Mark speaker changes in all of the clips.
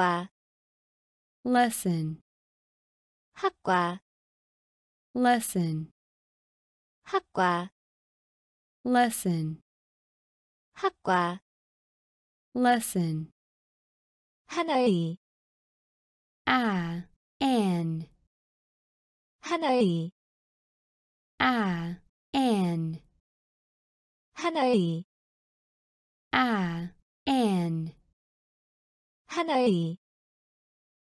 Speaker 1: 학과
Speaker 2: lesson,
Speaker 1: 학과
Speaker 2: lesson,
Speaker 1: 학과
Speaker 2: lesson,
Speaker 1: 학과
Speaker 2: lesson,
Speaker 1: 하나의
Speaker 2: a, an,
Speaker 1: 하나의
Speaker 2: a, an,
Speaker 1: 하나의
Speaker 2: a, an,
Speaker 1: 하나의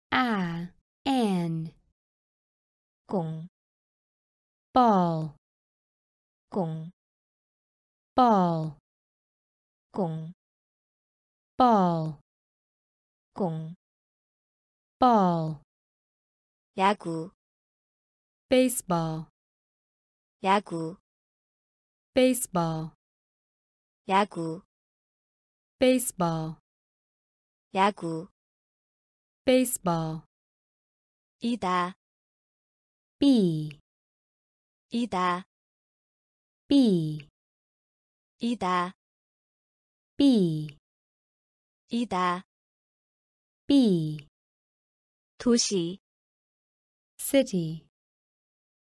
Speaker 2: a, an,
Speaker 1: 공,
Speaker 2: ball,
Speaker 1: 공,
Speaker 2: ball,
Speaker 1: 공,
Speaker 2: ball,
Speaker 1: 공,
Speaker 2: ball,
Speaker 1: 야구,
Speaker 2: baseball,
Speaker 1: 야구,
Speaker 2: baseball,
Speaker 1: 야구,
Speaker 2: baseball,
Speaker 1: 야구,
Speaker 2: baseball,
Speaker 1: 이다,
Speaker 2: B,
Speaker 1: 이다,
Speaker 2: B,
Speaker 1: 이다,
Speaker 2: B,
Speaker 1: 이다,
Speaker 2: B,
Speaker 1: 도시,
Speaker 2: city,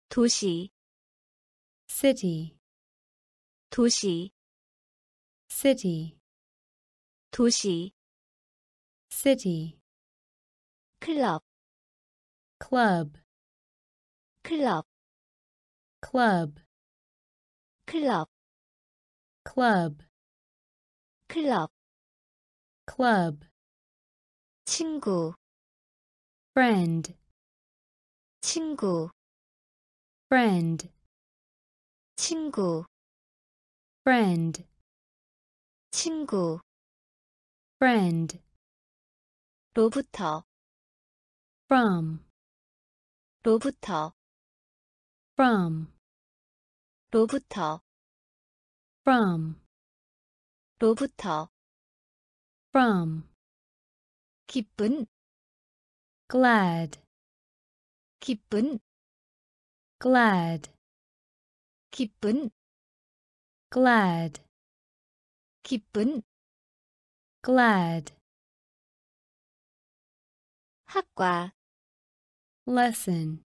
Speaker 1: 도시,
Speaker 2: city,
Speaker 1: 도시,
Speaker 2: city,
Speaker 1: 도시,
Speaker 2: city,
Speaker 1: 클럽,
Speaker 2: club,
Speaker 1: 클럽,
Speaker 2: club,
Speaker 1: 클럽,
Speaker 2: club,
Speaker 1: 클럽,
Speaker 2: club,
Speaker 1: 친구,
Speaker 2: friend,
Speaker 1: 친구,
Speaker 2: friend,
Speaker 1: 친구,
Speaker 2: friend,
Speaker 1: 친구,
Speaker 2: friend,
Speaker 1: 로부터,
Speaker 2: from,
Speaker 1: 로부터,
Speaker 2: from,
Speaker 1: 로부터,
Speaker 2: from,
Speaker 1: 로부터,
Speaker 2: from,
Speaker 1: 기쁜,
Speaker 2: glad,
Speaker 1: 기쁜,
Speaker 2: glad,
Speaker 1: 기쁜,
Speaker 2: glad,
Speaker 1: 기쁜,
Speaker 2: glad,
Speaker 1: 학과,
Speaker 2: lesson,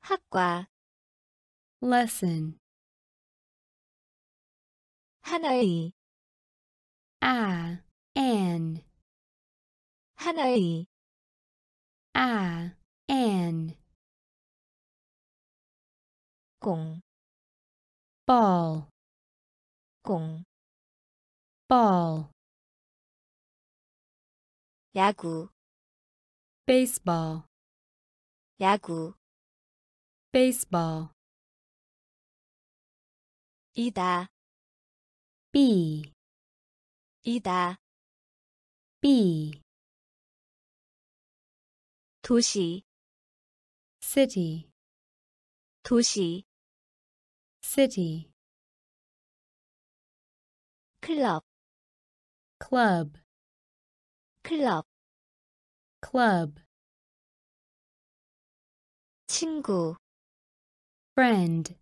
Speaker 1: 학과,
Speaker 2: lesson,
Speaker 1: 하나의,
Speaker 2: a, an,
Speaker 1: 하나의,
Speaker 2: a, an,
Speaker 1: 공,
Speaker 2: ball,
Speaker 1: 공,
Speaker 2: ball,
Speaker 1: 야구,
Speaker 2: Baseball,
Speaker 1: 야구,
Speaker 2: baseball,
Speaker 1: 이다,
Speaker 2: B,
Speaker 1: 이다,
Speaker 2: B,
Speaker 1: 도시,
Speaker 2: city,
Speaker 1: 도시,
Speaker 2: city,
Speaker 1: 클럽,
Speaker 2: club,
Speaker 1: 클럽,
Speaker 2: club,
Speaker 1: 친구,
Speaker 2: friend,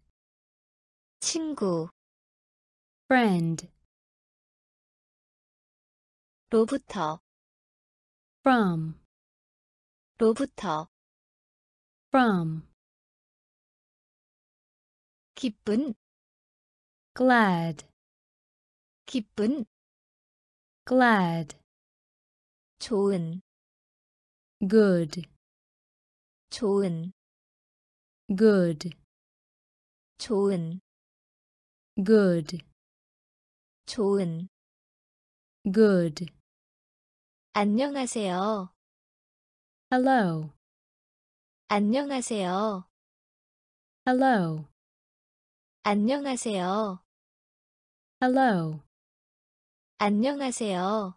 Speaker 1: 친구,
Speaker 2: friend,
Speaker 1: 로부터,
Speaker 2: from,
Speaker 1: 로부터,
Speaker 2: from,
Speaker 1: 기쁜,
Speaker 2: glad,
Speaker 1: 기쁜,
Speaker 2: glad,
Speaker 1: 좋은,
Speaker 2: good,
Speaker 1: 좋은,
Speaker 2: good,
Speaker 1: 좋은,
Speaker 2: good,
Speaker 1: 좋은.
Speaker 2: good,
Speaker 1: 안녕하세요.
Speaker 2: hello,
Speaker 1: 안녕하세요.
Speaker 2: hello,
Speaker 1: 안녕하세요.
Speaker 2: hello,
Speaker 1: 안녕하세요.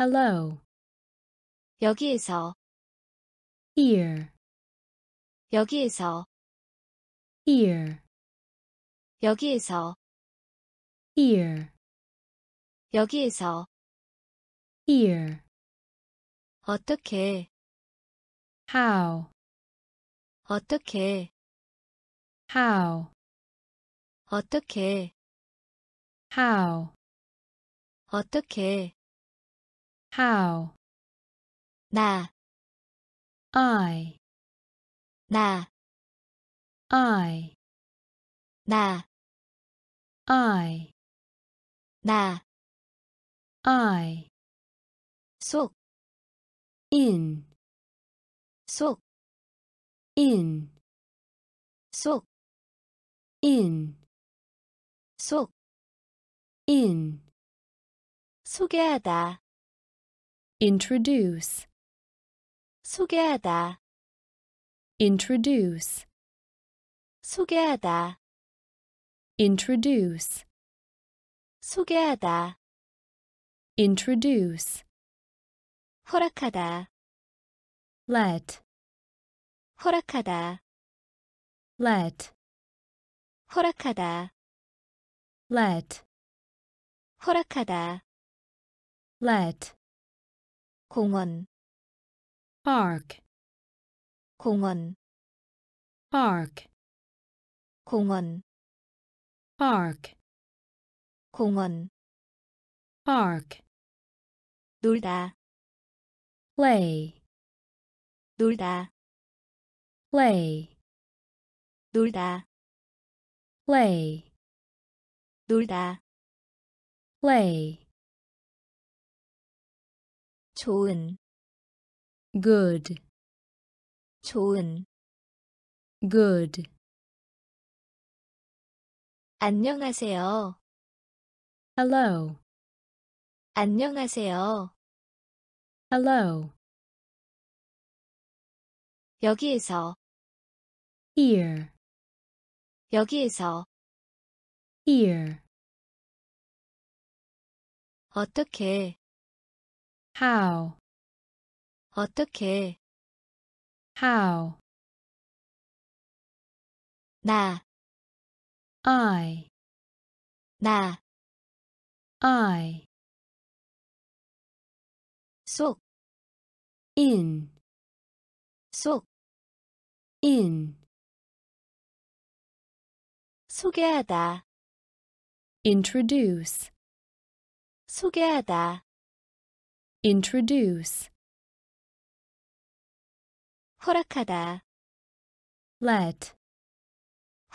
Speaker 2: hello,
Speaker 1: 여기에서,
Speaker 2: here,
Speaker 1: 여기에서,
Speaker 2: here,
Speaker 1: 여기에서,
Speaker 2: here,
Speaker 1: 여기에서,
Speaker 2: here,
Speaker 1: 어떻게,
Speaker 2: how,
Speaker 1: 어떻게,
Speaker 2: how,
Speaker 1: 어떻게,
Speaker 2: how,
Speaker 1: 어떻게,
Speaker 2: how,
Speaker 1: 나,
Speaker 2: I,
Speaker 1: 나,
Speaker 2: I,
Speaker 1: 나,
Speaker 2: I,
Speaker 1: 나,
Speaker 2: I,
Speaker 1: 속,
Speaker 2: in,
Speaker 1: 속,
Speaker 2: in,
Speaker 1: 속,
Speaker 2: in,
Speaker 1: 속,
Speaker 2: in,
Speaker 1: 소개하다,
Speaker 2: introduce,
Speaker 1: 소개하다,
Speaker 2: introduce,
Speaker 1: 소개하다,
Speaker 2: introduce,
Speaker 1: 소개하다,
Speaker 2: introduce,
Speaker 1: 허락하다,
Speaker 2: let,
Speaker 1: 허락하다,
Speaker 2: let,
Speaker 1: 허락하다,
Speaker 2: let,
Speaker 1: 허락하다,
Speaker 2: let,
Speaker 1: 공원,
Speaker 2: park,
Speaker 1: 공원,
Speaker 2: park,
Speaker 1: 공원,
Speaker 2: park,
Speaker 1: 공원,
Speaker 2: park,
Speaker 1: 놀다,
Speaker 2: play,
Speaker 1: 놀다,
Speaker 2: play,
Speaker 1: 놀다,
Speaker 2: play,
Speaker 1: 놀다,
Speaker 2: play,
Speaker 1: 좋은,
Speaker 2: good,
Speaker 1: 좋은,
Speaker 2: good,
Speaker 1: 안녕하세요,
Speaker 2: hello,
Speaker 1: 안녕하세요,
Speaker 2: hello,
Speaker 1: 여기에서,
Speaker 2: here,
Speaker 1: 여기에서,
Speaker 2: here,
Speaker 1: 어떻게,
Speaker 2: how,
Speaker 1: 어떻게,
Speaker 2: how,
Speaker 1: 나,
Speaker 2: I,
Speaker 1: 나,
Speaker 2: I,
Speaker 1: 속,
Speaker 2: in,
Speaker 1: 속,
Speaker 2: in,
Speaker 1: 소개하다,
Speaker 2: introduce,
Speaker 1: 소개하다,
Speaker 2: introduce,
Speaker 1: 허락하다,
Speaker 2: let,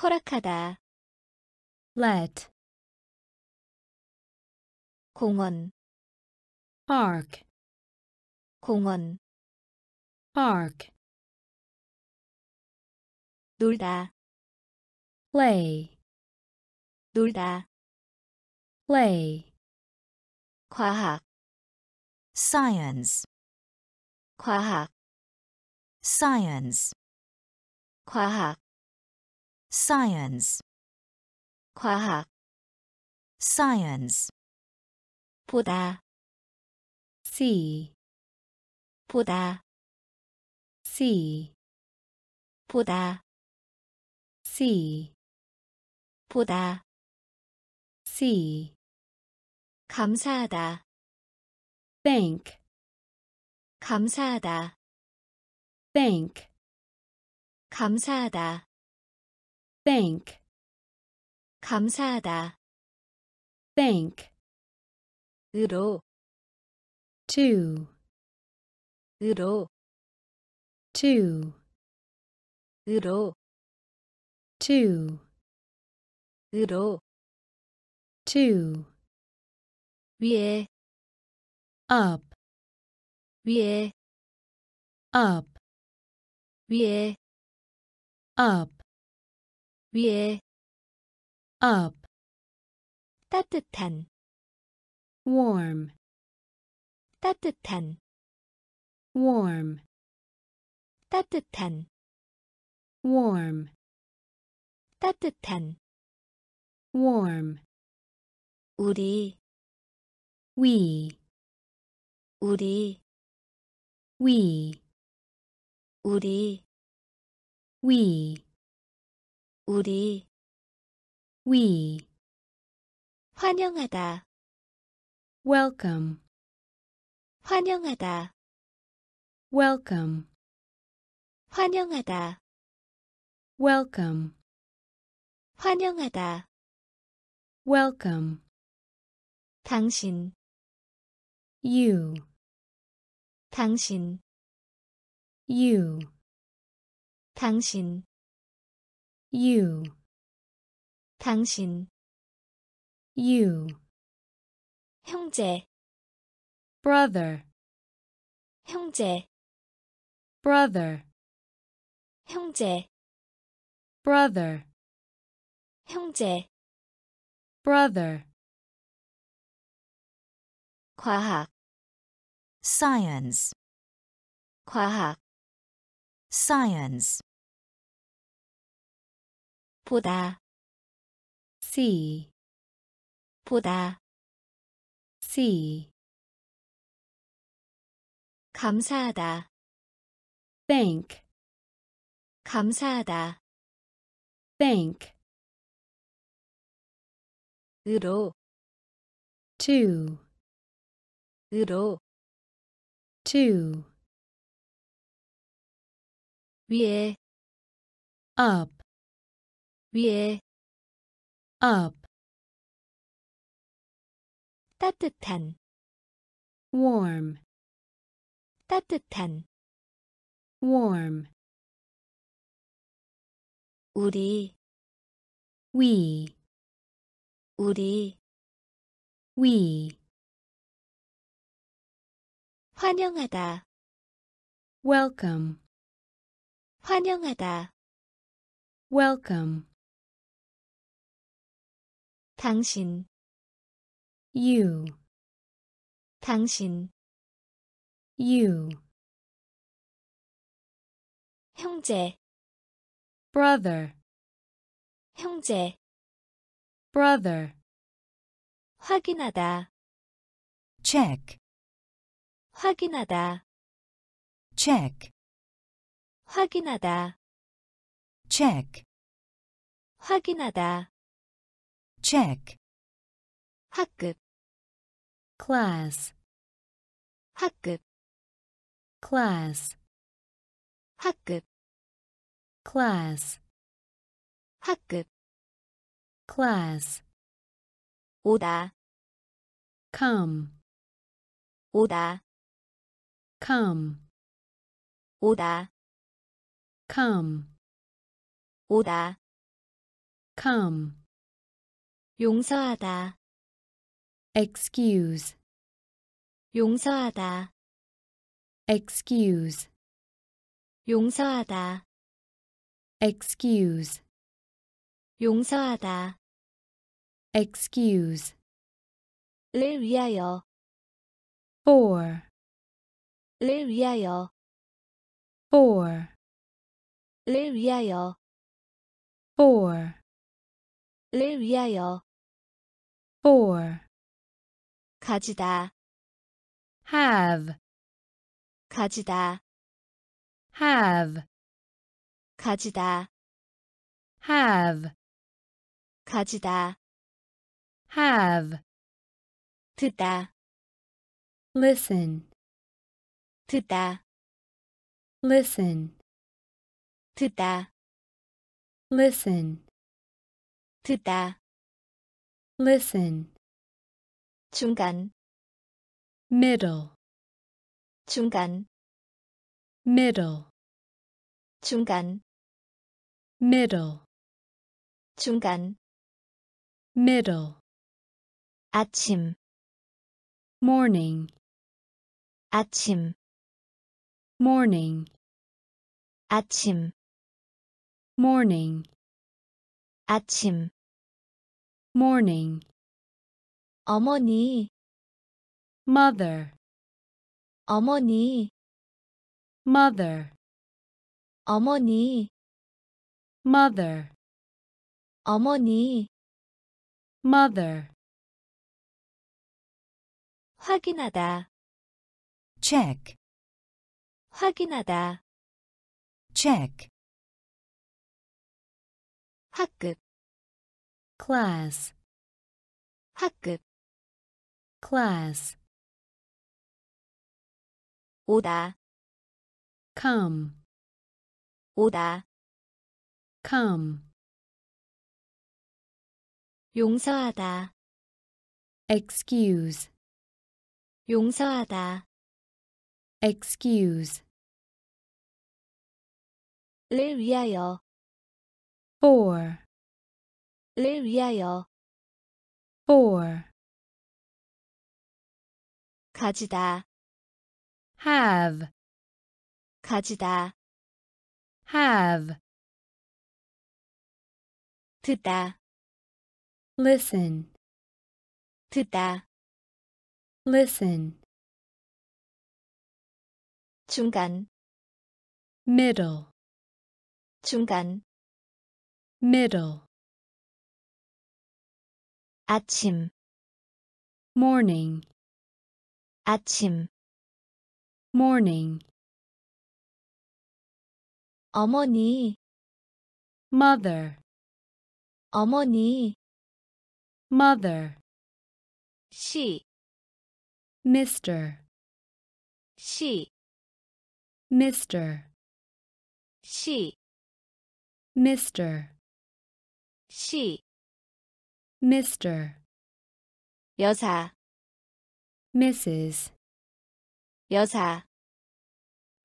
Speaker 1: 허락하다,
Speaker 2: let,
Speaker 1: 공원,
Speaker 2: park,
Speaker 1: 공원,
Speaker 2: park,
Speaker 1: 놀다,
Speaker 2: play,
Speaker 1: 놀다,
Speaker 2: play,
Speaker 1: 과학,
Speaker 3: science,
Speaker 1: 과학,
Speaker 3: science,
Speaker 1: 과학,
Speaker 3: science,
Speaker 1: 과학,
Speaker 3: science,
Speaker 1: 보다,
Speaker 2: see,
Speaker 1: 보다,
Speaker 2: see,
Speaker 1: 보다,
Speaker 2: see,
Speaker 1: 보다,
Speaker 2: see,
Speaker 1: 감사하다,
Speaker 2: thank,
Speaker 1: 감사하다,
Speaker 2: thank,
Speaker 1: 감사하다,
Speaker 2: thank,
Speaker 1: 감사하다,
Speaker 2: thank,
Speaker 1: 으로,
Speaker 2: to,
Speaker 1: 으로,
Speaker 2: to,
Speaker 1: 으로,
Speaker 2: to,
Speaker 1: 으로,
Speaker 2: to,
Speaker 1: 위에,
Speaker 2: up,
Speaker 1: 위에,
Speaker 2: up,
Speaker 1: 위에,
Speaker 2: up,
Speaker 1: 위에,
Speaker 2: up,
Speaker 1: 따뜻한,
Speaker 2: warm,
Speaker 1: 따뜻한,
Speaker 2: warm,
Speaker 1: 따뜻한,
Speaker 2: warm,
Speaker 1: 따뜻한,
Speaker 2: warm,
Speaker 1: 우리,
Speaker 2: we,
Speaker 1: 우리,
Speaker 2: we,
Speaker 1: 우리,
Speaker 2: we,
Speaker 1: 우리,
Speaker 2: we,
Speaker 1: 환영하다,
Speaker 2: welcome,
Speaker 1: 환영하다,
Speaker 2: welcome,
Speaker 1: 환영하다,
Speaker 2: welcome,
Speaker 1: 환영하다,
Speaker 2: welcome,
Speaker 1: 당신,
Speaker 2: you,
Speaker 1: 당신,
Speaker 2: you,
Speaker 1: 당신,
Speaker 2: you,
Speaker 1: 당신,
Speaker 2: you,
Speaker 1: 형제,
Speaker 2: brother,
Speaker 1: 형제,
Speaker 2: brother,
Speaker 1: 형제,
Speaker 2: brother,
Speaker 1: 형제,
Speaker 2: brother,
Speaker 1: 과학,
Speaker 3: science,
Speaker 1: 과학,
Speaker 3: science,
Speaker 1: 보다,
Speaker 2: see,
Speaker 1: 보다,
Speaker 2: see,
Speaker 1: 감사하다,
Speaker 2: thank,
Speaker 1: 감사하다,
Speaker 2: thank,
Speaker 1: 으로,
Speaker 2: to,
Speaker 1: 으로,
Speaker 2: to,
Speaker 1: 위에,
Speaker 2: up,
Speaker 1: 위에,
Speaker 2: up,
Speaker 1: 따뜻한,
Speaker 2: warm,
Speaker 1: 따뜻한,
Speaker 2: warm,
Speaker 1: 우리,
Speaker 2: we,
Speaker 1: 우리,
Speaker 2: we,
Speaker 1: 환영하다,
Speaker 2: welcome,
Speaker 1: 환영하다,
Speaker 2: welcome,
Speaker 1: 당신,
Speaker 2: you,
Speaker 1: 당신,
Speaker 2: you,
Speaker 1: 형제,
Speaker 2: brother,
Speaker 1: 형제,
Speaker 2: brother,
Speaker 1: 확인하다,
Speaker 3: check,
Speaker 1: 확인하다,
Speaker 3: check,
Speaker 1: 확인하다,
Speaker 3: check,
Speaker 1: 확인하다,
Speaker 3: check,
Speaker 1: 학급,
Speaker 2: class,
Speaker 1: 학급,
Speaker 2: class,
Speaker 1: 학급,
Speaker 2: class,
Speaker 1: 학급,
Speaker 2: class,
Speaker 1: 오다,
Speaker 2: come,
Speaker 1: 오다,
Speaker 2: come,
Speaker 1: 오다,
Speaker 2: come,
Speaker 1: 오다,
Speaker 2: come,
Speaker 1: 용서하다,
Speaker 2: excuse,
Speaker 1: 용서하다,
Speaker 2: excuse,
Speaker 1: 용서하다,
Speaker 2: excuse,
Speaker 1: 용서하다,
Speaker 2: excuse,
Speaker 1: 를 위하여,
Speaker 2: for,
Speaker 1: 를 위하여,
Speaker 2: for,
Speaker 1: Le viejo.
Speaker 2: For.
Speaker 1: Le viejo.
Speaker 2: For.
Speaker 1: 가지다.
Speaker 2: Have.
Speaker 1: 가지다.
Speaker 2: Have.
Speaker 1: 가지다.
Speaker 2: Have.
Speaker 1: 가지다.
Speaker 2: Have.
Speaker 1: 듣다.
Speaker 2: Listen.
Speaker 1: 듣다.
Speaker 2: Listen.
Speaker 1: 듣다,
Speaker 2: listen,
Speaker 1: 듣다,
Speaker 2: listen,
Speaker 1: 중간,
Speaker 2: middle,
Speaker 1: 중간,
Speaker 2: middle,
Speaker 1: 중간,
Speaker 2: middle,
Speaker 1: 중간,
Speaker 2: middle,
Speaker 1: 아침,
Speaker 2: morning,
Speaker 1: 아침,
Speaker 2: morning,
Speaker 1: 아침,
Speaker 2: morning,
Speaker 1: 아침,
Speaker 2: morning,
Speaker 1: 어머니,
Speaker 2: mother,
Speaker 1: 어머니,
Speaker 2: mother,
Speaker 1: 어머니,
Speaker 2: mother,
Speaker 1: 어머니,
Speaker 2: mother,
Speaker 1: 확인하다,
Speaker 3: check,
Speaker 1: 확인하다,
Speaker 3: check,
Speaker 1: 학급,
Speaker 2: class,
Speaker 1: 학급,
Speaker 2: class,
Speaker 1: 오다,
Speaker 2: come,
Speaker 1: 오다,
Speaker 2: come,
Speaker 1: 용서하다,
Speaker 2: excuse,
Speaker 1: 용서하다,
Speaker 2: excuse,
Speaker 1: 를 위하여
Speaker 2: for,
Speaker 1: 를 위하여
Speaker 2: for,
Speaker 1: 가지다
Speaker 2: have,
Speaker 1: 가지다
Speaker 2: have,
Speaker 1: 듣다
Speaker 2: listen,
Speaker 1: 듣다
Speaker 2: listen,
Speaker 1: 중간
Speaker 2: middle,
Speaker 1: 중간
Speaker 2: middle,
Speaker 1: 아침
Speaker 2: morning,
Speaker 1: 아침
Speaker 2: morning,
Speaker 1: 어머니
Speaker 2: mother,
Speaker 1: 어머니
Speaker 2: mother,
Speaker 1: 시
Speaker 2: Mr.,
Speaker 1: 시
Speaker 2: Mr.,
Speaker 1: 시
Speaker 2: Mr.,
Speaker 1: 시
Speaker 2: Mr.,
Speaker 1: 여사
Speaker 2: Mrs.,
Speaker 1: 여사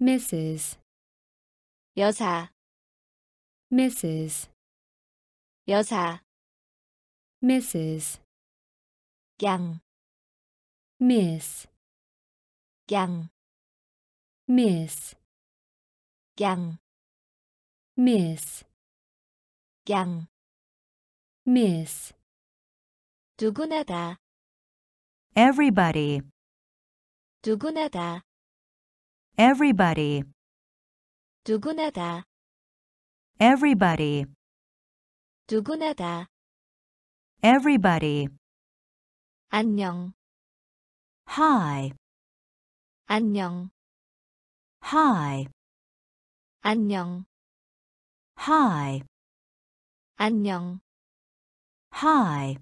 Speaker 2: Mrs.,
Speaker 1: 여사
Speaker 2: Mrs.,
Speaker 1: 여사
Speaker 2: Mrs.,
Speaker 1: 양
Speaker 2: Miss,
Speaker 1: 양
Speaker 2: Miss,
Speaker 1: 양
Speaker 2: Miss,
Speaker 1: 양
Speaker 2: Miss,
Speaker 1: 누구나다
Speaker 3: Everybody.
Speaker 1: 누구나다
Speaker 3: Everybody.
Speaker 1: 누구나다
Speaker 3: Everybody.
Speaker 1: 누구나다
Speaker 3: Everybody.
Speaker 1: 안녕
Speaker 3: Hi.
Speaker 1: 안녕
Speaker 3: Hi.
Speaker 1: 안녕
Speaker 3: Hi.
Speaker 1: 안녕
Speaker 3: Hi.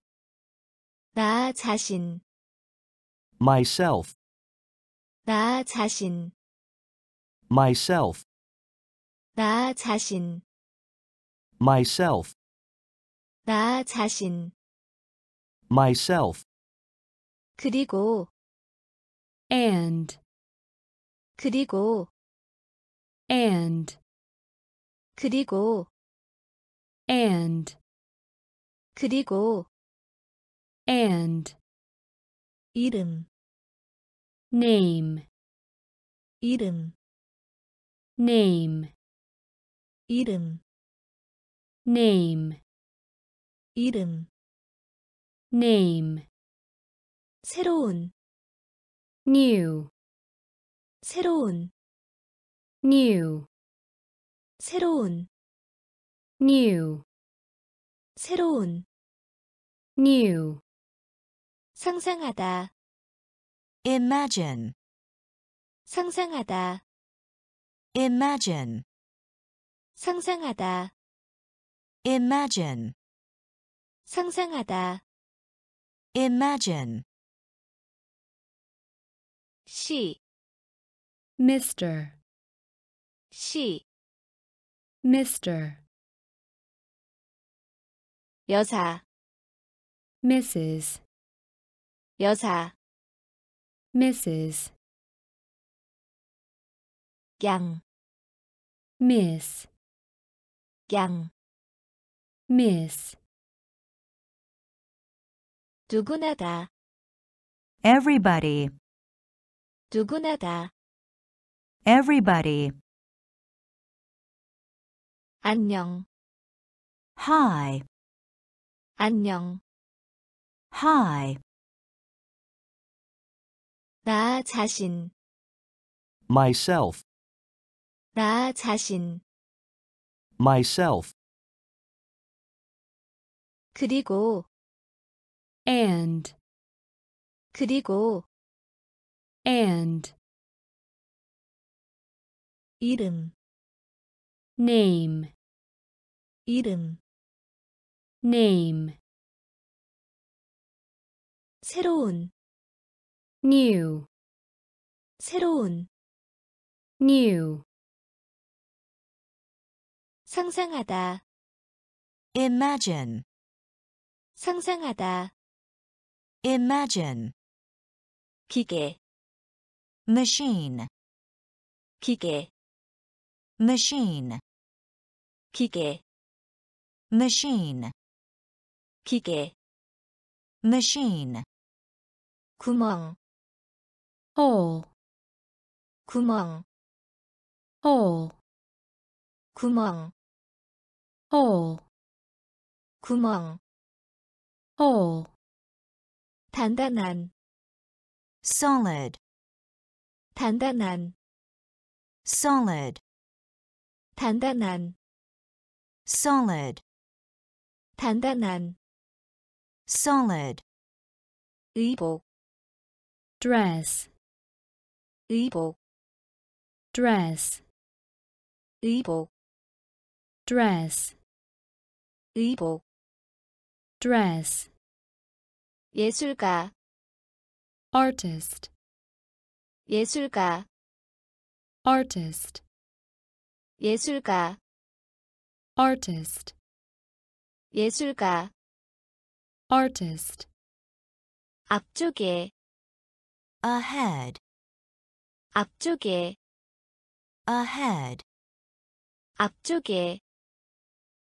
Speaker 1: 나 자신
Speaker 4: myself,
Speaker 1: 나 자신
Speaker 4: myself,
Speaker 1: 나 자신
Speaker 4: myself,
Speaker 1: 나 자신
Speaker 4: myself,
Speaker 1: 그리고
Speaker 2: and,
Speaker 1: 그리고
Speaker 2: and,
Speaker 1: 그리고
Speaker 2: and,
Speaker 1: 그리고
Speaker 2: and,
Speaker 1: 이름
Speaker 2: name,
Speaker 1: 이름
Speaker 2: name,
Speaker 1: 이름
Speaker 2: name,
Speaker 1: 이름
Speaker 2: name,
Speaker 1: 새로운
Speaker 2: new,
Speaker 1: 새로운
Speaker 2: new,
Speaker 1: 새로운
Speaker 2: new,
Speaker 1: 새로운
Speaker 2: new,
Speaker 1: 상상하다
Speaker 3: Imagine.
Speaker 1: 상상하다
Speaker 3: Imagine.
Speaker 1: 상상하다
Speaker 3: Imagine.
Speaker 1: 상상하다
Speaker 3: Imagine.
Speaker 1: 시
Speaker 2: Mr.,
Speaker 1: 시
Speaker 2: Mr.,
Speaker 1: 여사
Speaker 2: Mrs.,
Speaker 1: 여사
Speaker 2: Mrs.,
Speaker 1: 양
Speaker 2: Miss,
Speaker 1: 양
Speaker 2: Miss,
Speaker 1: 누구나다
Speaker 3: Everybody.
Speaker 1: 누구나다
Speaker 3: Everybody.
Speaker 1: 안녕
Speaker 3: Hi.
Speaker 1: 안녕
Speaker 3: Hi.
Speaker 1: 나 자신
Speaker 4: myself,
Speaker 1: 나 자신
Speaker 4: myself,
Speaker 1: 그리고
Speaker 2: and,
Speaker 1: 그리고
Speaker 2: and,
Speaker 1: 이름
Speaker 2: name,
Speaker 1: 이름
Speaker 2: name,
Speaker 1: 새로운
Speaker 2: new,
Speaker 1: 새로운
Speaker 2: new,
Speaker 1: 상상하다
Speaker 3: Imagine.
Speaker 1: 상상하다
Speaker 3: Imagine.
Speaker 1: 기계
Speaker 3: Machine.
Speaker 1: 기계
Speaker 3: Machine.
Speaker 1: 기계,
Speaker 3: machine,
Speaker 1: 기계,
Speaker 3: machine,
Speaker 1: 구멍,
Speaker 2: hole,
Speaker 1: 구멍,
Speaker 2: hole,
Speaker 1: 구멍,
Speaker 2: hole,
Speaker 1: 구멍,
Speaker 2: hole,
Speaker 1: 단단한,
Speaker 3: solid,
Speaker 1: 단단한,
Speaker 3: solid,
Speaker 1: 단단한,
Speaker 3: solid,
Speaker 1: 단단한,
Speaker 3: solid,
Speaker 1: 의복,
Speaker 2: dress,
Speaker 1: 의복,
Speaker 2: dress,
Speaker 1: 의복,
Speaker 2: dress,
Speaker 1: 의복,
Speaker 2: dress,
Speaker 1: 예술가,
Speaker 2: artist,
Speaker 1: 예술가,
Speaker 2: artist,
Speaker 1: 예술가,
Speaker 2: artist,
Speaker 1: 예술가,
Speaker 2: artist,
Speaker 1: 앞쪽에,
Speaker 3: ahead,
Speaker 1: 앞쪽에,
Speaker 3: ahead,
Speaker 1: 앞쪽에,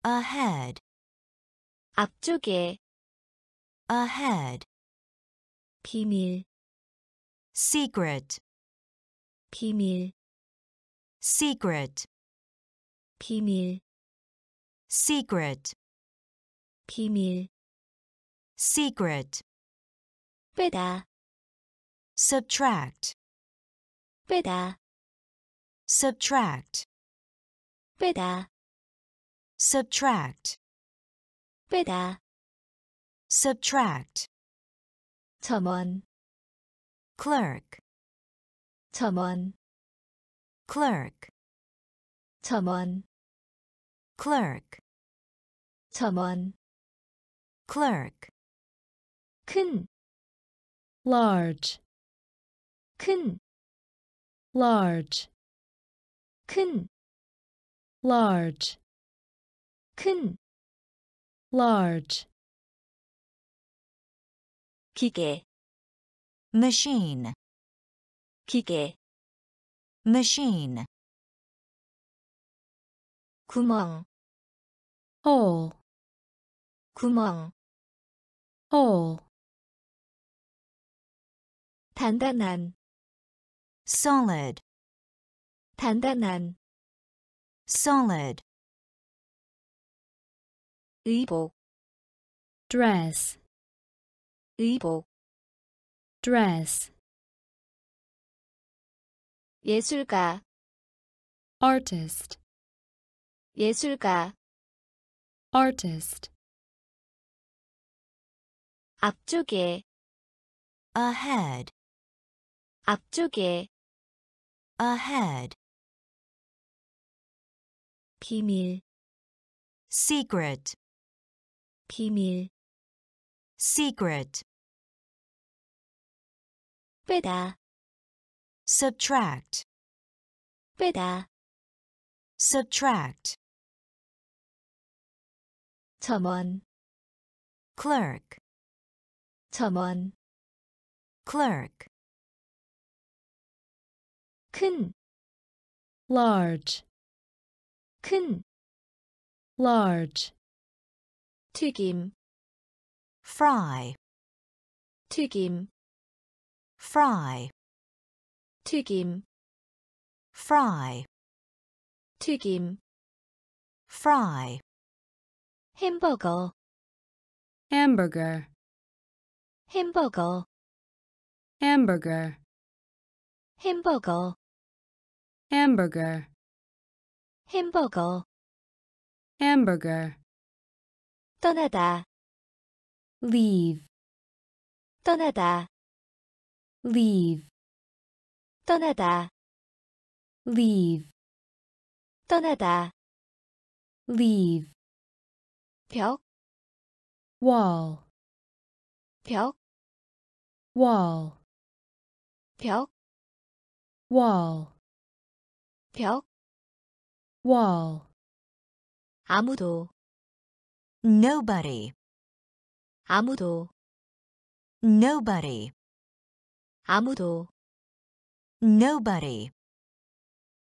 Speaker 3: ahead,
Speaker 1: 앞쪽에,
Speaker 3: ahead,
Speaker 1: 비밀,
Speaker 3: secret,
Speaker 1: 비밀,
Speaker 3: secret,
Speaker 1: 비밀,
Speaker 3: secret,
Speaker 1: 비밀,
Speaker 3: secret,
Speaker 1: 빼다,
Speaker 3: subtract,
Speaker 1: 빼다,
Speaker 3: subtract,
Speaker 1: 빼다,
Speaker 3: subtract,
Speaker 1: 빼다,
Speaker 3: subtract,
Speaker 1: 점원,
Speaker 3: clerk,
Speaker 1: 점원,
Speaker 3: clerk,
Speaker 1: 점원,
Speaker 3: clerk,
Speaker 1: 점원,
Speaker 3: clerk,
Speaker 1: 큰,
Speaker 2: large,
Speaker 1: 큰,
Speaker 2: large,
Speaker 1: 큰,
Speaker 2: large,
Speaker 1: 큰,
Speaker 2: large,
Speaker 1: 기계,
Speaker 3: machine,
Speaker 1: 기계,
Speaker 3: machine,
Speaker 1: 구멍,
Speaker 2: hole,
Speaker 1: 구멍,
Speaker 2: hole,
Speaker 1: 단단한,
Speaker 3: solid,
Speaker 1: 단단한,
Speaker 3: solid,
Speaker 1: 의복,
Speaker 2: dress,
Speaker 1: 의복,
Speaker 2: dress,
Speaker 1: 예술가,
Speaker 2: artist,
Speaker 1: 예술가,
Speaker 2: artist,
Speaker 1: 앞쪽에,
Speaker 3: ahead,
Speaker 1: 앞쪽에,
Speaker 3: ahead,
Speaker 1: 비밀,
Speaker 3: secret,
Speaker 1: 비밀,
Speaker 3: secret,
Speaker 1: 빼다,
Speaker 3: subtract,
Speaker 1: 빼다,
Speaker 3: subtract,
Speaker 1: 점원,
Speaker 3: clerk,
Speaker 1: 점원,
Speaker 3: clerk,
Speaker 1: 큰,
Speaker 2: large,
Speaker 1: 큰,
Speaker 2: large,
Speaker 1: 튀김,
Speaker 3: fry,
Speaker 1: 튀김,
Speaker 3: fry,
Speaker 1: 튀김,
Speaker 3: fry,
Speaker 1: 튀김,
Speaker 3: fry,
Speaker 1: 햄버거,
Speaker 2: hamburger,
Speaker 1: 햄버거,
Speaker 2: hamburger,
Speaker 1: 햄버거,
Speaker 2: hamburger,
Speaker 1: 햄버거,
Speaker 2: hamburger,
Speaker 1: 떠나다,
Speaker 2: leave,
Speaker 1: 떠나다,
Speaker 2: leave,
Speaker 1: 떠나다,
Speaker 2: leave,
Speaker 1: 떠나다,
Speaker 2: leave,
Speaker 1: 벽,
Speaker 2: wall,
Speaker 1: 벽,
Speaker 2: wall,
Speaker 1: 벽,
Speaker 2: wall,
Speaker 1: 벽,
Speaker 2: wall,
Speaker 1: 아무도,
Speaker 3: nobody,
Speaker 1: 아무도,
Speaker 3: nobody,
Speaker 1: 아무도,
Speaker 3: nobody,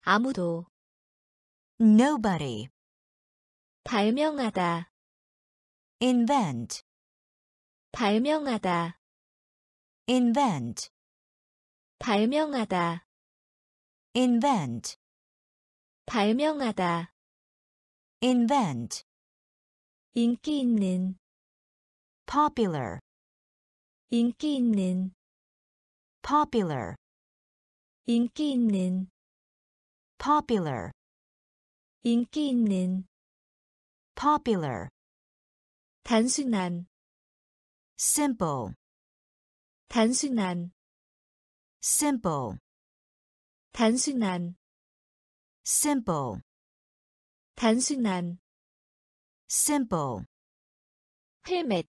Speaker 1: 아무도,
Speaker 3: nobody,
Speaker 1: 발명하다,
Speaker 3: invent,
Speaker 1: 발명하다,
Speaker 3: invent,
Speaker 1: 발명하다,
Speaker 3: invent,
Speaker 1: 발명하다.
Speaker 3: invent,
Speaker 1: 인기 있는,
Speaker 3: popular,
Speaker 1: 인기 있는,
Speaker 3: popular,
Speaker 1: 인기 있는,
Speaker 3: popular,
Speaker 1: 인기 있는,
Speaker 3: popular,
Speaker 1: 단순한,
Speaker 3: simple,
Speaker 1: 단순한,
Speaker 3: simple,
Speaker 1: 단순한,
Speaker 3: simple,
Speaker 1: 단순한,
Speaker 3: simple,
Speaker 1: 헬멧,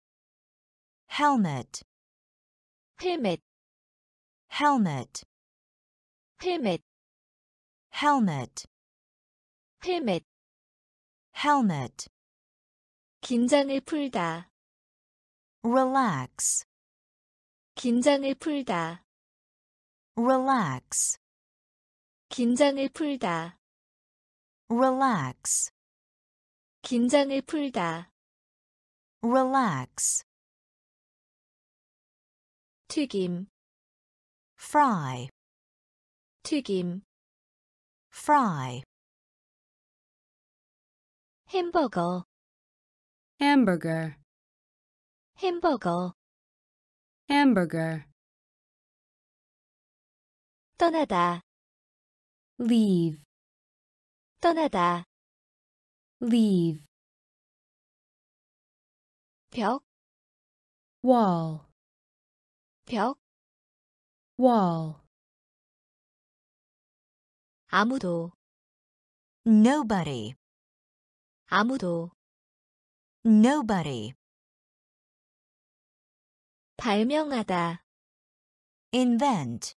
Speaker 3: helmet,
Speaker 1: 헬멧,
Speaker 3: helmet,
Speaker 1: 헬멧,
Speaker 3: helmet,
Speaker 1: 헬멧.
Speaker 3: helmet,
Speaker 1: 긴장을 풀다,
Speaker 3: relax,
Speaker 1: 긴장을 풀다,
Speaker 3: relax,
Speaker 1: 긴장을 풀다,
Speaker 3: relax,
Speaker 1: 긴장을 풀다.
Speaker 3: relax,
Speaker 1: 튀김,
Speaker 3: fry,
Speaker 1: 튀김,
Speaker 3: fry,
Speaker 1: 햄버거,
Speaker 2: hamburger,
Speaker 1: 햄버거,
Speaker 2: hamburger,
Speaker 1: 떠나다,
Speaker 2: leave,
Speaker 1: 떠나다,
Speaker 2: leave,
Speaker 1: 벽,
Speaker 2: wall,
Speaker 1: 벽,
Speaker 2: wall,
Speaker 1: 아무도,
Speaker 3: nobody,
Speaker 1: 아무도,
Speaker 3: nobody,
Speaker 1: 발명하다,
Speaker 3: invent,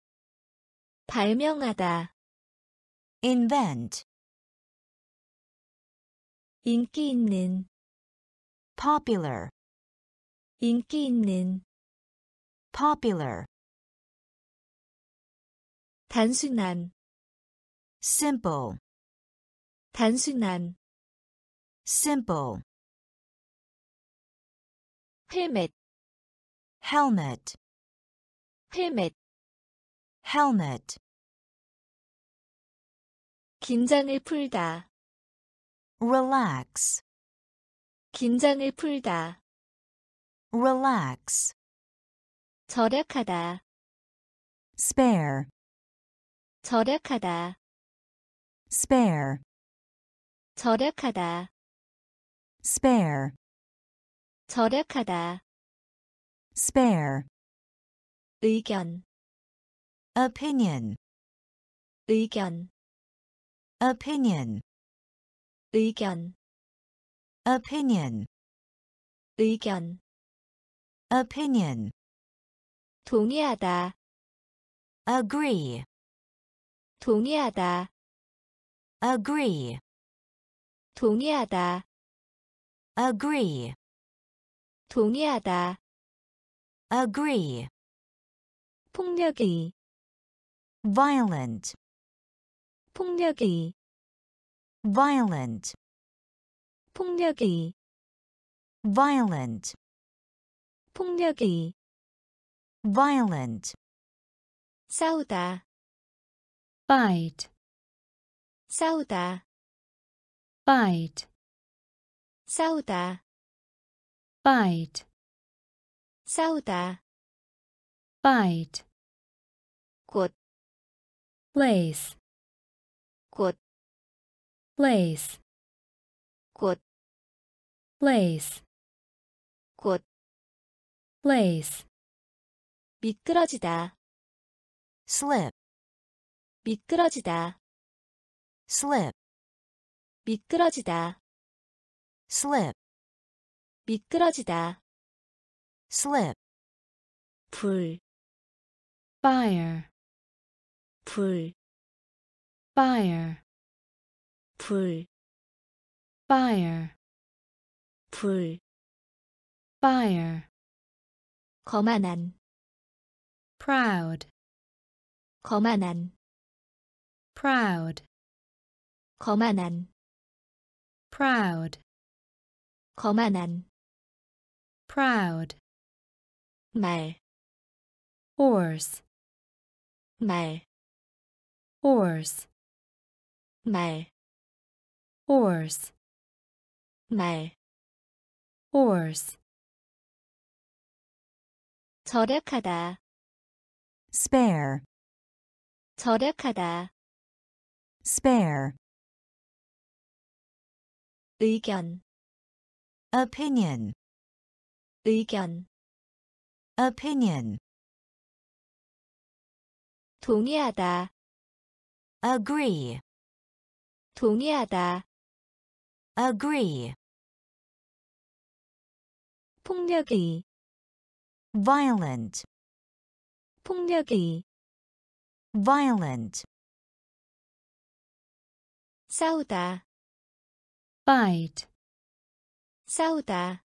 Speaker 1: 발명하다,
Speaker 3: invent,
Speaker 1: 인기 있는,
Speaker 3: popular,
Speaker 1: 인기 있는,
Speaker 3: popular,
Speaker 1: 단순한,
Speaker 3: simple,
Speaker 1: 단순한,
Speaker 3: simple,
Speaker 1: 헬멧,
Speaker 3: helmet,
Speaker 1: 헬멧,
Speaker 3: helmet,
Speaker 1: 긴장을 풀다,
Speaker 3: Relax,
Speaker 1: 긴장을 풀다,
Speaker 3: relax,
Speaker 1: 절약하다,
Speaker 3: spare,
Speaker 1: 절약하다,
Speaker 3: spare,
Speaker 1: 절약하다,
Speaker 3: spare,
Speaker 1: 절약하다,
Speaker 3: spare,
Speaker 1: 의견,
Speaker 3: opinion,
Speaker 1: 의견,
Speaker 3: opinion,
Speaker 1: 의견,
Speaker 3: opinion,
Speaker 1: 의견,
Speaker 3: opinion,
Speaker 1: 동의하다,
Speaker 3: agree,
Speaker 1: 동의하다,
Speaker 3: agree,
Speaker 1: 동의하다,
Speaker 3: agree,
Speaker 1: 동의하다,
Speaker 3: agree,
Speaker 1: 폭력의,
Speaker 3: violent,
Speaker 1: 폭력의,
Speaker 3: violent,
Speaker 1: 폭력의,
Speaker 3: violent,
Speaker 1: 폭력의,
Speaker 3: violent,
Speaker 1: 싸우다,
Speaker 2: fight,
Speaker 1: 싸우다,
Speaker 2: fight,
Speaker 1: 싸우다,
Speaker 2: fight,
Speaker 1: 싸우다,
Speaker 2: fight,
Speaker 1: 곧,
Speaker 2: place,
Speaker 1: 곧,
Speaker 2: Place,
Speaker 1: 곧,
Speaker 2: place,
Speaker 1: 곧,
Speaker 2: place,
Speaker 1: 미끄러지다,
Speaker 3: slip,
Speaker 1: 미끄러지다,
Speaker 3: slip,
Speaker 1: 미끄러지다,
Speaker 3: slip,
Speaker 1: 미끄러지다,
Speaker 3: slip,
Speaker 1: 불,
Speaker 2: fire,
Speaker 1: 불,
Speaker 2: fire,
Speaker 1: 불,
Speaker 2: fire,
Speaker 1: 불,
Speaker 2: fire,
Speaker 1: 거만한,
Speaker 2: proud,
Speaker 1: 거만한,
Speaker 2: proud,
Speaker 1: 거만한,
Speaker 2: proud,
Speaker 1: 거만한
Speaker 2: proud,
Speaker 1: 말,
Speaker 2: horse,
Speaker 1: 말,
Speaker 2: horse,
Speaker 1: 말,
Speaker 2: Horse,
Speaker 1: 말,
Speaker 2: horse,
Speaker 1: 절약하다,
Speaker 3: spare,
Speaker 1: 절약하다,
Speaker 3: spare,
Speaker 1: 의견,
Speaker 3: opinion,
Speaker 1: 의견,
Speaker 3: opinion,
Speaker 1: 동의하다,
Speaker 3: agree,
Speaker 1: 동의하다,
Speaker 3: agree,
Speaker 1: 폭력의,
Speaker 3: violent,
Speaker 1: 폭력의,
Speaker 3: violent,
Speaker 1: 싸우다,
Speaker 2: fight,
Speaker 1: 싸우다,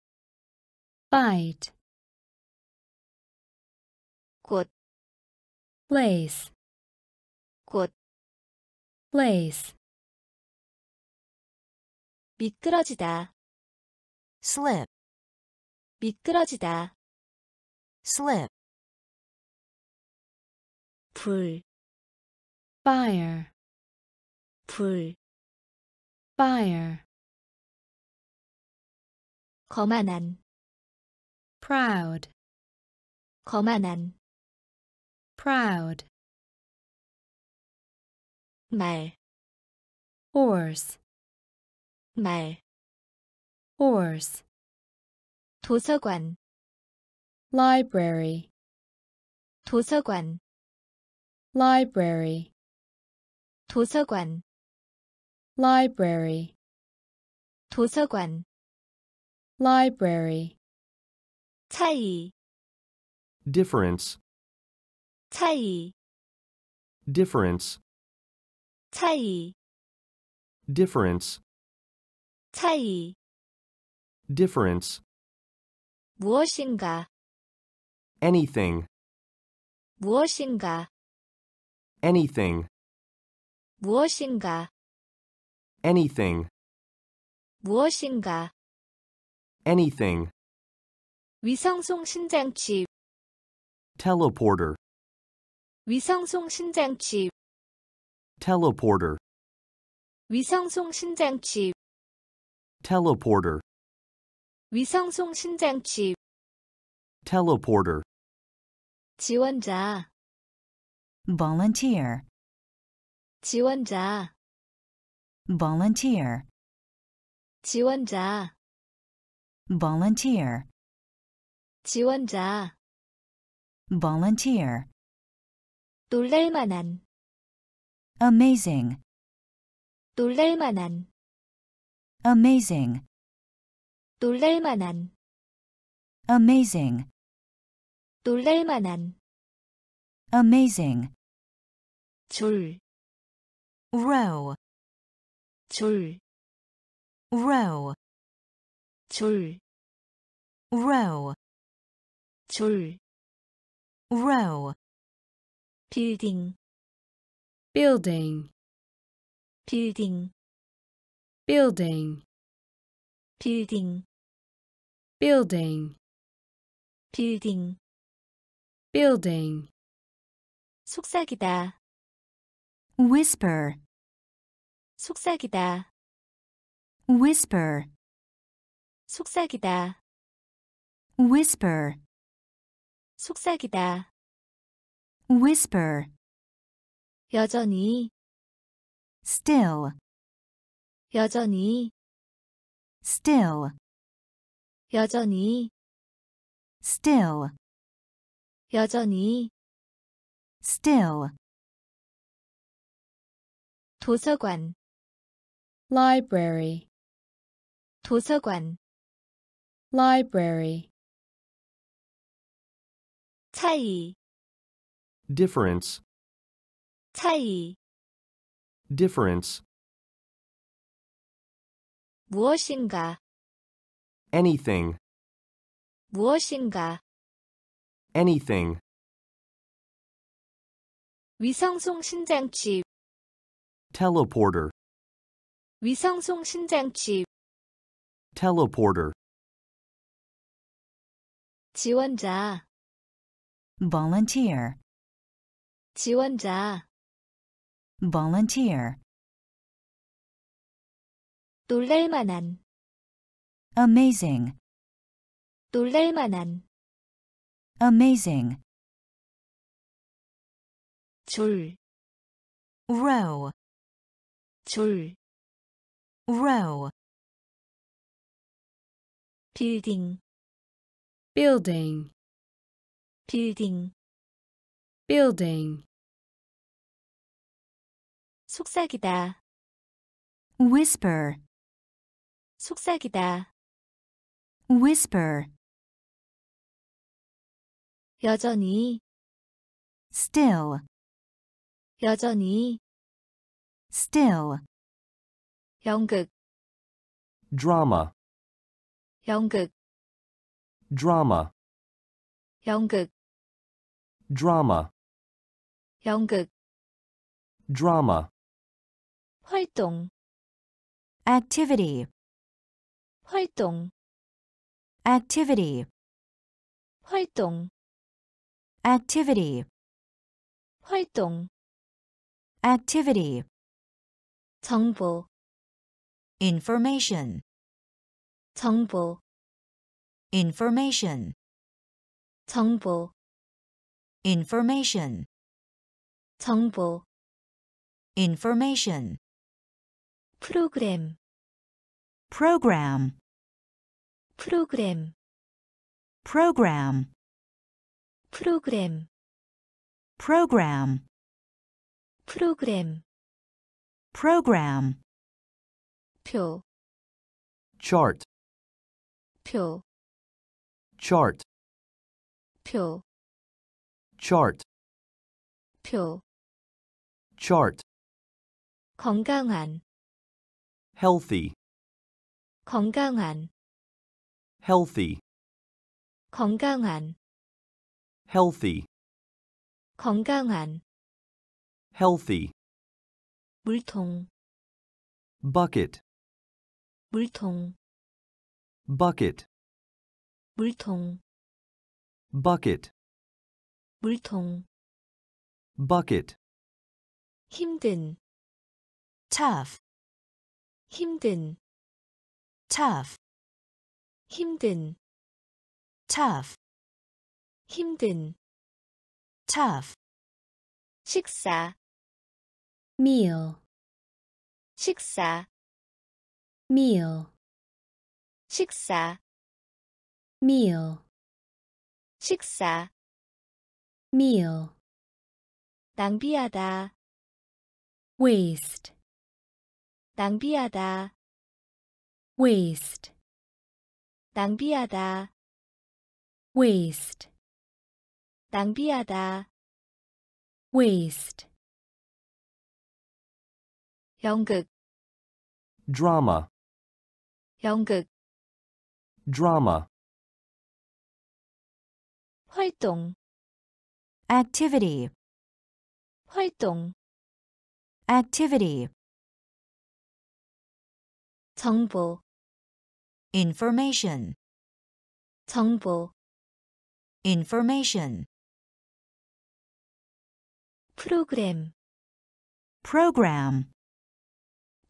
Speaker 2: fight,
Speaker 1: 곧,
Speaker 2: place,
Speaker 1: 곧,
Speaker 2: place,
Speaker 1: 미끄러지다,
Speaker 3: slip,
Speaker 1: 미끄러지다,
Speaker 3: slip,
Speaker 1: 불,
Speaker 2: fire,
Speaker 1: 불,
Speaker 2: fire,
Speaker 1: 거만한,
Speaker 2: proud,
Speaker 1: 거만한,
Speaker 2: proud,
Speaker 1: 말,
Speaker 2: horse,
Speaker 1: 말,
Speaker 2: horse,
Speaker 1: 도서관,
Speaker 2: library,
Speaker 1: 도서관,
Speaker 2: library,
Speaker 1: 도서관,
Speaker 2: library,
Speaker 1: 도서관,
Speaker 2: library,
Speaker 1: 차이,
Speaker 4: difference,
Speaker 1: 차이,
Speaker 4: difference,
Speaker 1: 차이,
Speaker 4: difference,
Speaker 1: 차이,
Speaker 4: difference,
Speaker 1: 무엇인가,
Speaker 4: anything,
Speaker 1: 무엇인가,
Speaker 4: anything,
Speaker 1: 무엇인가,
Speaker 4: anything,
Speaker 1: 무엇인가,
Speaker 4: anything,
Speaker 1: 위성송 신장치,
Speaker 4: teleporter,
Speaker 1: 위성송 신장치,
Speaker 4: teleporter,
Speaker 1: 위성송 신장치,
Speaker 4: teleporter,
Speaker 1: 위성송 신장치,
Speaker 4: teleporter,
Speaker 1: 지원자,
Speaker 3: volunteer,
Speaker 1: 지원자,
Speaker 3: volunteer,
Speaker 1: 지원자,
Speaker 3: volunteer,
Speaker 1: 지원자,
Speaker 3: volunteer,
Speaker 1: 놀랄만한,
Speaker 3: amazing,
Speaker 1: 놀랄만한,
Speaker 3: amazing,
Speaker 1: 놀랄만한,
Speaker 3: amazing,
Speaker 1: 놀랄만한,
Speaker 3: amazing,
Speaker 1: 줄,
Speaker 3: row,
Speaker 1: 줄,
Speaker 3: row,
Speaker 1: 줄,
Speaker 3: row,
Speaker 1: 줄,
Speaker 3: row,
Speaker 1: 빌딩,
Speaker 2: building,
Speaker 1: 빌딩,
Speaker 2: building,
Speaker 1: 빌딩,
Speaker 2: building,
Speaker 1: 빌딩,
Speaker 2: building,
Speaker 1: 속삭이다,
Speaker 3: whisper,
Speaker 1: 속삭이다,
Speaker 3: whisper,
Speaker 1: 속삭이다,
Speaker 3: whisper,
Speaker 1: 속삭이다,
Speaker 3: whisper,
Speaker 1: 여전히,
Speaker 3: still,
Speaker 1: 여전히,
Speaker 3: still,
Speaker 1: 여전히,
Speaker 3: still,
Speaker 1: 여전히,
Speaker 3: still,
Speaker 1: 도서관,
Speaker 2: library,
Speaker 1: 도서관,
Speaker 2: library,
Speaker 1: 차이,
Speaker 4: difference,
Speaker 1: 차이,
Speaker 4: difference,
Speaker 1: 무엇인가,
Speaker 4: anything,
Speaker 1: 무엇인가,
Speaker 4: anything,
Speaker 1: 위성송 신장치,
Speaker 4: teleporter,
Speaker 1: 위성송 신장치,
Speaker 4: teleporter,
Speaker 1: 지원자,
Speaker 3: volunteer,
Speaker 1: 지원자,
Speaker 3: volunteer,
Speaker 1: 놀랄만한,
Speaker 3: amazing,
Speaker 1: 놀랄만한,
Speaker 3: amazing,
Speaker 1: 줄,
Speaker 3: row,
Speaker 1: 줄,
Speaker 3: row,
Speaker 1: 빌딩,
Speaker 2: building,
Speaker 1: 빌딩,
Speaker 2: building,
Speaker 1: 속삭이다,
Speaker 3: whisper,
Speaker 1: 속삭이다,
Speaker 3: whisper,
Speaker 1: 여전히,
Speaker 3: still,
Speaker 1: 여전히,
Speaker 3: still,
Speaker 1: 연극,
Speaker 4: drama,
Speaker 1: 연극,
Speaker 4: drama,
Speaker 1: 연극,
Speaker 4: drama,
Speaker 1: 연극,
Speaker 4: drama,
Speaker 1: 활동,
Speaker 3: activity,
Speaker 1: 활동,
Speaker 3: activity,
Speaker 1: 활동,
Speaker 3: activity,
Speaker 1: 활동,
Speaker 3: activity,
Speaker 1: 정보,
Speaker 3: information,
Speaker 1: 정보,
Speaker 3: information,
Speaker 1: 정보,
Speaker 3: information,
Speaker 1: 정보,
Speaker 3: information,
Speaker 1: 프로그램,
Speaker 3: program,
Speaker 1: 프로그램,
Speaker 3: program,
Speaker 1: 프로그램,
Speaker 3: program,
Speaker 1: 프로그램,
Speaker 3: program,
Speaker 1: 표,
Speaker 4: chart,
Speaker 1: 표,
Speaker 4: chart,
Speaker 1: 표,
Speaker 4: chart,
Speaker 1: 표,
Speaker 4: chart,
Speaker 1: 건강한,
Speaker 4: healthy,
Speaker 1: 건강한,
Speaker 4: healthy,
Speaker 1: 건강한,
Speaker 4: healthy,
Speaker 1: 건강한,
Speaker 4: healthy,
Speaker 1: 물통,
Speaker 4: bucket,
Speaker 1: 물통,
Speaker 4: bucket,
Speaker 1: 물통,
Speaker 4: bucket,
Speaker 1: 물통,
Speaker 4: bucket,
Speaker 1: 힘든,
Speaker 3: tough,
Speaker 1: 힘든,
Speaker 3: tough,
Speaker 1: 힘든,
Speaker 3: tough,
Speaker 1: 힘든,
Speaker 3: tough,
Speaker 1: 식사,
Speaker 2: meal,
Speaker 1: 식사,
Speaker 2: meal,
Speaker 1: 식사,
Speaker 2: meal,
Speaker 1: 식사,
Speaker 2: meal,
Speaker 1: 낭비하다,
Speaker 2: waste,
Speaker 1: 낭비하다,
Speaker 2: waste,
Speaker 1: 낭비하다,
Speaker 2: waste,
Speaker 1: 낭비하다,
Speaker 2: waste,
Speaker 1: 연극,
Speaker 4: drama,
Speaker 1: 연극,
Speaker 4: drama,
Speaker 1: 활동,
Speaker 3: activity,
Speaker 1: 활동,
Speaker 3: activity,
Speaker 1: 정보,
Speaker 3: information,
Speaker 1: 정보,
Speaker 3: information,
Speaker 1: 프로그램,
Speaker 3: program,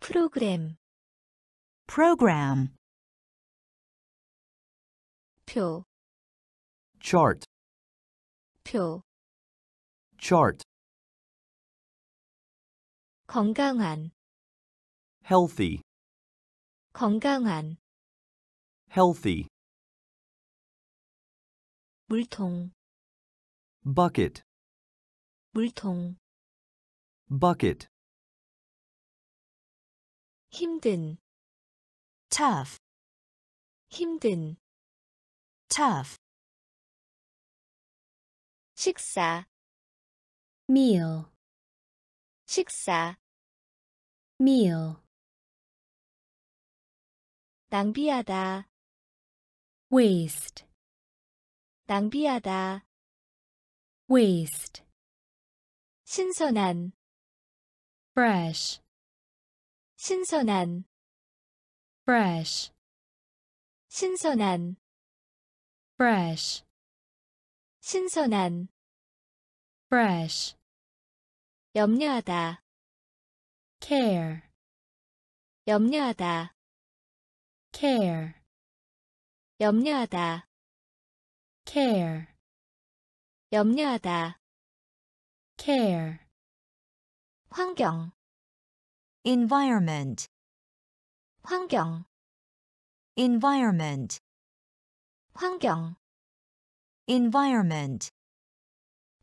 Speaker 1: 프로그램,
Speaker 3: program,
Speaker 1: 표,
Speaker 4: chart,
Speaker 1: 표,
Speaker 4: chart,
Speaker 1: 건강한,
Speaker 4: healthy,
Speaker 1: 건강한,
Speaker 4: Healthy,
Speaker 1: 물통,
Speaker 4: bucket,
Speaker 1: 물통,
Speaker 4: bucket,
Speaker 1: 힘든,
Speaker 3: tough,
Speaker 1: 힘든,
Speaker 3: tough,
Speaker 1: 식사,
Speaker 2: meal,
Speaker 1: 식사,
Speaker 2: meal,
Speaker 1: 낭비하다,
Speaker 2: waste,
Speaker 1: 낭비하다,
Speaker 2: waste,
Speaker 1: 신선한,
Speaker 2: fresh,
Speaker 1: 신선한,
Speaker 2: fresh,
Speaker 1: 신선한,
Speaker 2: fresh,
Speaker 1: 신선한,
Speaker 2: fresh,
Speaker 1: 염려하다,
Speaker 2: care,
Speaker 1: 염려하다,
Speaker 2: care,
Speaker 1: 염려하다,
Speaker 2: care,
Speaker 1: 염려하다,
Speaker 2: care,
Speaker 1: 환경,
Speaker 3: environment,
Speaker 1: 환경,
Speaker 3: environment,
Speaker 1: 환경,
Speaker 3: environment,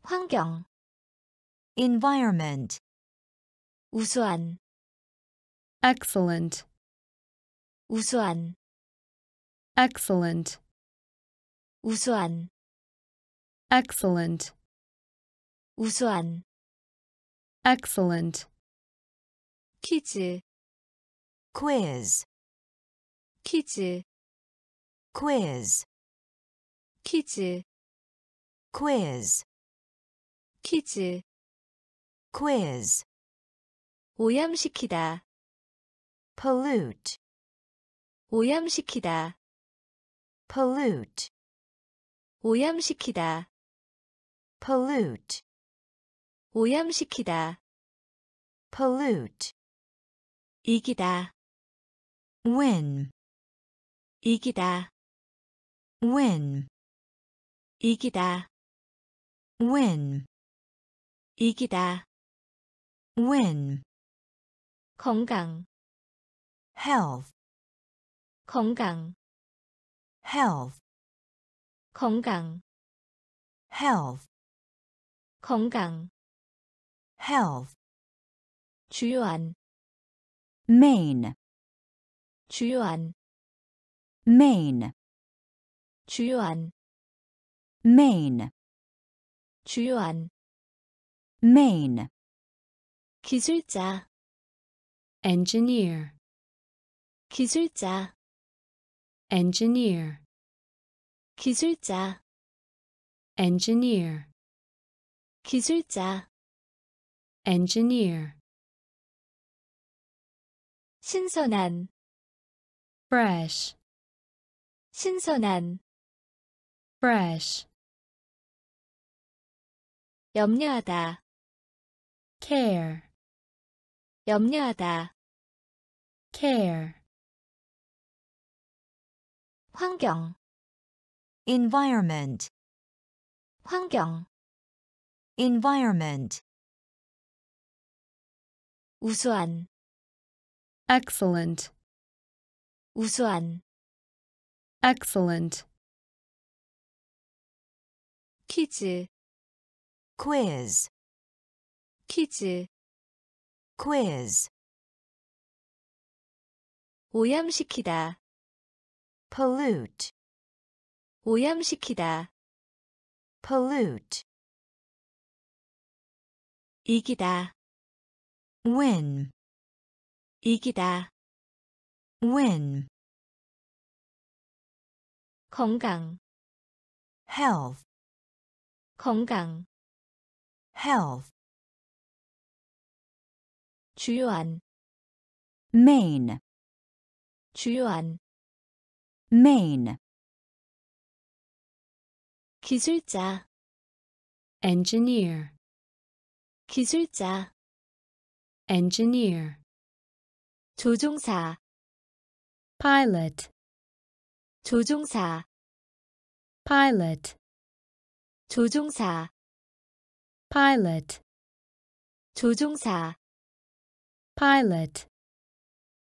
Speaker 1: 환경,
Speaker 3: environment,
Speaker 1: 우수한,
Speaker 2: excellent,
Speaker 1: 우수한,
Speaker 2: excellent,
Speaker 1: 우수한,
Speaker 2: excellent,
Speaker 1: 우수한,
Speaker 2: excellent,
Speaker 1: 퀴즈,
Speaker 3: quiz,
Speaker 1: 퀴즈,
Speaker 3: quiz,
Speaker 1: 퀴즈,
Speaker 3: quiz,
Speaker 1: 퀴즈,
Speaker 3: quiz,
Speaker 1: 오염시키다,
Speaker 3: pollute,
Speaker 1: 오염시키다,
Speaker 3: Pollute,
Speaker 1: 오염시키다,
Speaker 3: pollute,
Speaker 1: 오염시키다,
Speaker 3: pollute,
Speaker 1: 이기다,
Speaker 3: win,
Speaker 1: 이기다,
Speaker 3: win,
Speaker 1: 이기다,
Speaker 3: win,
Speaker 1: 이기다,
Speaker 3: win,
Speaker 1: 건강,
Speaker 3: health,
Speaker 1: 건강,
Speaker 3: health,
Speaker 1: 건강,
Speaker 3: health,
Speaker 1: 건강,
Speaker 3: health,
Speaker 1: 주요한,
Speaker 3: main,
Speaker 1: 주요한,
Speaker 3: main,
Speaker 1: 주요한,
Speaker 3: main,
Speaker 1: 주요한,
Speaker 3: main,
Speaker 1: 기술자,
Speaker 2: engineer,
Speaker 1: 기술자,
Speaker 2: engineer,
Speaker 1: 기술자,
Speaker 2: engineer,
Speaker 1: 기술자,
Speaker 2: engineer,
Speaker 1: 신선한,
Speaker 2: fresh,
Speaker 1: 신선한,
Speaker 2: fresh,
Speaker 1: 염려하다,
Speaker 2: care,
Speaker 1: 염려하다,
Speaker 2: care,
Speaker 1: 환경,
Speaker 3: environment,
Speaker 1: 환경,
Speaker 3: environment,
Speaker 1: 우수한,
Speaker 2: excellent,
Speaker 1: 우수한,
Speaker 2: excellent,
Speaker 1: 퀴즈,
Speaker 3: quiz,
Speaker 1: 퀴즈,
Speaker 3: quiz,
Speaker 1: 오염시키다,
Speaker 3: pollute,
Speaker 1: 오염시키다,
Speaker 3: pollute,
Speaker 1: 이기다,
Speaker 3: win,
Speaker 1: 이기다,
Speaker 3: win,
Speaker 1: 건강,
Speaker 3: health,
Speaker 1: 건강,
Speaker 3: health,
Speaker 1: 주요한,
Speaker 3: main,
Speaker 1: 주요한,
Speaker 3: main,
Speaker 1: 기술자,
Speaker 2: engineer,
Speaker 1: 기술자,
Speaker 2: engineer,
Speaker 1: 조종사,
Speaker 2: pilot,
Speaker 1: 조종사,
Speaker 2: pilot,
Speaker 1: 조종사,
Speaker 2: pilot,
Speaker 1: 조종사,
Speaker 2: pilot,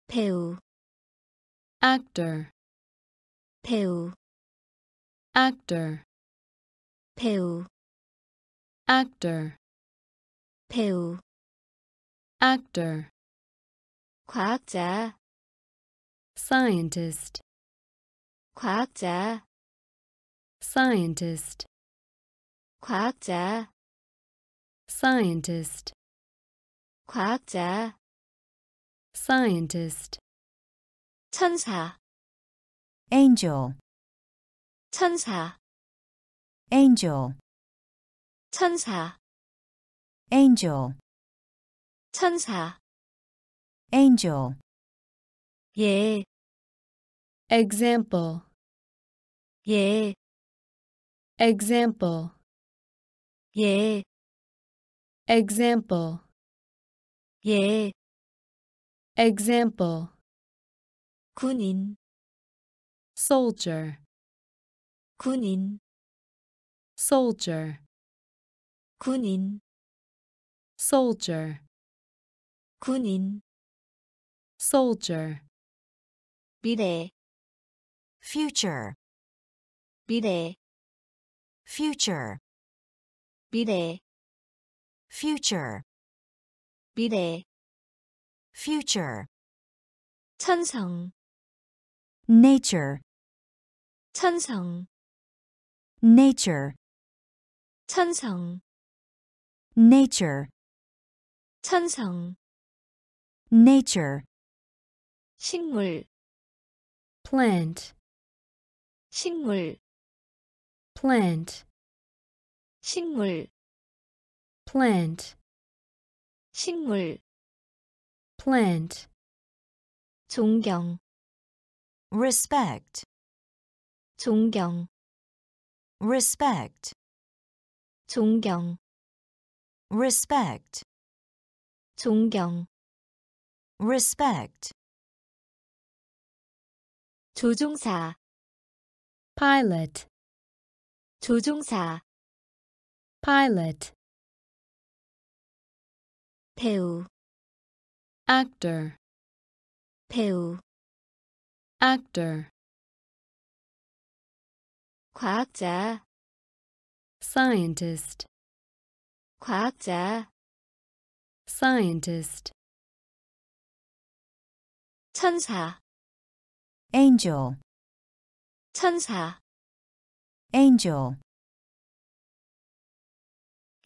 Speaker 1: 배우,
Speaker 2: actor,
Speaker 1: 배우,
Speaker 2: actor,
Speaker 1: 배우,
Speaker 2: actor,
Speaker 1: 배우,
Speaker 2: actor,
Speaker 1: 과학자,
Speaker 2: scientist,
Speaker 1: 과학자,
Speaker 2: scientist,
Speaker 1: 과학자,
Speaker 2: scientist,
Speaker 1: 과학자,
Speaker 2: scientist,
Speaker 1: 천사,
Speaker 3: angel,
Speaker 1: 천사,
Speaker 3: angel,
Speaker 1: 천사,
Speaker 3: angel,
Speaker 1: 천사,
Speaker 3: angel,
Speaker 1: 예,
Speaker 2: example,
Speaker 1: 예,
Speaker 2: example,
Speaker 1: 예,
Speaker 2: example,
Speaker 1: 예,
Speaker 2: example,
Speaker 1: 군인,
Speaker 2: soldier,
Speaker 1: 군인,
Speaker 2: soldier,
Speaker 1: 군인,
Speaker 2: soldier,
Speaker 1: 군인,
Speaker 2: soldier,
Speaker 1: 미래,
Speaker 3: future,
Speaker 1: 미래,
Speaker 3: future,
Speaker 1: 미래,
Speaker 3: future,
Speaker 1: 미래,
Speaker 3: future,
Speaker 1: 천성,
Speaker 3: nature,
Speaker 1: 천성,
Speaker 3: nature,
Speaker 1: 천성,
Speaker 3: nature,
Speaker 1: 천성,
Speaker 3: nature,
Speaker 1: 식물,
Speaker 2: plant,
Speaker 1: 식물,
Speaker 2: plant,
Speaker 1: 식물,
Speaker 2: plant,
Speaker 1: 식물,
Speaker 2: plant,
Speaker 1: 존경,
Speaker 3: respect,
Speaker 1: 존경,
Speaker 3: respect,
Speaker 1: 존경,
Speaker 3: respect,
Speaker 1: 존경,
Speaker 3: respect,
Speaker 1: 조종사,
Speaker 2: pilot,
Speaker 1: 조종사,
Speaker 2: pilot,
Speaker 1: 배우,
Speaker 2: actor,
Speaker 1: 배우,
Speaker 2: actor,
Speaker 1: 과학자,
Speaker 2: scientist,
Speaker 1: 과학자,
Speaker 2: scientist,
Speaker 1: 천사,
Speaker 3: angel,
Speaker 1: 천사,
Speaker 3: angel,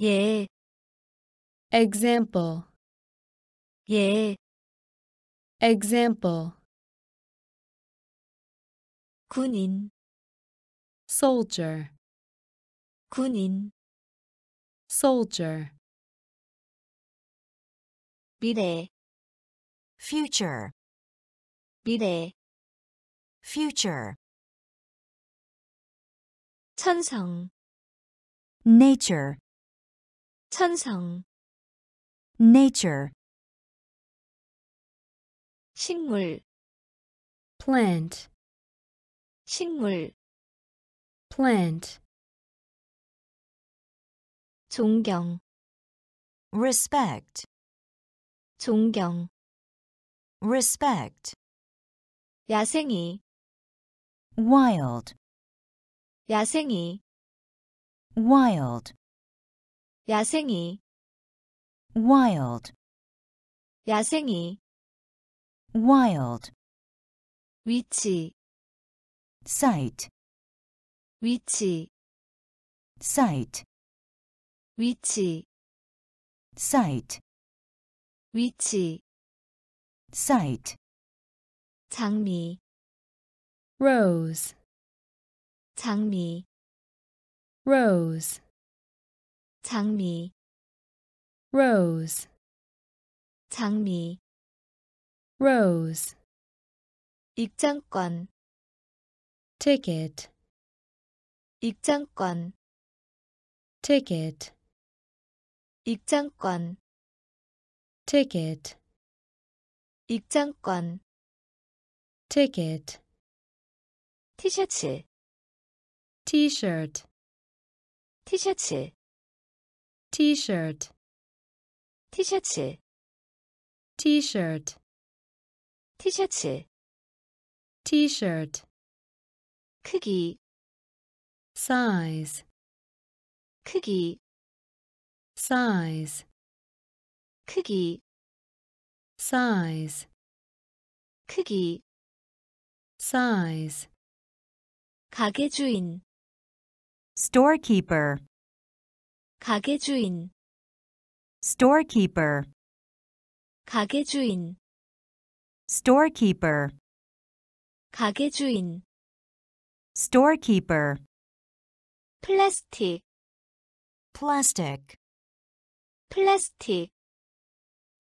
Speaker 1: 예,
Speaker 2: example,
Speaker 1: 예,
Speaker 2: example,
Speaker 1: 군인,
Speaker 2: soldier,
Speaker 1: 군인,
Speaker 2: soldier,
Speaker 1: 미래,
Speaker 3: future,
Speaker 1: 미래,
Speaker 3: future,
Speaker 1: 천성,
Speaker 3: nature,
Speaker 1: 천성,
Speaker 3: nature,
Speaker 1: 식물,
Speaker 2: plant,
Speaker 1: 식물,
Speaker 2: plant,
Speaker 1: 존경,
Speaker 3: respect,
Speaker 1: 존경,
Speaker 3: respect,
Speaker 1: 야생이,
Speaker 3: wild,
Speaker 1: 야생이,
Speaker 3: wild,
Speaker 1: 야생이,
Speaker 3: wild,
Speaker 1: 야생이,
Speaker 3: wild,
Speaker 1: 위치,
Speaker 3: sight,
Speaker 1: 위치,
Speaker 3: sight,
Speaker 1: 위치,
Speaker 3: sight,
Speaker 1: 위치,
Speaker 3: sight,
Speaker 1: 장미,
Speaker 2: rose,
Speaker 1: 장미,
Speaker 2: rose,
Speaker 1: 장미,
Speaker 2: rose,
Speaker 1: 장미,
Speaker 2: rose,
Speaker 1: 입장권,
Speaker 2: ticket,
Speaker 1: 입장권,
Speaker 2: ticket,
Speaker 1: 입장권,
Speaker 2: ticket,
Speaker 1: 입장권,
Speaker 2: ticket,
Speaker 1: 티셔츠,
Speaker 2: t-shirt,
Speaker 1: 티셔츠,
Speaker 2: t-shirt,
Speaker 1: 티셔츠,
Speaker 2: t-shirt,
Speaker 1: 티셔츠,
Speaker 2: t-shirt,
Speaker 1: 크기,
Speaker 2: size,
Speaker 1: 크기,
Speaker 2: size,
Speaker 1: 크기,
Speaker 2: size,
Speaker 1: 크기,
Speaker 2: size,
Speaker 1: 가게 주인,
Speaker 3: storekeeper,
Speaker 1: 가게 주인,
Speaker 3: storekeeper,
Speaker 1: 가게 주인,
Speaker 3: storekeeper,
Speaker 1: 가게 주인,
Speaker 3: storekeeper,
Speaker 1: 플라스틱,
Speaker 3: plastic,
Speaker 1: 플라스틱,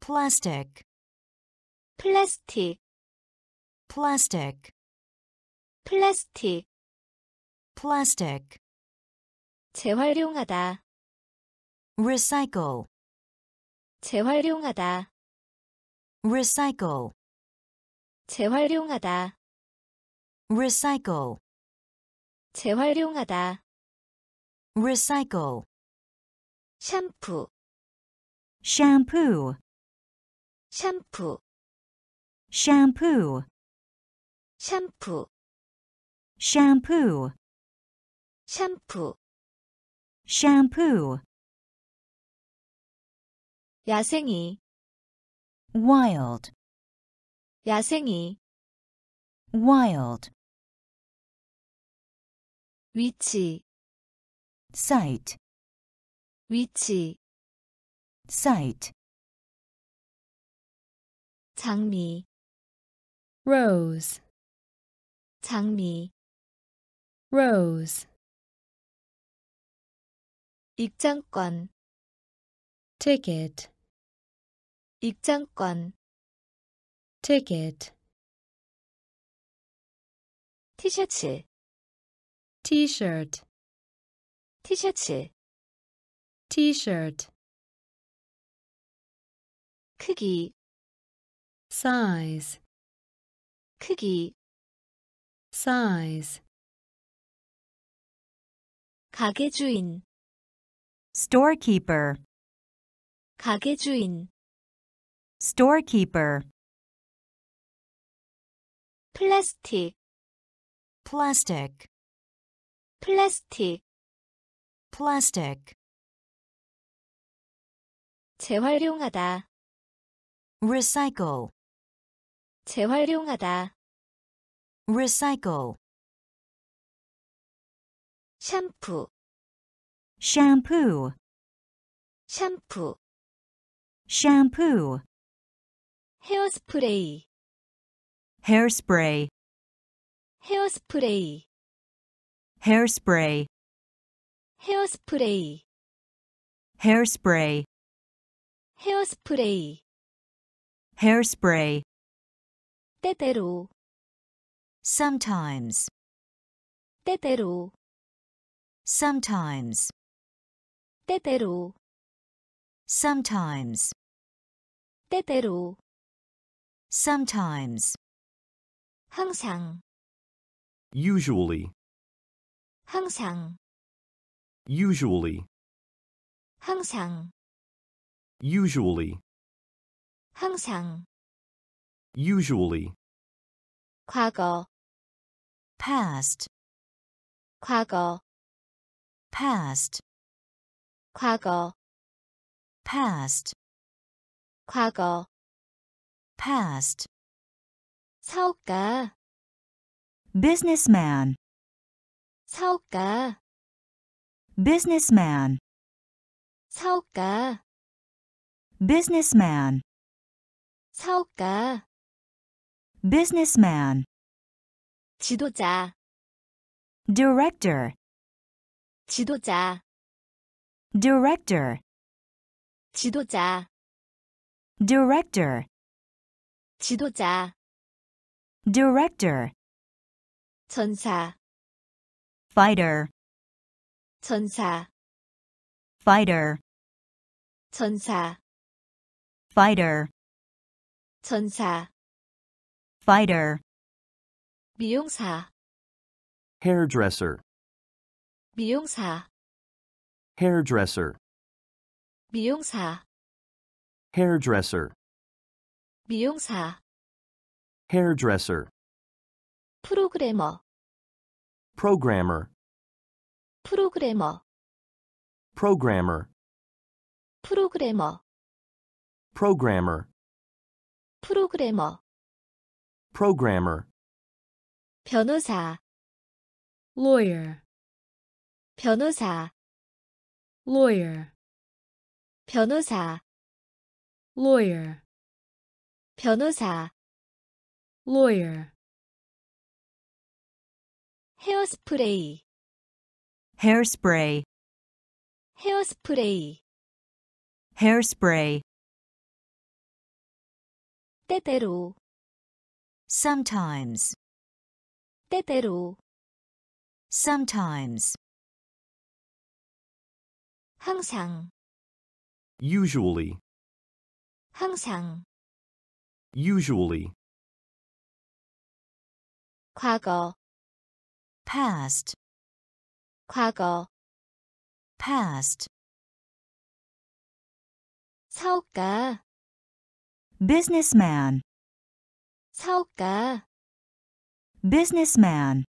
Speaker 3: plastic,
Speaker 1: 플라스틱,
Speaker 3: plastic,
Speaker 1: 플라스틱,
Speaker 3: plastic,
Speaker 1: 재활용하다,
Speaker 3: recycle,
Speaker 1: 재활용하다,
Speaker 3: recycle,
Speaker 1: 재활용하다,
Speaker 3: recycle,
Speaker 1: 재활용하다,
Speaker 3: recycle,
Speaker 1: 샴푸,
Speaker 3: shampoo,
Speaker 1: 샴푸,
Speaker 3: shampoo,
Speaker 1: 샴푸,
Speaker 3: shampoo,
Speaker 1: 샴푸,
Speaker 3: shampoo,
Speaker 1: 야생이,
Speaker 3: wild,
Speaker 1: 야생이,
Speaker 3: wild,
Speaker 1: 위치,
Speaker 3: site,
Speaker 1: 위치,
Speaker 3: site,
Speaker 1: 장미,
Speaker 2: rose,
Speaker 1: 장미,
Speaker 2: rose,
Speaker 1: 입장권,
Speaker 2: ticket,
Speaker 1: 입장권,
Speaker 2: ticket,
Speaker 1: 티셔츠,
Speaker 2: t-shirt,
Speaker 1: 티셔츠,
Speaker 2: t-shirt,
Speaker 1: 크기,
Speaker 2: size,
Speaker 1: 크기,
Speaker 2: size,
Speaker 1: 가게 주인,
Speaker 3: storekeeper,
Speaker 1: 가게 주인,
Speaker 3: storekeeper,
Speaker 1: 플라스틱,
Speaker 3: plastic,
Speaker 1: 플라스틱,
Speaker 3: plastic,
Speaker 1: 재활용하다,
Speaker 3: recycle,
Speaker 1: 재활용하다,
Speaker 3: recycle,
Speaker 1: 샴푸,
Speaker 3: shampoo,
Speaker 1: 샴푸,
Speaker 3: shampoo,
Speaker 1: 헤어스프레이,
Speaker 3: hairspray,
Speaker 1: 헤어스프레이,
Speaker 3: hairspray,
Speaker 1: 헤어스프레이,
Speaker 3: hairspray,
Speaker 1: 헤어스프레이,
Speaker 3: hairspray,
Speaker 1: 때때로,
Speaker 3: sometimes,
Speaker 1: 때때로,
Speaker 3: sometimes,
Speaker 1: 때때로,
Speaker 3: sometimes,
Speaker 1: 때때로,
Speaker 3: sometimes,
Speaker 1: 항상,
Speaker 4: Usually.
Speaker 1: 항상,
Speaker 4: Usually.
Speaker 1: 항상,
Speaker 4: Usually.
Speaker 1: 항상,
Speaker 4: Usually.
Speaker 1: 과거,
Speaker 3: past,
Speaker 1: 과거,
Speaker 3: past,
Speaker 1: 과거,
Speaker 3: past,
Speaker 1: 과거,
Speaker 3: past,
Speaker 1: 사업가,
Speaker 3: businessman,
Speaker 1: 사업가,
Speaker 3: businessman,
Speaker 1: 사업가,
Speaker 3: businessman,
Speaker 1: 사업가,
Speaker 3: businessman,
Speaker 1: 지도자,
Speaker 3: director,
Speaker 1: 지도자,
Speaker 3: director,
Speaker 1: 지도자,
Speaker 3: director,
Speaker 1: 지도자,
Speaker 3: director,
Speaker 1: 전사,
Speaker 3: fighter,
Speaker 1: 전사,
Speaker 3: fighter,
Speaker 1: 전사,
Speaker 3: fighter,
Speaker 1: 전사,
Speaker 3: fighter,
Speaker 1: 미용사,
Speaker 4: Hairdresser.
Speaker 1: 미용사,
Speaker 4: Hairdresser.
Speaker 1: 미용사,
Speaker 4: Hairdresser.
Speaker 1: 미용사,
Speaker 4: Hairdresser.
Speaker 1: 프로그래머,
Speaker 4: Programmer.
Speaker 1: 프로그래머,
Speaker 4: Programmer.
Speaker 1: 프로그래머,
Speaker 4: Programmer.
Speaker 1: 프로그래머,
Speaker 4: Programmer.
Speaker 1: 변호사,
Speaker 2: lawyer,
Speaker 1: 변호사,
Speaker 2: lawyer,
Speaker 1: 변호사,
Speaker 2: lawyer,
Speaker 1: 변호사,
Speaker 2: lawyer,
Speaker 1: 헤어스프레이,
Speaker 3: hairspray,
Speaker 1: 헤어스프레이,
Speaker 3: hairspray,
Speaker 1: 때때로,
Speaker 3: sometimes,
Speaker 1: 때때로,
Speaker 3: sometimes,
Speaker 1: 항상,
Speaker 4: usually,
Speaker 1: 항상,
Speaker 4: usually,
Speaker 1: 과거,
Speaker 3: past,
Speaker 1: 과거,
Speaker 3: past,
Speaker 1: 사업가,
Speaker 3: businessman,
Speaker 1: 사업가,
Speaker 3: businessman,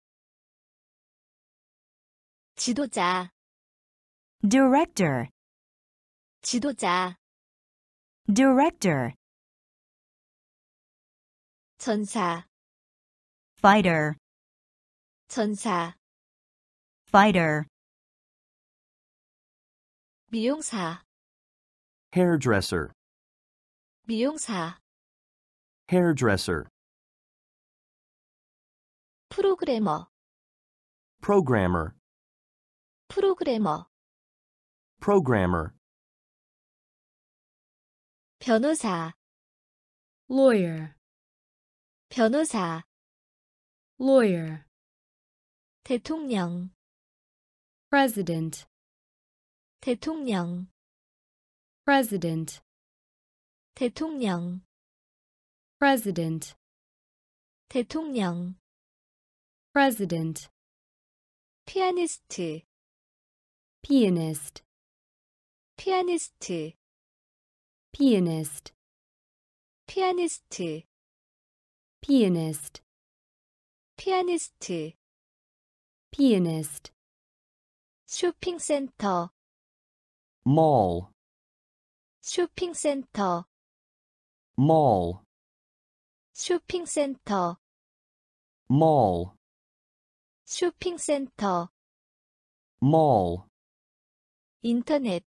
Speaker 1: 지도자,
Speaker 3: director,
Speaker 1: 지도자,
Speaker 3: director,
Speaker 1: 전사,
Speaker 3: fighter,
Speaker 1: 전사,
Speaker 3: fighter,
Speaker 1: 미용사,
Speaker 4: hairdresser,
Speaker 1: 미용사,
Speaker 4: hairdresser,
Speaker 1: 프로그래머,
Speaker 4: programmer,
Speaker 1: 프로그래머,
Speaker 4: programmer,
Speaker 1: 변호사,
Speaker 2: lawyer,
Speaker 1: 변호사,
Speaker 2: lawyer,
Speaker 1: 대통령,
Speaker 2: president,
Speaker 1: 대통령,
Speaker 2: president,
Speaker 1: 대통령,
Speaker 2: president,
Speaker 1: 대통령,
Speaker 2: president,
Speaker 1: 피아니스트,
Speaker 2: pianist,
Speaker 1: 피아니스트,
Speaker 2: pianist,
Speaker 1: 피아니스트,
Speaker 2: pianist,
Speaker 1: 피아니스트,
Speaker 2: pianist,
Speaker 1: 쇼핑센터,
Speaker 4: mall,
Speaker 1: 쇼핑센터,
Speaker 4: mall,
Speaker 1: 쇼핑센터,
Speaker 4: mall,
Speaker 1: 쇼핑센터,
Speaker 4: mall,
Speaker 1: 인터넷,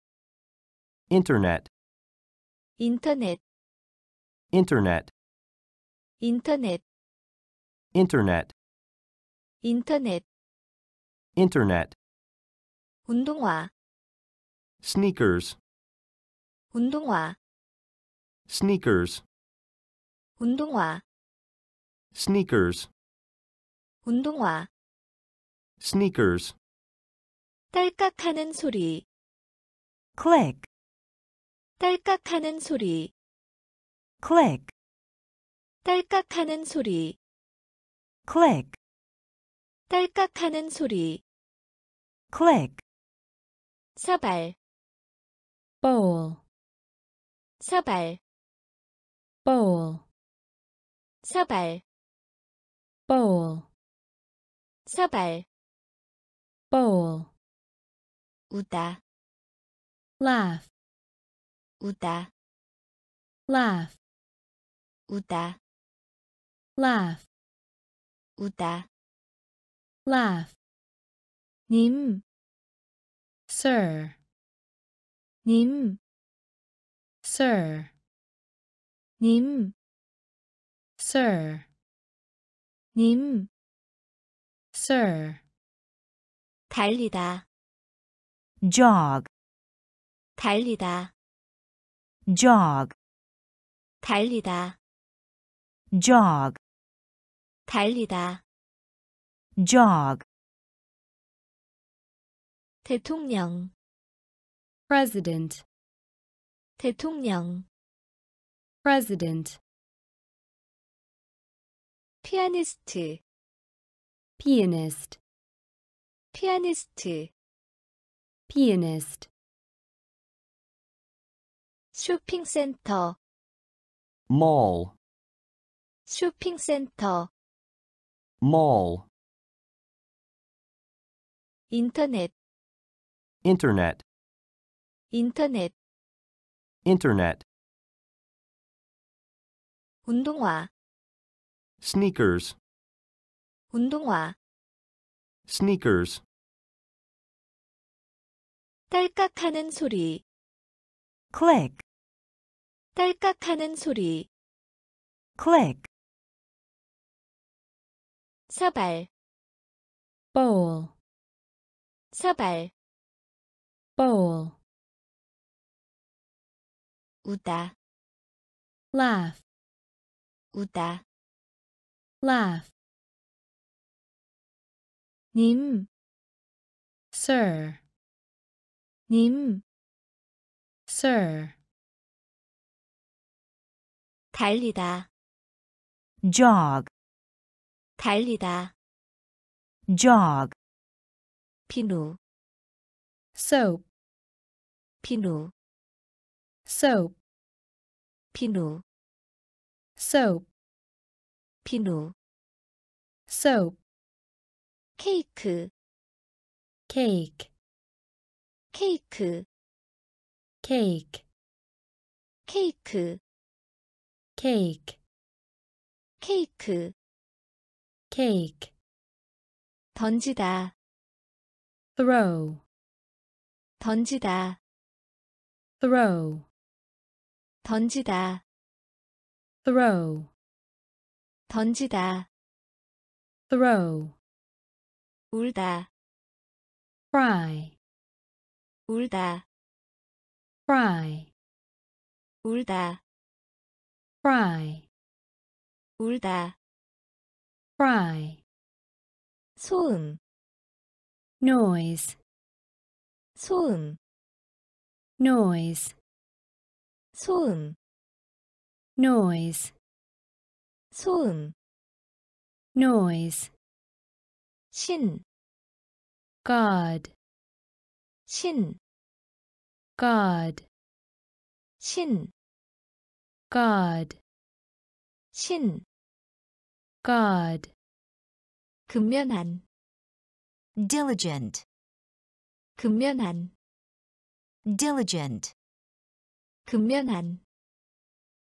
Speaker 4: internet,
Speaker 1: 인터넷,
Speaker 4: internet,
Speaker 1: 인터넷,
Speaker 4: internet,
Speaker 1: 인터넷,
Speaker 4: internet,
Speaker 1: 운동화,
Speaker 4: sneakers,
Speaker 1: 운동화,
Speaker 4: sneakers,
Speaker 1: 운동화,
Speaker 4: sneakers,
Speaker 1: 운동화,
Speaker 4: sneakers,
Speaker 1: 딸깍하는 소리,
Speaker 3: click,
Speaker 1: 딸깍하는 소리,
Speaker 3: click,
Speaker 1: 딸깍하는 소리,
Speaker 3: click,
Speaker 1: 딸깍하는 소리,
Speaker 3: click,
Speaker 1: 사발,
Speaker 2: bowl,
Speaker 1: 사발,
Speaker 2: bowl,
Speaker 1: 사발,
Speaker 2: bowl,
Speaker 1: 사발,
Speaker 2: bowl,
Speaker 1: 우다,
Speaker 2: laugh,
Speaker 1: 우다,
Speaker 2: laugh,
Speaker 1: 우다,
Speaker 2: laugh,
Speaker 1: 우다,
Speaker 2: laugh,
Speaker 1: 님,
Speaker 2: sir,
Speaker 1: 님,
Speaker 2: sir,
Speaker 1: 님,
Speaker 2: sir,
Speaker 1: 님,
Speaker 2: sir,
Speaker 1: 달리다,
Speaker 3: jog,
Speaker 1: 달리다,
Speaker 3: jog,
Speaker 1: 달리다,
Speaker 3: jog,
Speaker 1: 달리다,
Speaker 3: jog,
Speaker 1: 대통령,
Speaker 2: president,
Speaker 1: 대통령,
Speaker 2: president,
Speaker 1: 피아니스트,
Speaker 2: pianist,
Speaker 1: 피아니스트,
Speaker 2: pianist,
Speaker 1: 쇼핑센터,
Speaker 4: mall,
Speaker 1: 쇼핑센터,
Speaker 4: mall,
Speaker 1: 인터넷,
Speaker 4: internet,
Speaker 1: 인터넷,
Speaker 4: internet,
Speaker 1: 운동화,
Speaker 4: sneakers,
Speaker 1: 운동화,
Speaker 4: sneakers,
Speaker 1: 딸깍하는 소리,
Speaker 3: click,
Speaker 1: 딸깍하는 소리,
Speaker 3: click,
Speaker 1: 사발,
Speaker 2: bowl,
Speaker 1: 사발,
Speaker 2: Bowl,
Speaker 1: 우다,
Speaker 2: laugh,
Speaker 1: 우다,
Speaker 2: laugh,
Speaker 1: 님,
Speaker 2: sir,
Speaker 1: 님,
Speaker 2: Sir.
Speaker 1: 달리다,
Speaker 3: jog,
Speaker 1: 달리다,
Speaker 3: jog,
Speaker 1: 비누,
Speaker 2: Soap.
Speaker 1: 비누,
Speaker 2: Soap.
Speaker 1: 비누,
Speaker 2: Soap.
Speaker 1: 비누,
Speaker 2: Soap.
Speaker 1: 케이크,
Speaker 2: Cake.
Speaker 1: 케이크,
Speaker 2: Cake.
Speaker 1: 케이크,
Speaker 2: Cake.
Speaker 1: 케이크,
Speaker 2: Cake.
Speaker 1: 던지다,
Speaker 2: Throw.
Speaker 1: 던지다,
Speaker 2: Throw.
Speaker 1: 던지다,
Speaker 2: Throw.
Speaker 1: 던지다,
Speaker 2: Throw.
Speaker 1: 울다,
Speaker 2: Cry.
Speaker 1: 울다,
Speaker 2: Cry.
Speaker 1: 울다,
Speaker 2: Cry.
Speaker 1: 울다,
Speaker 2: Cry.
Speaker 1: 소음,
Speaker 2: Noise.
Speaker 1: 소음,
Speaker 2: Noise.
Speaker 1: 소음,
Speaker 2: Noise.
Speaker 1: 소음,
Speaker 2: Noise.
Speaker 1: 신,
Speaker 2: God.
Speaker 1: 신,
Speaker 2: God.
Speaker 1: 신,
Speaker 2: God.
Speaker 1: 신,
Speaker 2: God.
Speaker 1: 근면한,
Speaker 3: diligent,
Speaker 1: 근면한,
Speaker 3: diligent,
Speaker 1: 근면한,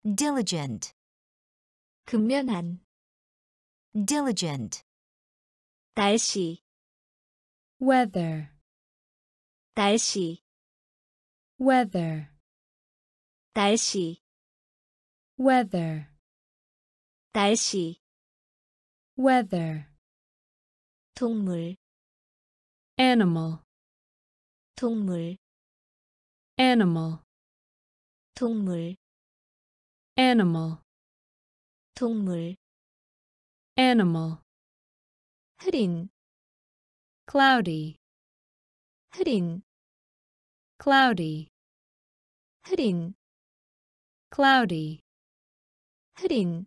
Speaker 3: diligent,
Speaker 1: 근면한,
Speaker 3: diligent,
Speaker 1: 날씨,
Speaker 2: Weather.
Speaker 1: 날씨,
Speaker 2: Weather.
Speaker 1: 날씨,
Speaker 2: Weather.
Speaker 1: 날씨,
Speaker 2: Weather.
Speaker 1: 동물,
Speaker 2: Animal.
Speaker 1: 동물,
Speaker 2: Animal.
Speaker 1: 동물,
Speaker 2: Animal.
Speaker 1: 동물,
Speaker 2: Animal.
Speaker 1: 흐린,
Speaker 2: Cloudy.
Speaker 1: 흐린,
Speaker 2: Cloudy.
Speaker 1: 흐린,
Speaker 2: Cloudy.
Speaker 1: 흐린,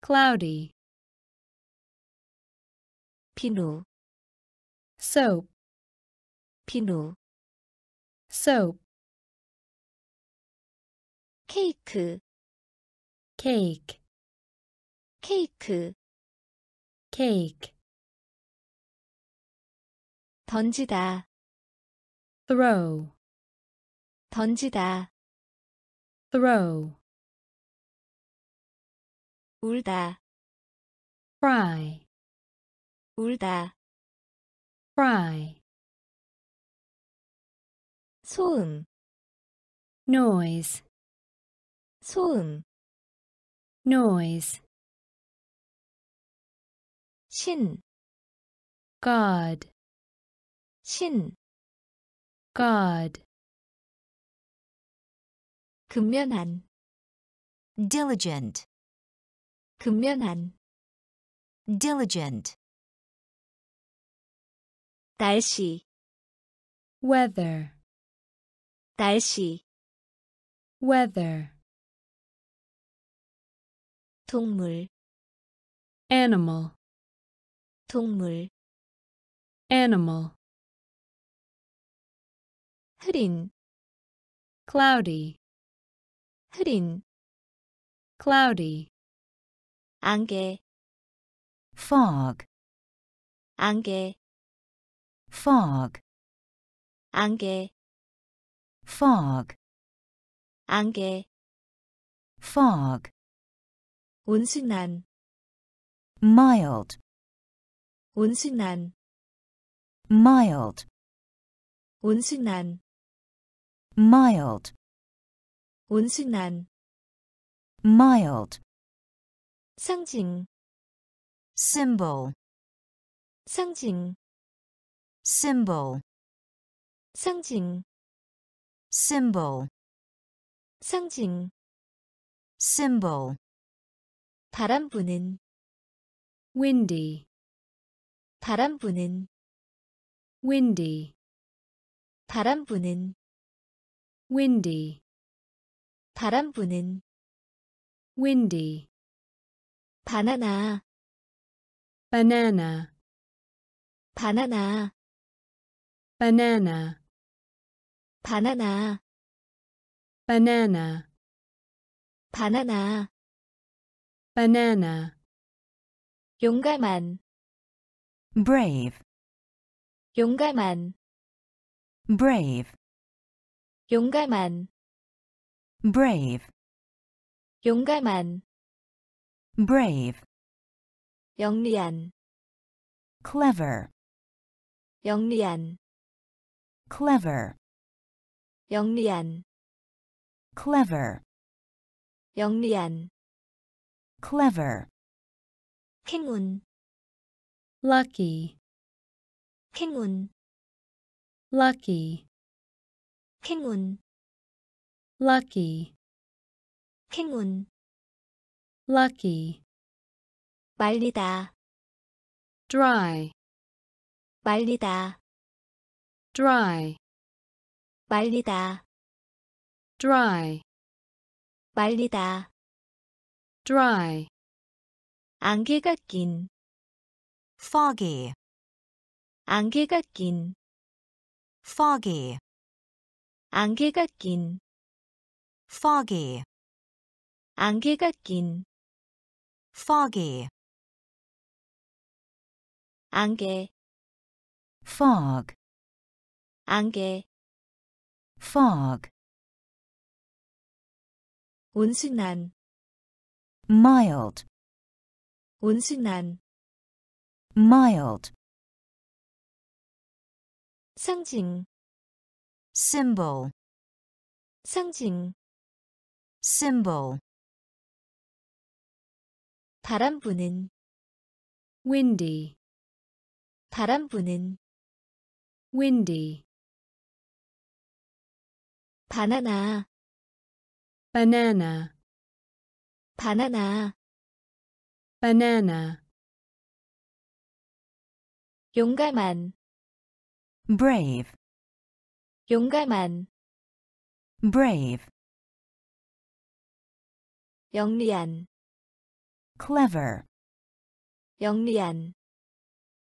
Speaker 2: Cloudy.
Speaker 1: 비누,
Speaker 2: Soap.
Speaker 1: 비누,
Speaker 2: Soap.
Speaker 1: 케이크,
Speaker 2: Cake.
Speaker 1: 케이크,
Speaker 2: Cake.
Speaker 1: 던지다,
Speaker 2: Throw.
Speaker 1: 던지다,
Speaker 2: Throw.
Speaker 1: 울다,
Speaker 2: Cry.
Speaker 1: 울다,
Speaker 2: Cry.
Speaker 1: 소음,
Speaker 2: Noise.
Speaker 1: 소음,
Speaker 2: Noise.
Speaker 1: 신,
Speaker 2: God.
Speaker 1: 신,
Speaker 2: God.
Speaker 1: 근면한,
Speaker 3: diligent,
Speaker 1: 근면한,
Speaker 3: diligent,
Speaker 1: 날씨,
Speaker 2: Weather.
Speaker 1: 날씨,
Speaker 2: Weather.
Speaker 1: 동물,
Speaker 2: Animal.
Speaker 1: 동물,
Speaker 2: Animal.
Speaker 1: 흐린,
Speaker 2: Cloudy.
Speaker 1: 흐린,
Speaker 2: Cloudy.
Speaker 1: 안개,
Speaker 3: fog,
Speaker 1: 안개,
Speaker 3: fog,
Speaker 1: 안개,
Speaker 3: fog,
Speaker 1: 안개,
Speaker 3: fog,
Speaker 1: 온순한,
Speaker 3: mild,
Speaker 1: 온순한,
Speaker 3: mild,
Speaker 1: 온순한,
Speaker 3: mild,
Speaker 1: 온순한,
Speaker 3: mild,
Speaker 1: 상징,
Speaker 3: symbol,
Speaker 1: 상징,
Speaker 3: symbol,
Speaker 1: 상징,
Speaker 3: Symbol,
Speaker 1: 상징,
Speaker 3: symbol,
Speaker 1: 바람 부는,
Speaker 2: Windy.
Speaker 1: 바람 부는,
Speaker 2: Windy.
Speaker 1: 바람 부는,
Speaker 2: windy,
Speaker 1: 바람 부는
Speaker 2: windy,
Speaker 1: 바나나
Speaker 2: banana,
Speaker 1: 바나나
Speaker 2: banana,
Speaker 1: 바나나
Speaker 2: banana,
Speaker 1: 바나나
Speaker 2: banana,
Speaker 1: 용감한
Speaker 3: brave,
Speaker 1: 용감한
Speaker 3: brave,
Speaker 1: 용감한
Speaker 3: brave,
Speaker 1: 용감한
Speaker 3: brave,
Speaker 1: 영리한
Speaker 3: clever,
Speaker 1: 영리한
Speaker 3: clever,
Speaker 1: 영리한
Speaker 3: clever,
Speaker 1: 영리한
Speaker 3: clever,
Speaker 1: 행운
Speaker 2: lucky,
Speaker 1: 행운
Speaker 2: lucky,
Speaker 1: 행운
Speaker 2: lucky,
Speaker 1: 행운
Speaker 2: lucky,
Speaker 1: 말리다
Speaker 2: dry,
Speaker 1: 말리다
Speaker 2: dry,
Speaker 1: 말리다
Speaker 2: dry,
Speaker 1: 말리다
Speaker 2: dry,
Speaker 1: 안개가 낀
Speaker 3: foggy,
Speaker 1: 안개가 낀
Speaker 3: foggy,
Speaker 1: 안개가 낀
Speaker 3: foggy,
Speaker 1: 안개가 낀
Speaker 3: foggy,
Speaker 1: 안개
Speaker 3: fog,
Speaker 1: 안개
Speaker 3: fog,
Speaker 1: 온순한
Speaker 3: mild,
Speaker 1: 온순한
Speaker 3: mild,
Speaker 1: 상징
Speaker 3: symbol,
Speaker 1: 상징
Speaker 3: symbol,
Speaker 1: 바람 부는
Speaker 2: windy,
Speaker 1: 바람 부는
Speaker 2: windy,
Speaker 1: 바나나
Speaker 2: banana,
Speaker 1: 바나나
Speaker 2: banana,
Speaker 1: 용감한
Speaker 3: brave,
Speaker 1: 용감한
Speaker 3: brave,
Speaker 1: 영리한
Speaker 3: clever,
Speaker 1: 영리한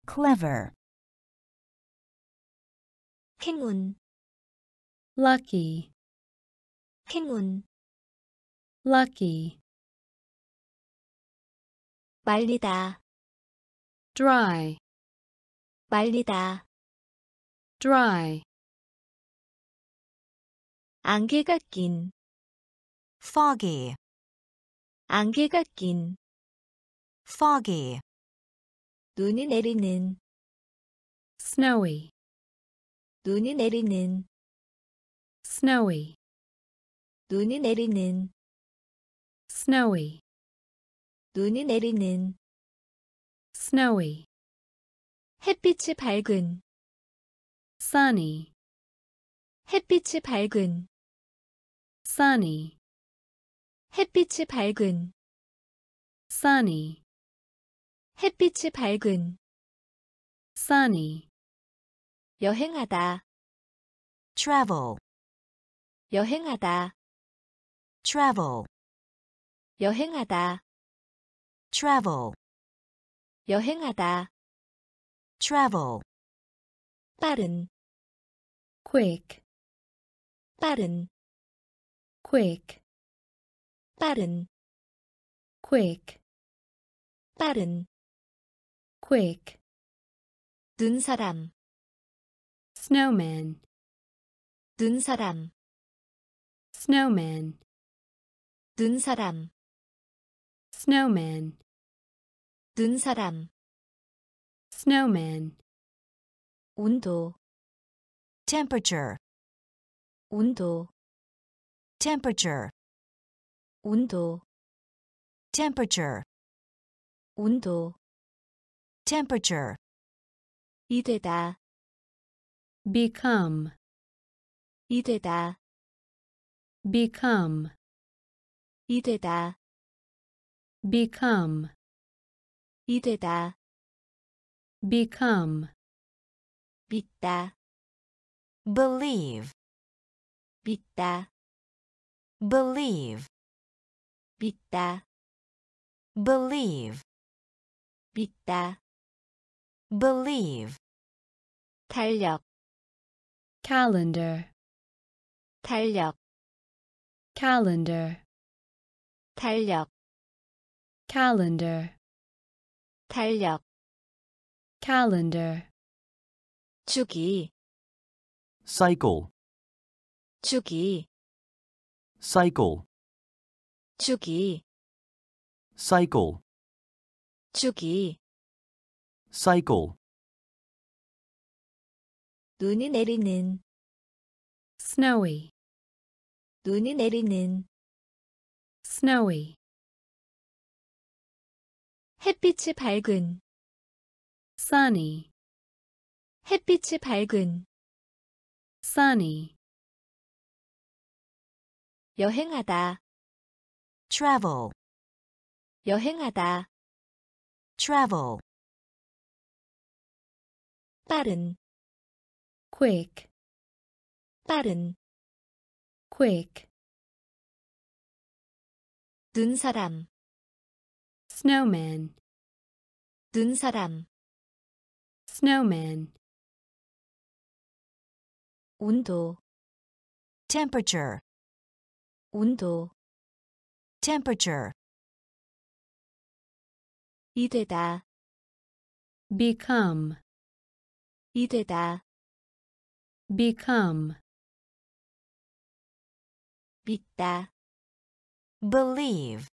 Speaker 3: clever,
Speaker 1: 행운
Speaker 2: Lucky,
Speaker 1: 행운
Speaker 2: lucky,
Speaker 1: 말리다
Speaker 2: dry,
Speaker 1: 말리다
Speaker 2: dry,
Speaker 1: 안개가 낀
Speaker 3: foggy,
Speaker 1: 안개가 낀
Speaker 3: foggy,
Speaker 1: 눈이 내리는
Speaker 2: snowy,
Speaker 1: 눈이 내리는
Speaker 2: snowy,
Speaker 1: 눈이 내리는
Speaker 2: snowy,
Speaker 1: 눈이 내리는
Speaker 2: snowy,
Speaker 1: 햇빛이 밝은
Speaker 2: sunny,
Speaker 1: 햇빛이 밝은
Speaker 2: sunny,
Speaker 1: 햇빛이 밝은
Speaker 2: sunny,
Speaker 1: 햇빛이 밝은
Speaker 2: sunny,
Speaker 1: 여행하다
Speaker 3: travel,
Speaker 1: 여행하다
Speaker 3: travel,
Speaker 1: 여행하다
Speaker 3: travel,
Speaker 1: 여행하다
Speaker 3: travel,
Speaker 1: 빠른
Speaker 2: quick,
Speaker 1: 빠른
Speaker 2: quick,
Speaker 1: 빠른
Speaker 2: quick,
Speaker 1: 빠른
Speaker 2: quick,
Speaker 1: 눈사람
Speaker 2: snowman,
Speaker 1: 눈사람
Speaker 2: snowman,
Speaker 1: 눈사람
Speaker 2: snowman,
Speaker 1: 눈사람
Speaker 2: snowman,
Speaker 1: 온도
Speaker 3: temperature,
Speaker 1: 온도
Speaker 3: temperature,
Speaker 1: 온도
Speaker 3: temperature,
Speaker 1: 온도
Speaker 3: temperature,
Speaker 1: 이되다
Speaker 2: become,
Speaker 1: 이되다
Speaker 2: become,
Speaker 1: 이되다
Speaker 2: become,
Speaker 1: 이되다
Speaker 2: become,
Speaker 1: 믿다
Speaker 3: believe,
Speaker 1: 믿다,
Speaker 3: believe,
Speaker 1: 믿다,
Speaker 3: believe,
Speaker 1: 믿다,
Speaker 3: believe,
Speaker 1: 달력,
Speaker 2: calendar,
Speaker 1: 달력,
Speaker 2: calendar,
Speaker 1: 달력,
Speaker 2: calendar,
Speaker 1: 달력,
Speaker 2: calendar,
Speaker 1: 주기,
Speaker 4: cycle,
Speaker 1: 주기,
Speaker 4: cycle,
Speaker 1: 주기,
Speaker 4: cycle,
Speaker 1: 주기,
Speaker 4: cycle,
Speaker 1: 눈이 내리는,
Speaker 2: snowy,
Speaker 1: 눈이 내리는,
Speaker 2: snowy,
Speaker 1: 햇빛이 밝은,
Speaker 2: sunny,
Speaker 1: 햇빛이 밝은,
Speaker 2: sunny,
Speaker 1: 여행하다,
Speaker 3: travel,
Speaker 1: 여행하다,
Speaker 3: travel,
Speaker 1: 빠른,
Speaker 2: quick,
Speaker 1: 빠른,
Speaker 2: quick,
Speaker 1: 눈사람,
Speaker 2: snowman,
Speaker 1: 눈사람,
Speaker 2: snowman,
Speaker 1: 온도,
Speaker 3: temperature,
Speaker 1: 온도,
Speaker 3: temperature,
Speaker 1: 이되다,
Speaker 2: become,
Speaker 1: 이되다,
Speaker 2: become,
Speaker 1: 믿다,
Speaker 3: believe,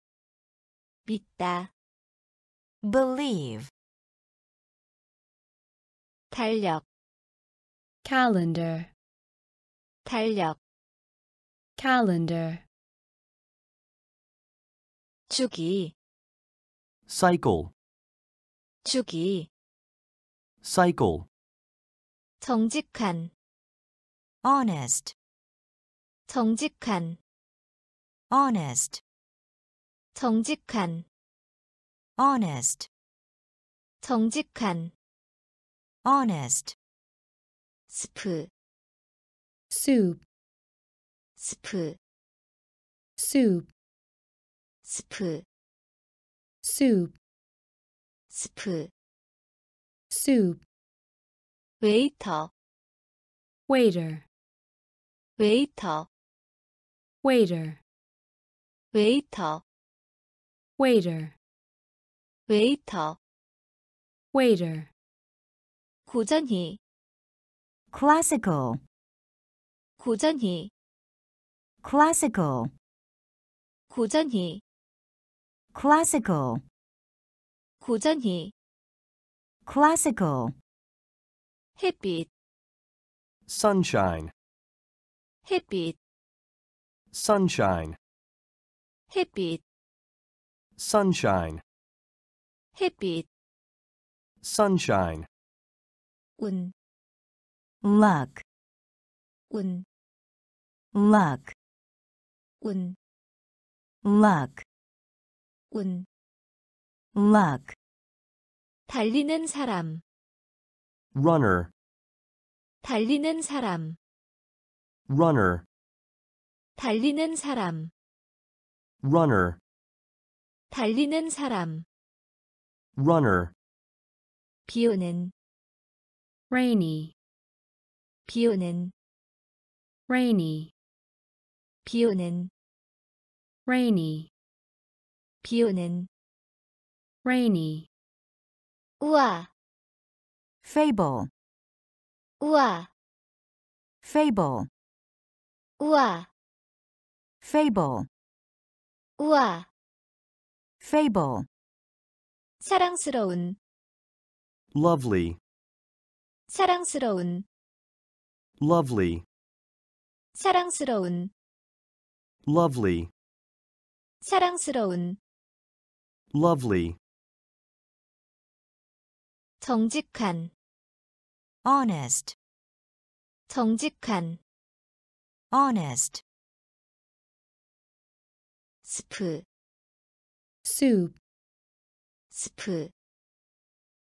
Speaker 1: 믿다,
Speaker 3: believe,
Speaker 1: 달력,
Speaker 2: calendar,
Speaker 1: 달력,
Speaker 2: calendar,
Speaker 1: 주기,
Speaker 4: cycle,
Speaker 1: 주기,
Speaker 4: cycle,
Speaker 1: 정직한,
Speaker 3: honest,
Speaker 1: 정직한,
Speaker 3: honest,
Speaker 1: 정직한,
Speaker 3: honest,
Speaker 1: 정직한,
Speaker 3: honest,
Speaker 1: 스프,
Speaker 2: soup,
Speaker 1: 스프,
Speaker 2: soup,
Speaker 1: 스프,
Speaker 2: soup,
Speaker 1: 스프,
Speaker 2: soup,
Speaker 1: 웨이터,
Speaker 2: waiter,
Speaker 1: 웨이터,
Speaker 2: waiter,
Speaker 1: 웨이터,
Speaker 2: waiter,
Speaker 1: 웨이터,
Speaker 2: waiter,
Speaker 1: 고전히,
Speaker 3: classical,
Speaker 1: 고전히,
Speaker 3: classical,
Speaker 1: 고전히,
Speaker 3: classical,
Speaker 1: 고전히,
Speaker 3: classical,
Speaker 1: 햇빛,
Speaker 4: sunshine,
Speaker 1: 햇빛,
Speaker 4: sunshine,
Speaker 1: 햇빛,
Speaker 4: sunshine,
Speaker 1: 햇빛,
Speaker 4: sunshine,
Speaker 1: 운,
Speaker 3: luck,
Speaker 1: 운,
Speaker 3: luck,
Speaker 1: 운,
Speaker 3: luck,
Speaker 1: 운,
Speaker 3: luck,
Speaker 1: 달리는 사람,
Speaker 4: runner,
Speaker 1: 달리는 사람,
Speaker 4: runner,
Speaker 1: 달리는 사람,
Speaker 4: runner,
Speaker 1: 달리는 사람,
Speaker 4: runner,
Speaker 1: 비 오는,
Speaker 2: rainy,
Speaker 1: 비 오는,
Speaker 2: rainy,
Speaker 1: 비 오는,
Speaker 2: rainy,
Speaker 1: 비 오는,
Speaker 2: rainy,
Speaker 1: 우와,
Speaker 3: fable,
Speaker 1: 우와,
Speaker 3: fable,
Speaker 1: 우와,
Speaker 3: fable,
Speaker 1: 우와,
Speaker 3: fable,
Speaker 1: 사랑스러운,
Speaker 4: lovely,
Speaker 1: 사랑스러운,
Speaker 4: lovely,
Speaker 1: 사랑스러운,
Speaker 4: lovely,
Speaker 1: 사랑스러운,
Speaker 4: lovely,
Speaker 1: 정직한,
Speaker 3: honest,
Speaker 1: 정직한,
Speaker 3: honest,
Speaker 1: 스프,
Speaker 2: soup,
Speaker 1: 스프,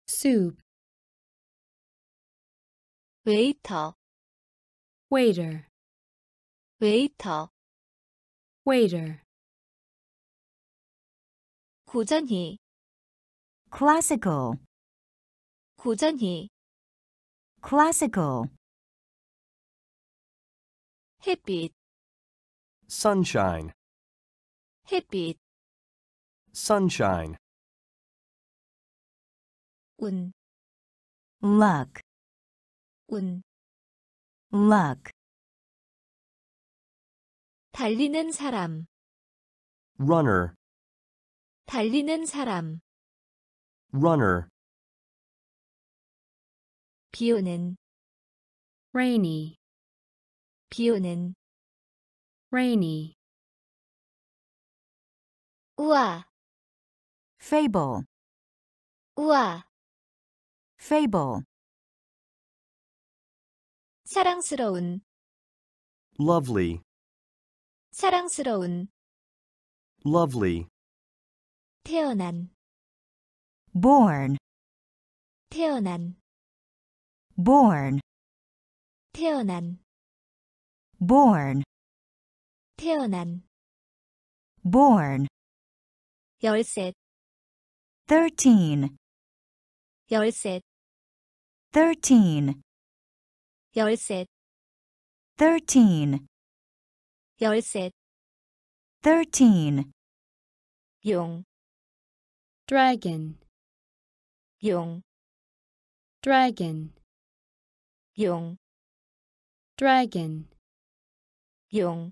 Speaker 2: soup,
Speaker 1: 웨이터,
Speaker 2: waiter,
Speaker 1: 웨이터,
Speaker 2: waiter,
Speaker 1: 고전히,
Speaker 3: classical,
Speaker 1: 고전히,
Speaker 3: classical,
Speaker 1: 햇빛,
Speaker 4: sunshine,
Speaker 1: 햇빛,
Speaker 4: sunshine,
Speaker 1: 운,
Speaker 3: luck,
Speaker 1: 운,
Speaker 3: luck,
Speaker 1: 달리는 사람,
Speaker 4: runner,
Speaker 1: 달리는 사람,
Speaker 4: runner,
Speaker 1: 비오는,
Speaker 2: rainy,
Speaker 1: 비오는,
Speaker 2: rainy,
Speaker 1: 우아,
Speaker 3: fable,
Speaker 1: 우아,
Speaker 3: fable,
Speaker 1: 사랑스러운,
Speaker 4: lovely,
Speaker 1: 사랑스러운,
Speaker 4: lovely,
Speaker 1: 태어난,
Speaker 3: born,
Speaker 1: 태어난,
Speaker 3: born,
Speaker 1: 태어난,
Speaker 3: born,
Speaker 1: 태어난,
Speaker 3: born,
Speaker 1: 열셋,
Speaker 3: thirteen,
Speaker 1: 열셋,
Speaker 3: thirteen,
Speaker 1: 열셋,
Speaker 3: thirteen,
Speaker 1: 열셋,
Speaker 3: thirteen,
Speaker 1: 용,
Speaker 2: dragon,
Speaker 1: 용,
Speaker 2: dragon,
Speaker 1: 용,
Speaker 2: dragon,
Speaker 1: 용,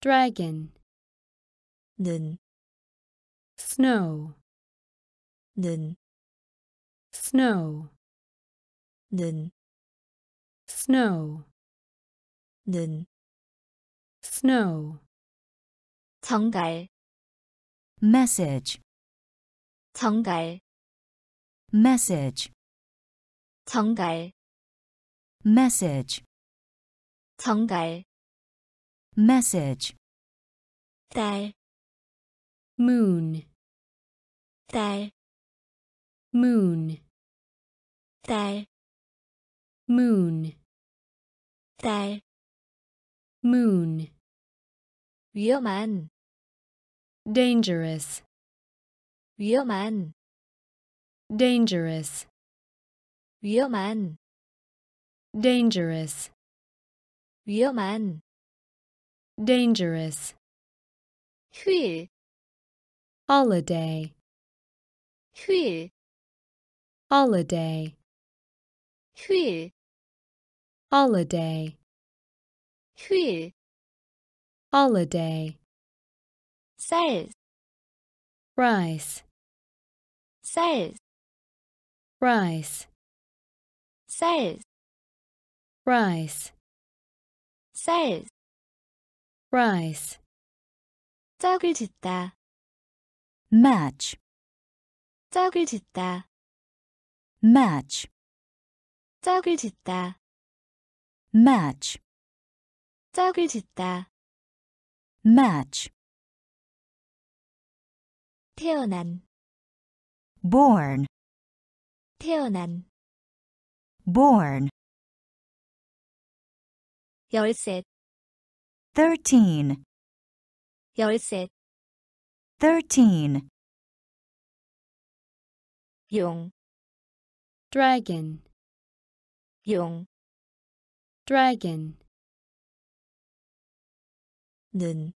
Speaker 2: dragon,
Speaker 1: 눈,
Speaker 2: snow,
Speaker 1: 눈,
Speaker 2: snow,
Speaker 1: 눈,
Speaker 2: snow,
Speaker 1: 눈,
Speaker 2: snow,
Speaker 1: 정갈,
Speaker 3: message,
Speaker 1: 정갈,
Speaker 3: message,
Speaker 1: 정갈,
Speaker 3: message,
Speaker 1: 정갈,
Speaker 3: message,
Speaker 1: 딸,
Speaker 2: moon,
Speaker 1: 딸,
Speaker 2: moon,
Speaker 1: 딸,
Speaker 2: moon,
Speaker 1: 딸,
Speaker 2: moon,
Speaker 1: 위험한,
Speaker 2: dangerous,
Speaker 1: 위험한,
Speaker 2: dangerous,
Speaker 1: 위험한,
Speaker 2: dangerous,
Speaker 1: 위험한,
Speaker 2: dangerous,
Speaker 1: 휴일,
Speaker 2: holiday,
Speaker 1: 휴일,
Speaker 2: holiday,
Speaker 1: 휴일,
Speaker 2: holiday,
Speaker 1: 휴일,
Speaker 2: holiday,
Speaker 1: 쌀,
Speaker 2: rice,
Speaker 1: 쌀,
Speaker 2: rice,
Speaker 1: 쌀,
Speaker 2: rice,
Speaker 1: 쌀,
Speaker 2: rice,
Speaker 1: 짝을 짓다,
Speaker 3: match,
Speaker 1: 짝을 짓다,
Speaker 3: match,
Speaker 1: 짝을 짓다,
Speaker 3: match,
Speaker 1: 짝을 짓다,
Speaker 3: match,
Speaker 1: 태어난,
Speaker 3: born,
Speaker 1: 태어난,
Speaker 3: born,
Speaker 1: 열셋,
Speaker 3: thirteen,
Speaker 1: 열셋,
Speaker 3: thirteen,
Speaker 1: 용,
Speaker 2: dragon,
Speaker 1: 용,
Speaker 2: dragon,
Speaker 1: 눈,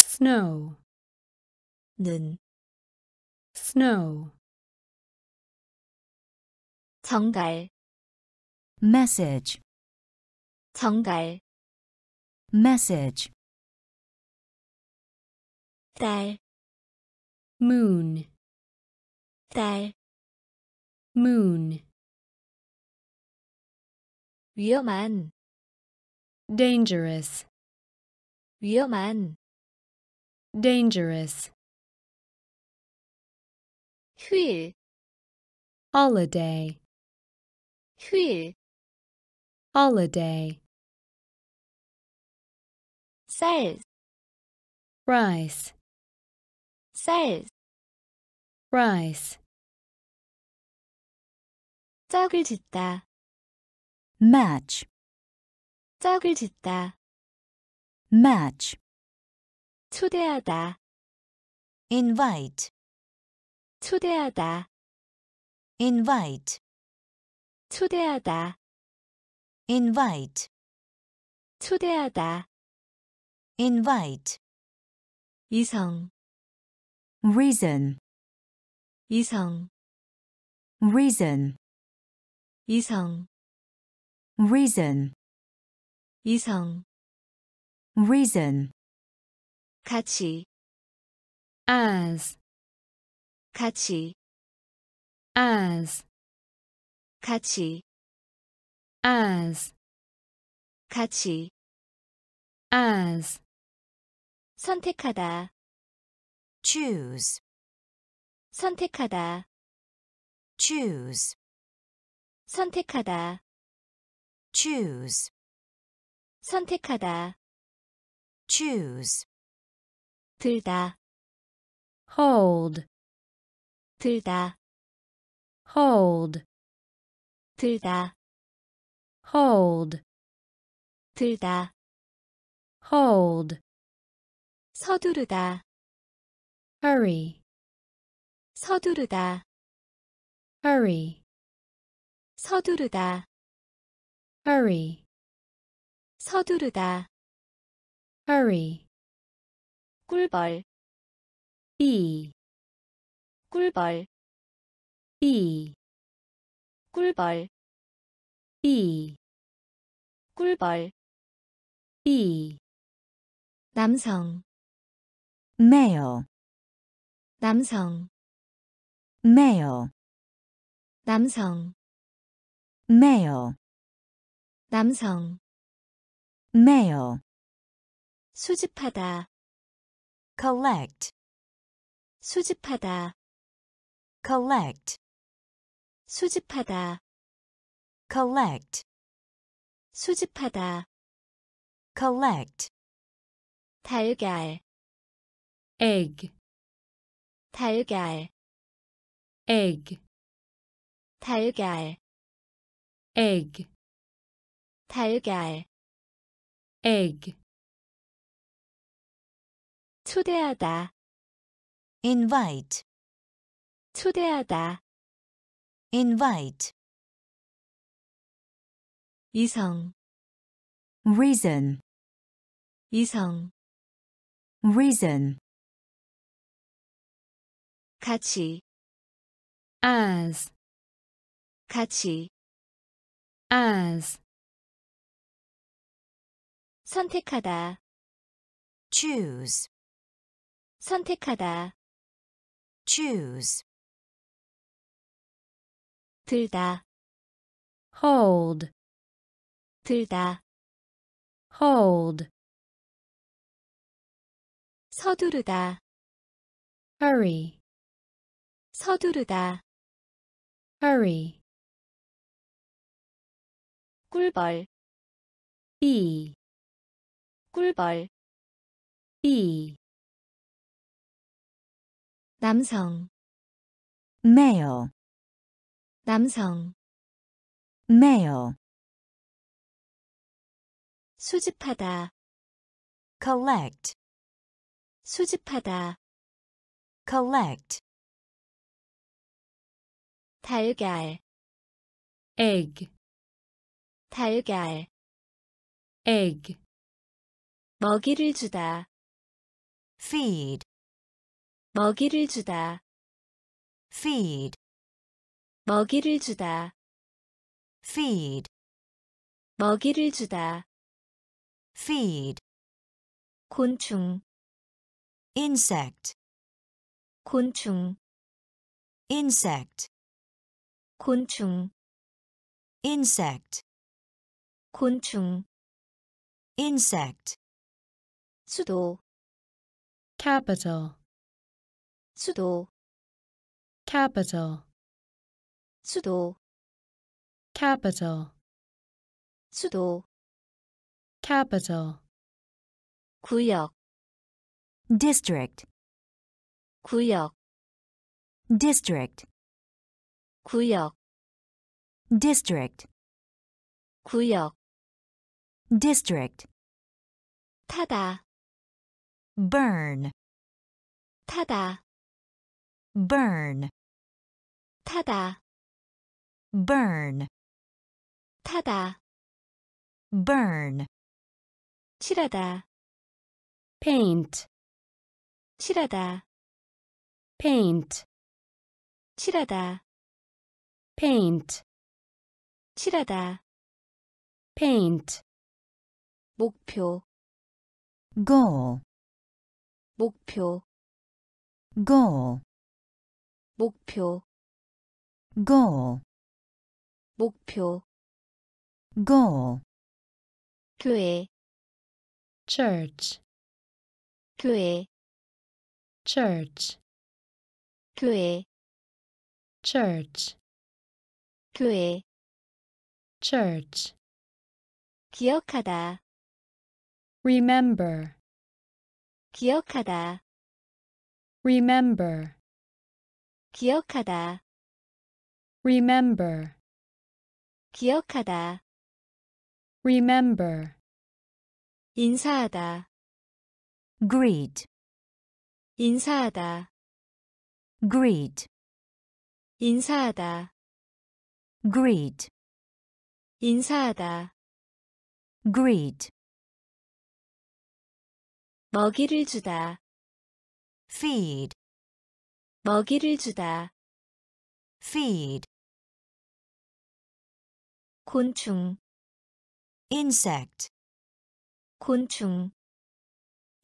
Speaker 2: snow,
Speaker 1: 눈,
Speaker 2: snow,
Speaker 1: 정갈,
Speaker 3: message,
Speaker 1: 정갈,
Speaker 3: message,
Speaker 1: 딸,
Speaker 2: moon,
Speaker 1: 딸,
Speaker 2: moon,
Speaker 1: 위험한,
Speaker 2: dangerous,
Speaker 1: 위험한,
Speaker 2: dangerous,
Speaker 1: 휴일,
Speaker 2: holiday,
Speaker 1: 휴일,
Speaker 2: holiday,
Speaker 1: 쌀,
Speaker 2: rice,
Speaker 1: 쌀,
Speaker 2: rice,
Speaker 1: 짝을 짓다,
Speaker 3: match,
Speaker 1: 짝을 짓다,
Speaker 3: match,
Speaker 1: 초대하다,
Speaker 3: invite,
Speaker 1: 초대하다,
Speaker 3: invite,
Speaker 1: 초대하다,
Speaker 3: invite,
Speaker 1: 초대하다,
Speaker 3: invite,
Speaker 1: 이성,
Speaker 3: reason,
Speaker 1: 이성,
Speaker 3: reason,
Speaker 1: 이성,
Speaker 3: reason,
Speaker 1: 이성,
Speaker 3: reason,
Speaker 1: 같이,
Speaker 2: as,
Speaker 1: 같이,
Speaker 2: as,
Speaker 1: 같이,
Speaker 2: as,
Speaker 1: 같이,
Speaker 2: as,
Speaker 1: 선택하다,
Speaker 3: choose,
Speaker 1: 선택하다,
Speaker 3: choose,
Speaker 1: 선택하다,
Speaker 3: choose,
Speaker 1: 선택하다,
Speaker 3: choose,
Speaker 1: 들다,
Speaker 2: hold,
Speaker 1: 들다,
Speaker 2: hold,
Speaker 1: 들다,
Speaker 2: hold,
Speaker 1: 들다,
Speaker 2: hold,
Speaker 1: 서두르다,
Speaker 2: hurry,
Speaker 1: 서두르다,
Speaker 2: hurry,
Speaker 1: 서두르다,
Speaker 2: hurry,
Speaker 1: 서두르다,
Speaker 2: hurry,
Speaker 1: 꿀벌,
Speaker 2: be,
Speaker 1: 꿀벌,
Speaker 2: be,
Speaker 1: 꿀벌,
Speaker 2: be,
Speaker 1: 꿀벌,
Speaker 2: be,
Speaker 1: 남성,
Speaker 3: male,
Speaker 1: 남성,
Speaker 3: male,
Speaker 1: 남성,
Speaker 3: male,
Speaker 1: 남성,
Speaker 3: male,
Speaker 1: 수집하다,
Speaker 3: collect,
Speaker 1: 수집하다,
Speaker 3: collect,
Speaker 1: 수집하다,
Speaker 3: collect,
Speaker 1: 수집하다,
Speaker 3: collect,
Speaker 1: 달걀,
Speaker 2: egg,
Speaker 1: 달걀,
Speaker 2: egg,
Speaker 1: 달걀,
Speaker 2: egg,
Speaker 1: 달걀,
Speaker 2: egg,
Speaker 1: 초대하다,
Speaker 3: invite,
Speaker 1: 초대하다,
Speaker 3: invite,
Speaker 1: 이성,
Speaker 3: reason,
Speaker 1: 이성,
Speaker 3: reason,
Speaker 1: 같이,
Speaker 2: as,
Speaker 1: 같이,
Speaker 2: as,
Speaker 1: 선택하다,
Speaker 3: choose,
Speaker 1: 선택하다,
Speaker 3: choose,
Speaker 1: 들다,
Speaker 2: hold,
Speaker 1: 들다,
Speaker 2: hold,
Speaker 1: 서두르다,
Speaker 2: hurry,
Speaker 1: 서두르다,
Speaker 2: hurry,
Speaker 1: 꿀벌,
Speaker 2: be,
Speaker 1: 꿀벌,
Speaker 2: be,
Speaker 1: 남성,
Speaker 3: male,
Speaker 1: 남성,
Speaker 3: male,
Speaker 1: 수집하다,
Speaker 3: collect,
Speaker 1: 수집하다,
Speaker 3: collect,
Speaker 1: 달걀,
Speaker 2: egg,
Speaker 1: 달걀,
Speaker 2: egg,
Speaker 1: 먹이를 주다,
Speaker 3: feed,
Speaker 1: 먹이를 주다,
Speaker 3: feed,
Speaker 1: 먹이를 주다,
Speaker 3: feed,
Speaker 1: 먹이를 주다,
Speaker 3: feed,
Speaker 1: 곤충,
Speaker 3: insect,
Speaker 1: 곤충,
Speaker 3: insect,
Speaker 1: 곤충,
Speaker 3: insect,
Speaker 1: 곤충,
Speaker 3: insect,
Speaker 1: 수도,
Speaker 2: capital,
Speaker 1: 수도,
Speaker 2: capital,
Speaker 1: 수도,
Speaker 2: capital,
Speaker 1: 수도,
Speaker 2: capital,
Speaker 1: 구역,
Speaker 3: district,
Speaker 1: 구역,
Speaker 3: district,
Speaker 1: 구역,
Speaker 3: district,
Speaker 1: 구역,
Speaker 3: district,
Speaker 1: 타다,
Speaker 3: burn,
Speaker 1: 타다,
Speaker 3: burn,
Speaker 1: 타다,
Speaker 3: burn,
Speaker 1: 타다,
Speaker 3: burn,
Speaker 1: 칠하다,
Speaker 2: paint,
Speaker 1: 칠하다,
Speaker 2: paint,
Speaker 1: 칠하다,
Speaker 2: paint,
Speaker 1: 칠하다,
Speaker 2: paint,
Speaker 1: 목표,
Speaker 3: goal,
Speaker 1: 목표,
Speaker 3: goal,
Speaker 1: 목표,
Speaker 3: goal,
Speaker 1: 목표,
Speaker 3: goal,
Speaker 1: 교회,
Speaker 2: church,
Speaker 1: 교회,
Speaker 2: church,
Speaker 1: 교회,
Speaker 2: church,
Speaker 1: 교회,
Speaker 2: church.
Speaker 1: 기억하다,
Speaker 2: Remember,
Speaker 1: 기억하다,
Speaker 2: remember,
Speaker 1: 기억하다,
Speaker 2: remember,
Speaker 1: 기억하다,
Speaker 2: remember,
Speaker 1: 인사하다,
Speaker 3: greet,
Speaker 1: 인사하다,
Speaker 3: greet,
Speaker 1: 인사하다,
Speaker 3: greet,
Speaker 1: 인사하다,
Speaker 3: greet,
Speaker 1: 먹이를 주다,
Speaker 3: feed,
Speaker 1: 먹이를 주다,
Speaker 3: feed,
Speaker 1: 곤충,
Speaker 3: insect,
Speaker 1: 곤충,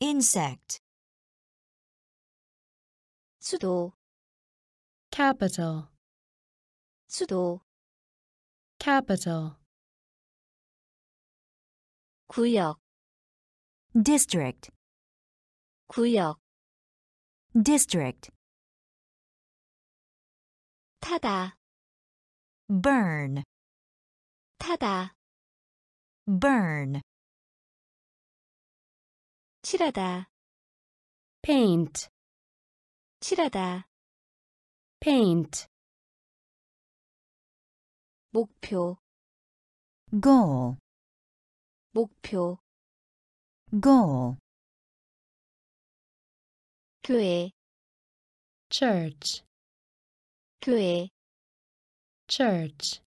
Speaker 3: insect,
Speaker 1: 수도,
Speaker 2: capital,
Speaker 1: 수도,
Speaker 2: capital,
Speaker 1: 구역,
Speaker 3: district,
Speaker 1: 구역,
Speaker 3: district,
Speaker 1: 타다,
Speaker 3: burn,
Speaker 1: 타다,
Speaker 3: burn,
Speaker 1: 칠하다,
Speaker 2: paint,
Speaker 1: 칠하다,
Speaker 2: paint,
Speaker 1: 목표,
Speaker 3: goal,
Speaker 1: 목표,
Speaker 3: goal,
Speaker 1: 교회,
Speaker 2: church,
Speaker 1: 교회,
Speaker 2: church.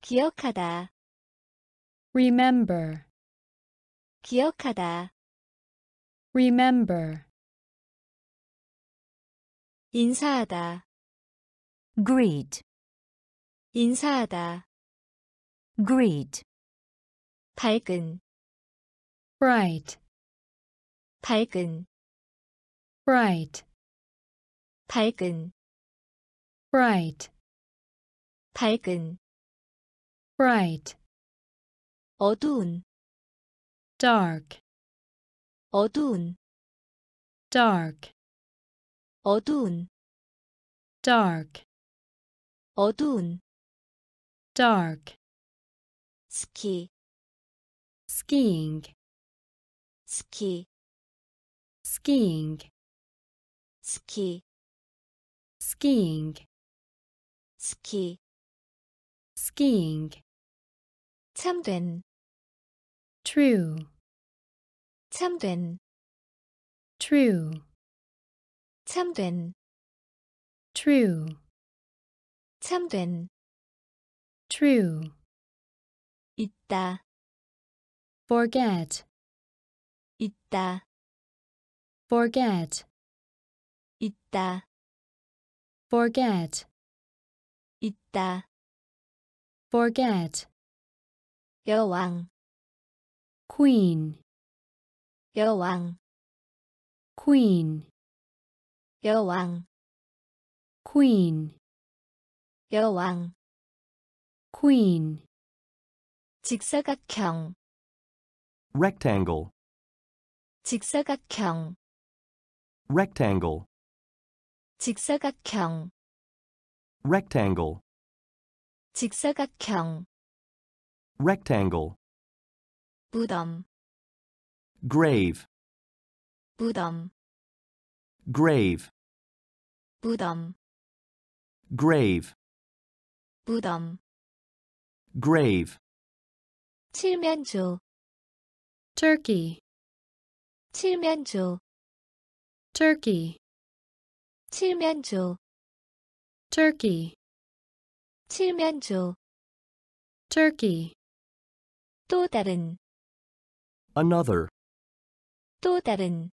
Speaker 1: 기억하다,
Speaker 2: Remember,
Speaker 1: 기억하다,
Speaker 2: remember,
Speaker 1: 인사하다,
Speaker 3: greet,
Speaker 1: 인사하다,
Speaker 3: greet,
Speaker 1: 밝은,
Speaker 2: bright,
Speaker 1: 밝은,
Speaker 2: bright,
Speaker 1: 밝은,
Speaker 2: bright,
Speaker 1: 밝은,
Speaker 2: bright,
Speaker 1: 어두운,
Speaker 2: dark,
Speaker 1: 어두운,
Speaker 2: dark,
Speaker 1: 어두운,
Speaker 2: dark,
Speaker 1: 어두운,
Speaker 2: dark,
Speaker 1: 스키,
Speaker 2: skiing,
Speaker 1: 스키,
Speaker 2: skiing,
Speaker 1: 스키,
Speaker 2: skiing,
Speaker 1: 스키,
Speaker 2: skiing,
Speaker 1: 참된,
Speaker 2: true,
Speaker 1: 참된,
Speaker 2: true,
Speaker 1: 참된,
Speaker 2: true,
Speaker 1: 참된,
Speaker 2: true,
Speaker 1: 있다,
Speaker 2: forget,
Speaker 1: 있다,
Speaker 2: forget,
Speaker 1: 있다,
Speaker 2: forget,
Speaker 1: 있다,
Speaker 2: forget,
Speaker 1: 여왕,
Speaker 2: queen,
Speaker 1: 여왕,
Speaker 2: queen,
Speaker 1: 여왕,
Speaker 2: queen,
Speaker 1: 여왕,
Speaker 2: queen,
Speaker 1: 직사각형,
Speaker 4: rectangle,
Speaker 1: 직사각형,
Speaker 4: rectangle,
Speaker 1: 직사각형,
Speaker 4: rectangle,
Speaker 1: 직사각형,
Speaker 4: rectangle,
Speaker 1: 무덤,
Speaker 4: grave,
Speaker 1: 무덤,
Speaker 4: grave,
Speaker 1: 무덤,
Speaker 4: grave,
Speaker 1: 무덤,
Speaker 4: grave,
Speaker 1: 칠면조,
Speaker 2: turkey,
Speaker 1: 칠면조
Speaker 2: turkey,
Speaker 1: 칠면조
Speaker 2: turkey,
Speaker 1: 칠면조
Speaker 2: turkey,
Speaker 1: 또 다른
Speaker 4: another,
Speaker 1: 또 다른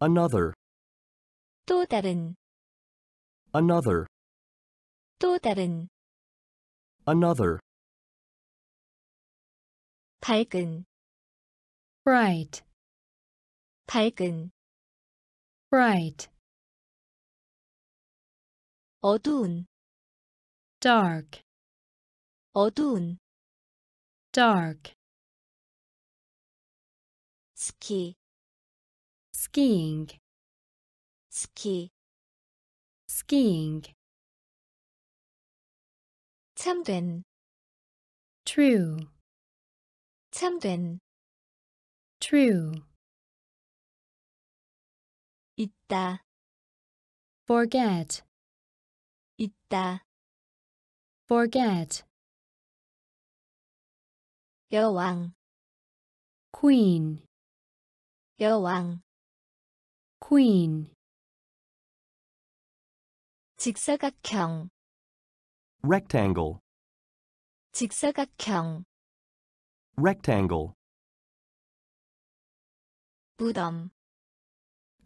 Speaker 4: another,
Speaker 1: 또 다른
Speaker 4: another,
Speaker 1: 또 다른
Speaker 4: another,
Speaker 1: 밝은
Speaker 2: bright,
Speaker 1: 밝은
Speaker 2: bright,
Speaker 1: 어두운
Speaker 2: dark,
Speaker 1: 어두운
Speaker 2: dark,
Speaker 1: 스키
Speaker 2: skiing,
Speaker 1: 스키
Speaker 2: skiing,
Speaker 1: 참된
Speaker 2: true,
Speaker 1: 참된
Speaker 2: true,
Speaker 1: 있다
Speaker 2: forget,
Speaker 1: 있다
Speaker 2: forget,
Speaker 1: 여왕
Speaker 2: queen,
Speaker 1: 여왕
Speaker 2: queen,
Speaker 1: 직사각형
Speaker 4: rectangle,
Speaker 1: 직사각형
Speaker 4: rectangle,
Speaker 1: 무덤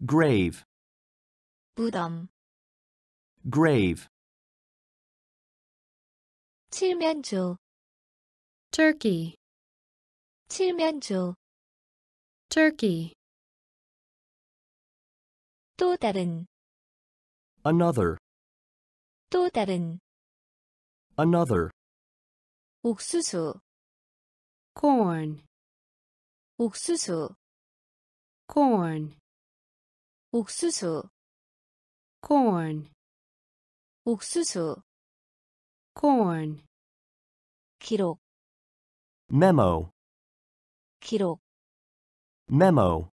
Speaker 4: grave,
Speaker 1: 무덤
Speaker 4: grave,
Speaker 1: 칠면조
Speaker 2: turkey,
Speaker 1: 칠면조
Speaker 2: turkey,
Speaker 1: 또 다른
Speaker 4: another,
Speaker 1: 또 다른
Speaker 4: another,
Speaker 1: 옥수수
Speaker 2: corn,
Speaker 1: 옥수수
Speaker 2: corn,
Speaker 1: 옥수수
Speaker 2: corn,
Speaker 1: 옥수수
Speaker 2: corn,
Speaker 1: 기록
Speaker 4: memo,
Speaker 1: 기록
Speaker 4: memo,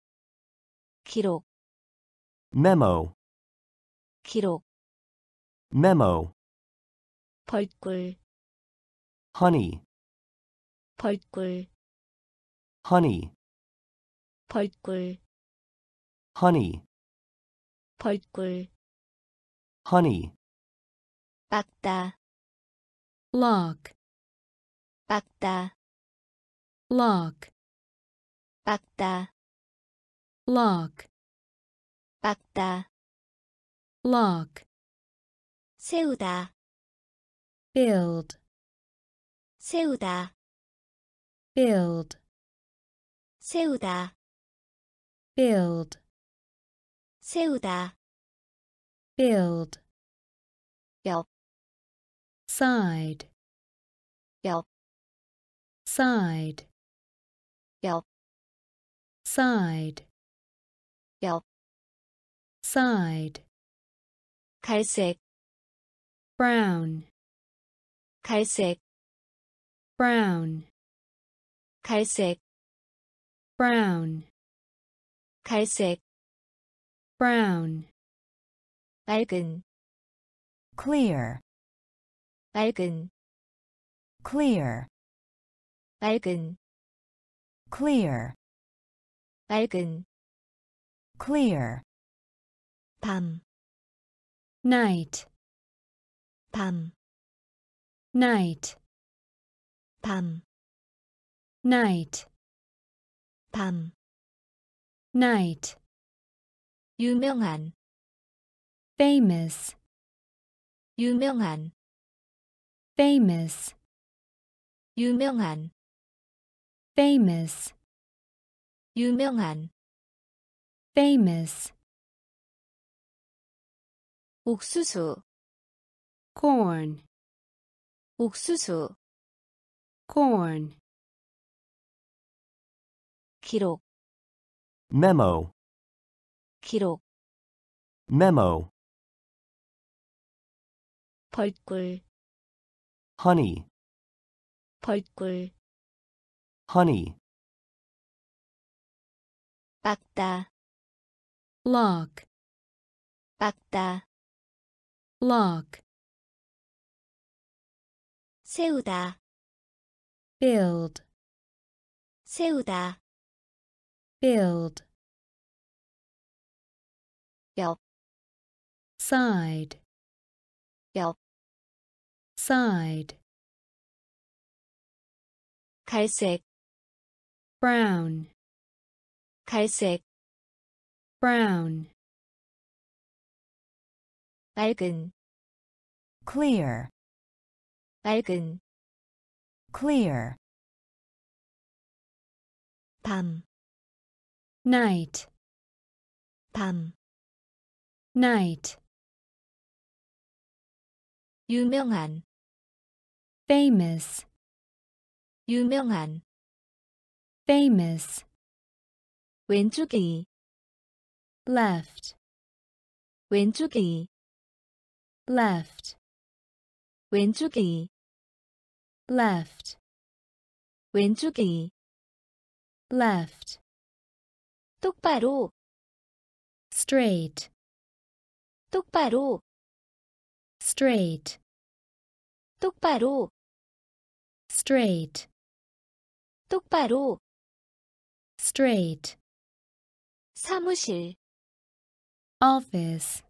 Speaker 1: 기록
Speaker 4: memo,
Speaker 1: 기록
Speaker 4: memo,
Speaker 1: 벌꿀
Speaker 4: honey,
Speaker 1: 벌꿀
Speaker 4: honey,
Speaker 1: 벌꿀
Speaker 4: honey,
Speaker 1: 벌꿀
Speaker 4: honey,
Speaker 1: 빡다
Speaker 2: lock,
Speaker 1: 빡다
Speaker 2: lock,
Speaker 1: 빡다
Speaker 2: lock,
Speaker 1: 빡다
Speaker 2: lock,
Speaker 1: 세우다
Speaker 2: build,
Speaker 1: 세우다
Speaker 2: build,
Speaker 1: 세우다
Speaker 2: build,
Speaker 1: 세우다
Speaker 2: build,
Speaker 1: 옆
Speaker 2: side,
Speaker 1: 옆
Speaker 2: side,
Speaker 1: 옆
Speaker 2: side,
Speaker 1: 옆
Speaker 2: side,
Speaker 1: 갈색
Speaker 2: brown,
Speaker 1: 갈색
Speaker 2: brown,
Speaker 1: 갈색
Speaker 2: brown,
Speaker 1: 갈색
Speaker 2: brown,
Speaker 1: 맑은
Speaker 3: clear,
Speaker 1: 맑은
Speaker 3: clear,
Speaker 1: 맑은
Speaker 3: clear,
Speaker 1: 맑은
Speaker 3: clear,
Speaker 1: 밤
Speaker 2: night,
Speaker 1: 밤,
Speaker 2: night,
Speaker 1: 밤,
Speaker 2: night,
Speaker 1: 밤,
Speaker 2: night,
Speaker 1: 유명한,
Speaker 2: famous,
Speaker 1: 유명한,
Speaker 2: famous,
Speaker 1: 유명한,
Speaker 2: famous,
Speaker 1: 유명한,
Speaker 2: famous,
Speaker 1: 옥수수,
Speaker 2: corn,
Speaker 1: 옥수수,
Speaker 2: corn,
Speaker 1: 기록,
Speaker 4: memo,
Speaker 1: 기록,
Speaker 4: memo,
Speaker 1: 벌꿀,
Speaker 4: honey,
Speaker 1: 벌꿀,
Speaker 4: honey,
Speaker 1: 빡다,
Speaker 2: lock,
Speaker 1: 빡다,
Speaker 2: lock,
Speaker 1: 세우다,
Speaker 2: build,
Speaker 1: 세우다,
Speaker 2: build
Speaker 1: 옆,
Speaker 2: side
Speaker 1: 옆,
Speaker 2: side
Speaker 1: 갈색,
Speaker 2: brown
Speaker 1: 갈색,
Speaker 2: brown
Speaker 1: 맑은,
Speaker 3: clear,
Speaker 1: 맑은,
Speaker 3: clear,
Speaker 1: 밤,
Speaker 2: night
Speaker 1: 밤,
Speaker 2: night
Speaker 1: 유명한,
Speaker 2: famous
Speaker 1: 유명한,
Speaker 2: famous
Speaker 1: 왼쪽이,
Speaker 2: left
Speaker 1: 왼쪽이,
Speaker 2: left
Speaker 1: 왼쪽이,
Speaker 2: left
Speaker 1: 왼쪽이,
Speaker 2: left
Speaker 1: 똑바로,
Speaker 2: straight
Speaker 1: 똑바로,
Speaker 2: straight
Speaker 1: 똑바로,
Speaker 2: straight
Speaker 1: 똑바로,
Speaker 2: straight
Speaker 1: 사무실,
Speaker 2: office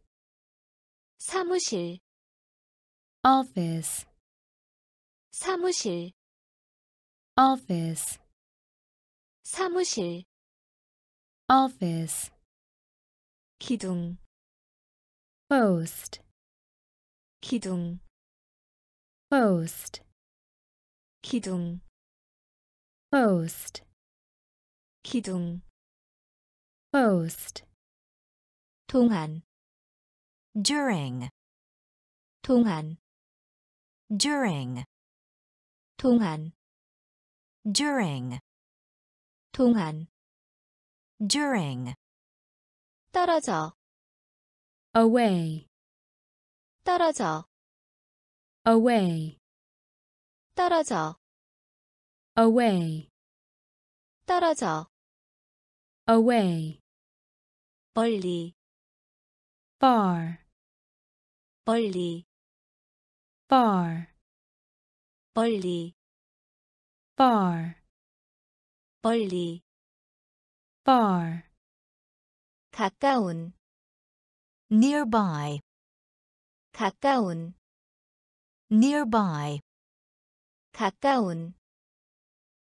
Speaker 1: 사무실,
Speaker 2: office
Speaker 1: 사무실,
Speaker 2: office
Speaker 1: 사무실,
Speaker 2: office
Speaker 1: 기둥,
Speaker 2: post
Speaker 1: 기둥,
Speaker 2: post
Speaker 1: 기둥,
Speaker 2: post
Speaker 1: 기둥,
Speaker 2: post
Speaker 1: 동안,
Speaker 3: during,
Speaker 1: 동안,
Speaker 3: during,
Speaker 1: 동안,
Speaker 3: during,
Speaker 1: 동안,
Speaker 3: during,
Speaker 1: 떨어져,
Speaker 2: Away
Speaker 1: 떨어져,
Speaker 2: away
Speaker 1: 떨어져,
Speaker 2: away
Speaker 1: 떨어져,
Speaker 2: away
Speaker 1: 멀리,
Speaker 2: far
Speaker 1: 멀리,
Speaker 2: far
Speaker 1: 멀리,
Speaker 2: far
Speaker 1: 멀리,
Speaker 2: far
Speaker 1: 가까운,
Speaker 3: nearby,
Speaker 1: 가까운,
Speaker 3: nearby,
Speaker 1: 가까운,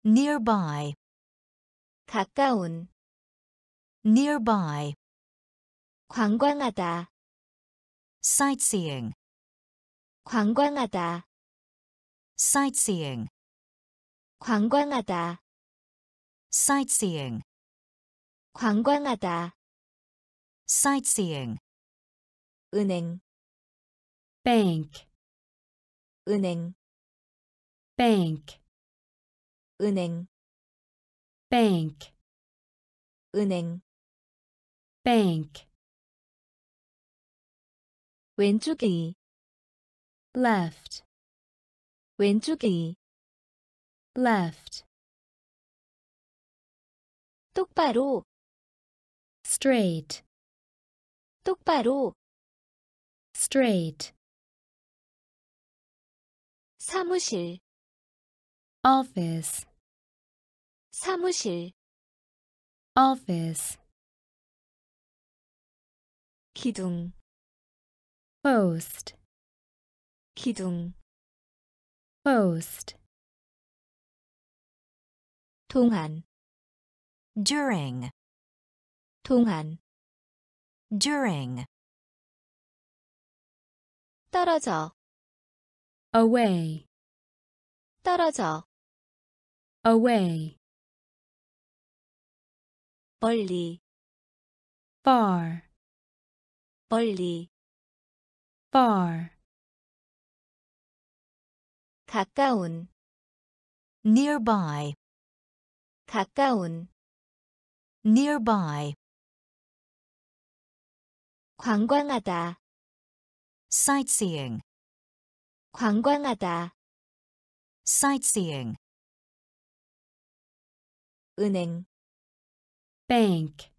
Speaker 3: nearby,
Speaker 1: 가까운,
Speaker 3: nearby,
Speaker 1: 관광하다,
Speaker 3: sightseeing,
Speaker 1: 관광하다,
Speaker 3: sightseeing,
Speaker 1: 관광하다,
Speaker 3: sightseeing,
Speaker 1: 관광하다,
Speaker 3: sightseeing,
Speaker 1: 은행,
Speaker 2: bank
Speaker 1: 은행,
Speaker 2: bank
Speaker 1: 은행,
Speaker 2: bank
Speaker 1: 은행,
Speaker 2: bank
Speaker 1: 왼쪽이,
Speaker 2: left
Speaker 1: 왼쪽이,
Speaker 2: left
Speaker 1: 똑바로,
Speaker 2: straight
Speaker 1: 똑바로,
Speaker 2: straight
Speaker 1: 사무실,
Speaker 2: office
Speaker 1: 사무실,
Speaker 2: office
Speaker 1: 기둥,
Speaker 2: post
Speaker 1: 기둥,
Speaker 2: post
Speaker 1: 동안,
Speaker 3: during,
Speaker 1: 동안,
Speaker 3: during,
Speaker 1: 떨어져,
Speaker 2: away
Speaker 1: 떨어져,
Speaker 2: away
Speaker 1: 멀리,
Speaker 2: far
Speaker 1: 멀리,
Speaker 2: far
Speaker 1: 가까운,
Speaker 3: nearby,
Speaker 1: 가까운,
Speaker 3: nearby,
Speaker 1: 관광하다,
Speaker 3: sightseeing,
Speaker 1: 관광하다,
Speaker 3: sightseeing,
Speaker 1: 은행,
Speaker 2: bank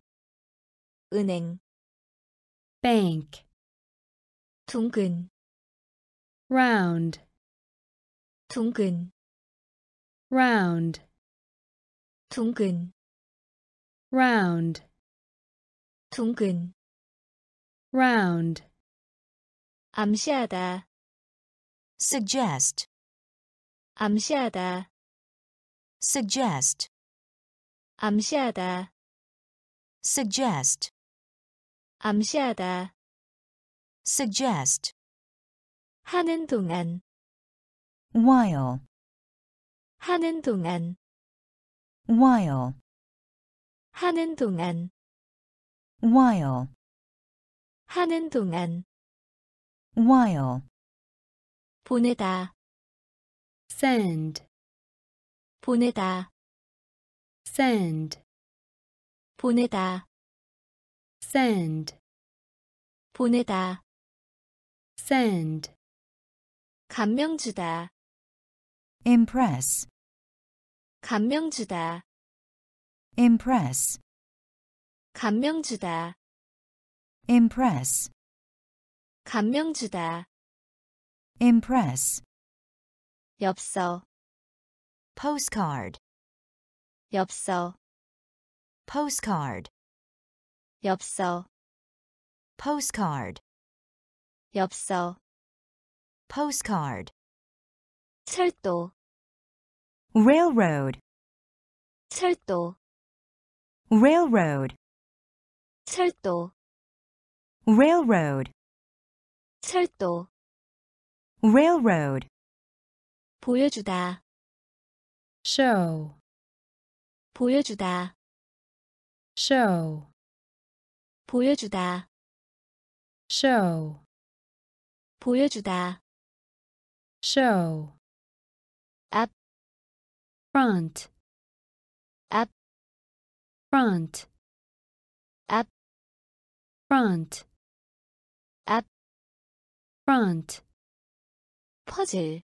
Speaker 1: 은행,
Speaker 2: bank
Speaker 1: 둥근,
Speaker 2: round
Speaker 1: 둥근,
Speaker 2: round
Speaker 1: 둥근,
Speaker 2: round,
Speaker 1: 둥근,
Speaker 2: round,
Speaker 1: 암시하다,
Speaker 3: suggest,
Speaker 1: 암시하다,
Speaker 3: suggest,
Speaker 1: 암시하다,
Speaker 3: suggest,
Speaker 1: 암시하다,
Speaker 3: suggest,
Speaker 1: 하는 동안,
Speaker 3: while,
Speaker 1: 하는 동안,
Speaker 3: while,
Speaker 1: 하는 동안,
Speaker 3: while,
Speaker 1: 하는 동안,
Speaker 3: While,
Speaker 1: 보내다,
Speaker 2: send,
Speaker 1: 보내다,
Speaker 2: send,
Speaker 1: 보내다,
Speaker 2: send,
Speaker 1: 보내다,
Speaker 2: send,
Speaker 1: 감명 주다,
Speaker 3: impress,
Speaker 1: 감명 주다,
Speaker 3: impress,
Speaker 1: 감명 주다,
Speaker 3: impress,
Speaker 1: 감명 주다,
Speaker 3: impress,
Speaker 1: 엽서,
Speaker 3: postcard,
Speaker 1: 엽서,
Speaker 3: postcard,
Speaker 1: 엽서,
Speaker 3: postcard,
Speaker 1: 엽서,
Speaker 3: postcard,
Speaker 1: 철도,
Speaker 3: railroad,
Speaker 1: 철도,
Speaker 3: railroad,
Speaker 1: 철도,
Speaker 3: railroad,
Speaker 1: 철도,
Speaker 3: railroad,
Speaker 1: 보여주다,
Speaker 2: show,
Speaker 1: 보여주다,
Speaker 2: show,
Speaker 1: 보여주다,
Speaker 2: show,
Speaker 1: 보여주다,
Speaker 2: show,
Speaker 1: 앞,
Speaker 2: front,
Speaker 1: 앞,
Speaker 2: front,
Speaker 1: 앞,
Speaker 2: front,
Speaker 1: 앞,
Speaker 2: front,
Speaker 1: 퍼즐,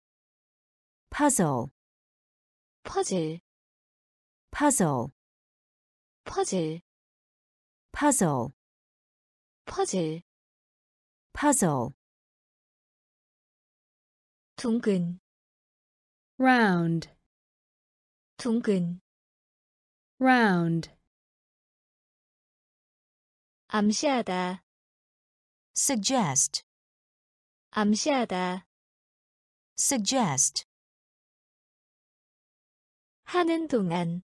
Speaker 3: puzzle,
Speaker 1: 퍼즐,
Speaker 3: puzzle,
Speaker 1: 퍼즐,
Speaker 3: puzzle,
Speaker 1: 퍼즐,
Speaker 3: puzzle,
Speaker 1: 둥근,
Speaker 2: round,
Speaker 1: 둥근,
Speaker 2: round,
Speaker 1: 암시하다,
Speaker 3: suggest,
Speaker 1: 암시하다,
Speaker 3: suggest,
Speaker 1: 하는 동안,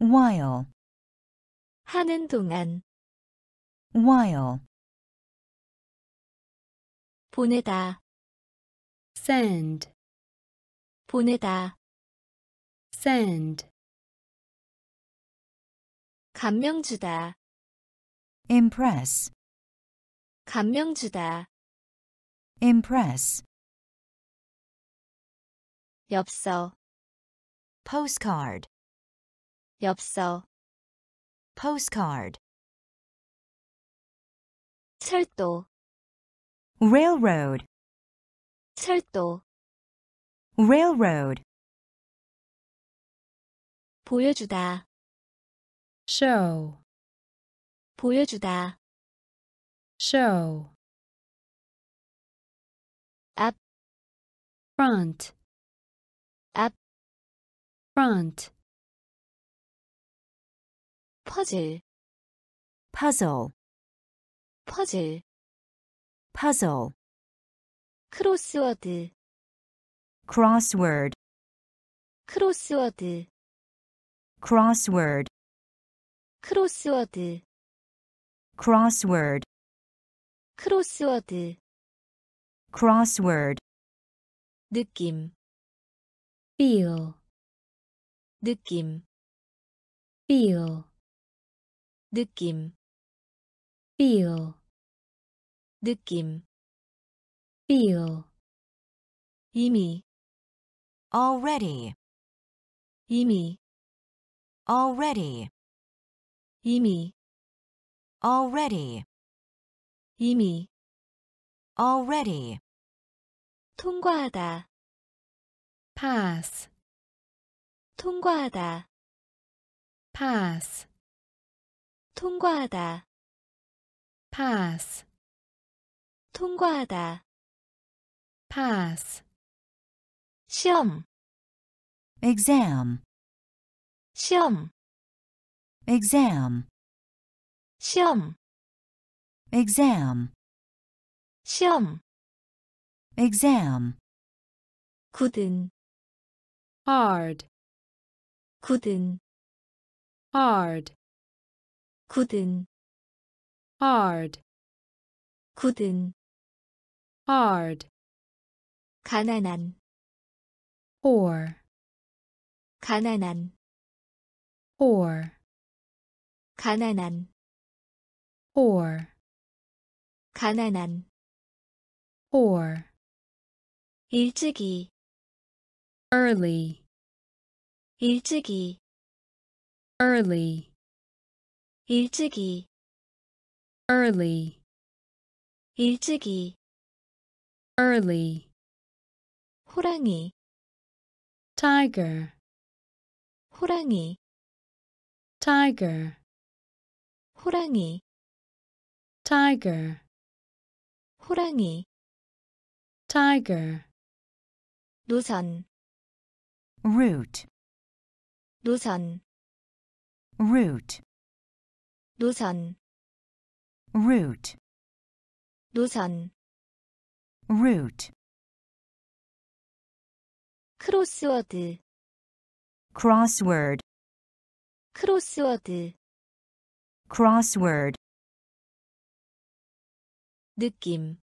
Speaker 3: while,
Speaker 1: 하는 동안,
Speaker 3: while,
Speaker 1: 보내다,
Speaker 2: send,
Speaker 1: 보내다,
Speaker 2: send,
Speaker 1: 감명 주다,
Speaker 3: impress,
Speaker 1: 감명 주다,
Speaker 3: impress,
Speaker 1: 엽서,
Speaker 3: postcard,
Speaker 1: 엽서,
Speaker 3: postcard,
Speaker 1: 철도,
Speaker 3: railroad,
Speaker 1: 철도,
Speaker 3: railroad,
Speaker 1: 보여주다,
Speaker 2: show,
Speaker 1: 보여주다,
Speaker 2: show, front,
Speaker 1: 앞,
Speaker 2: front,
Speaker 1: 퍼즐,
Speaker 3: puzzle,
Speaker 1: 퍼즐,
Speaker 3: puzzle,
Speaker 1: 크로스워드,
Speaker 3: crossword,
Speaker 1: 크로스워드,
Speaker 3: crossword,
Speaker 1: 크로스워드,
Speaker 3: crossword,
Speaker 1: 크로스워드,
Speaker 3: crossword,
Speaker 1: 느낌,
Speaker 2: feel,
Speaker 1: 느낌,
Speaker 2: feel,
Speaker 1: 느낌,
Speaker 2: feel,
Speaker 1: 느낌,
Speaker 2: feel,
Speaker 1: 이미,
Speaker 3: already,
Speaker 1: 이미,
Speaker 3: already,
Speaker 1: 이미,
Speaker 3: already,
Speaker 1: 이미,
Speaker 3: already,
Speaker 1: 통과하다,
Speaker 2: pass,
Speaker 1: 통과하다,
Speaker 2: pass,
Speaker 1: 통과하다,
Speaker 2: pass,
Speaker 1: 통과하다,
Speaker 2: pass,
Speaker 1: 시험,
Speaker 3: exam,
Speaker 1: 시험,
Speaker 3: exam,
Speaker 1: 시험,
Speaker 3: exam,
Speaker 1: 시험,
Speaker 3: exam,
Speaker 1: 굳은,
Speaker 2: hard,
Speaker 1: 굳은,
Speaker 2: hard,
Speaker 1: 굳은,
Speaker 2: hard,
Speaker 1: 굳은,
Speaker 2: hard,
Speaker 1: 가난한,
Speaker 2: poor,
Speaker 1: 가난한,
Speaker 2: poor,
Speaker 1: 가난한,
Speaker 2: poor,
Speaker 1: 가난한,
Speaker 2: poor,
Speaker 1: 일찍이,
Speaker 2: early,
Speaker 1: 일찍이,
Speaker 2: early,
Speaker 1: 일찍이,
Speaker 2: early,
Speaker 1: 일찍이,
Speaker 2: early,
Speaker 1: 호랑이,
Speaker 2: tiger,
Speaker 1: 호랑이,
Speaker 2: tiger,
Speaker 1: 호랑이,
Speaker 2: tiger,
Speaker 1: 호랑이,
Speaker 2: tiger,
Speaker 1: 노선,
Speaker 3: route,
Speaker 1: 노선,
Speaker 3: route,
Speaker 1: 노선,
Speaker 3: route,
Speaker 1: 노선,
Speaker 3: route,
Speaker 1: 크로스워드,
Speaker 3: crossword,
Speaker 1: 크로스워드,
Speaker 3: crossword,
Speaker 1: 느낌,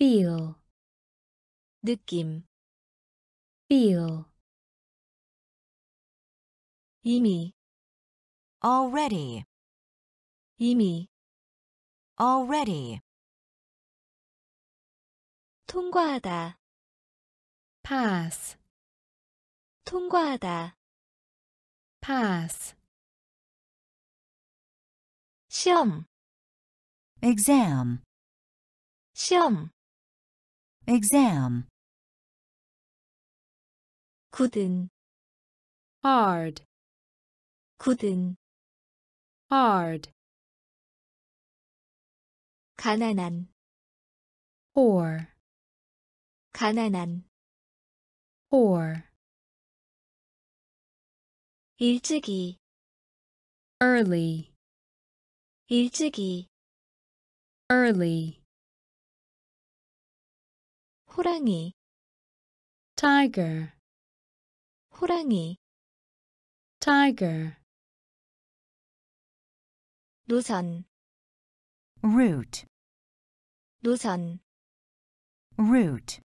Speaker 2: feel,
Speaker 1: 느낌,
Speaker 2: feel,
Speaker 1: 이미,
Speaker 3: already,
Speaker 1: 이미,
Speaker 3: already,
Speaker 1: 통과하다,
Speaker 2: pass,
Speaker 1: 통과하다,
Speaker 2: pass,
Speaker 1: 시험,
Speaker 3: exam,
Speaker 1: 시험,
Speaker 3: exam,
Speaker 1: 굳은,
Speaker 2: hard,
Speaker 1: 굳은,
Speaker 2: hard,
Speaker 1: 가난한,
Speaker 2: poor,
Speaker 1: 가난한,
Speaker 2: poor,
Speaker 1: 일찍이,
Speaker 2: early,
Speaker 1: 일찍이,
Speaker 2: early,
Speaker 1: 호랑이,
Speaker 2: tiger,
Speaker 1: 호랑이,
Speaker 2: tiger,
Speaker 1: 노선,
Speaker 3: route,
Speaker 1: 노선,
Speaker 3: route,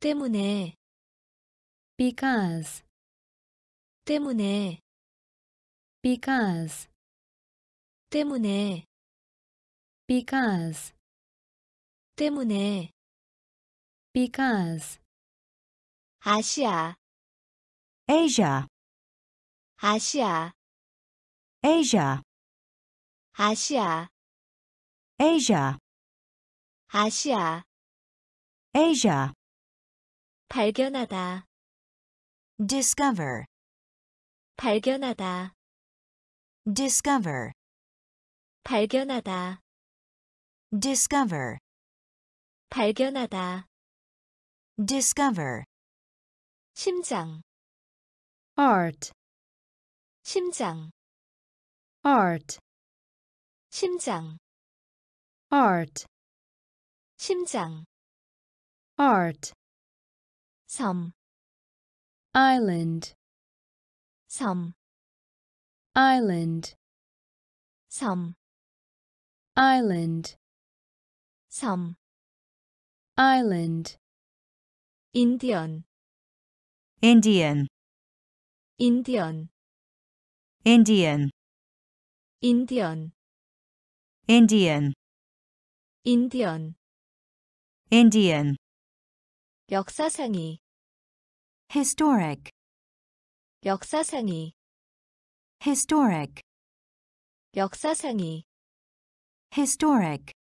Speaker 1: 때문에,
Speaker 2: because,
Speaker 1: 때문에,
Speaker 2: because,
Speaker 1: 때문에,
Speaker 2: because,
Speaker 1: 때문에,
Speaker 2: because,
Speaker 1: 아시아,
Speaker 3: Asia,
Speaker 1: 아시아,
Speaker 3: Asia,
Speaker 1: 아시아,
Speaker 3: Asia,
Speaker 1: 아시아,
Speaker 3: Asia,
Speaker 1: 발견하다,
Speaker 3: discover,
Speaker 1: 발견하다,
Speaker 3: discover,
Speaker 1: 발견하다,
Speaker 3: discover,
Speaker 1: 발견하다,
Speaker 3: discover,
Speaker 1: 심장,
Speaker 2: heart,
Speaker 1: 심장,
Speaker 2: heart,
Speaker 1: 심장,
Speaker 2: heart,
Speaker 1: 심장,
Speaker 2: heart,
Speaker 1: 섬,
Speaker 2: island,
Speaker 1: 섬,
Speaker 2: island,
Speaker 1: 섬,
Speaker 2: island,
Speaker 1: 섬,
Speaker 2: island,
Speaker 1: 인디 언,
Speaker 3: Indian,
Speaker 1: 인디언,
Speaker 3: Indian,
Speaker 1: 인디언,
Speaker 3: Indian,
Speaker 1: 인디언,
Speaker 3: Indian,
Speaker 1: 역사상이,
Speaker 3: historic,
Speaker 1: 역사상이,
Speaker 3: historic,
Speaker 1: 역사상이,
Speaker 3: historic,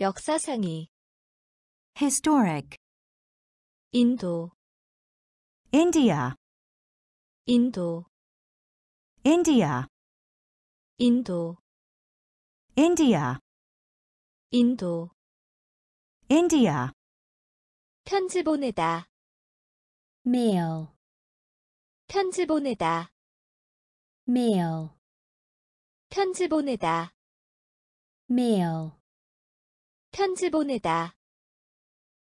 Speaker 1: 역사상이,
Speaker 3: historic,
Speaker 1: 인도,
Speaker 3: India,
Speaker 1: 인도,
Speaker 3: India,
Speaker 1: 인도,
Speaker 3: India,
Speaker 1: 인도,
Speaker 3: India,
Speaker 1: 편지 보내다,
Speaker 2: mail,
Speaker 1: 편지 보내다,
Speaker 2: mail,
Speaker 1: 편지 보내다.
Speaker 2: mail,
Speaker 1: 편지 보내다.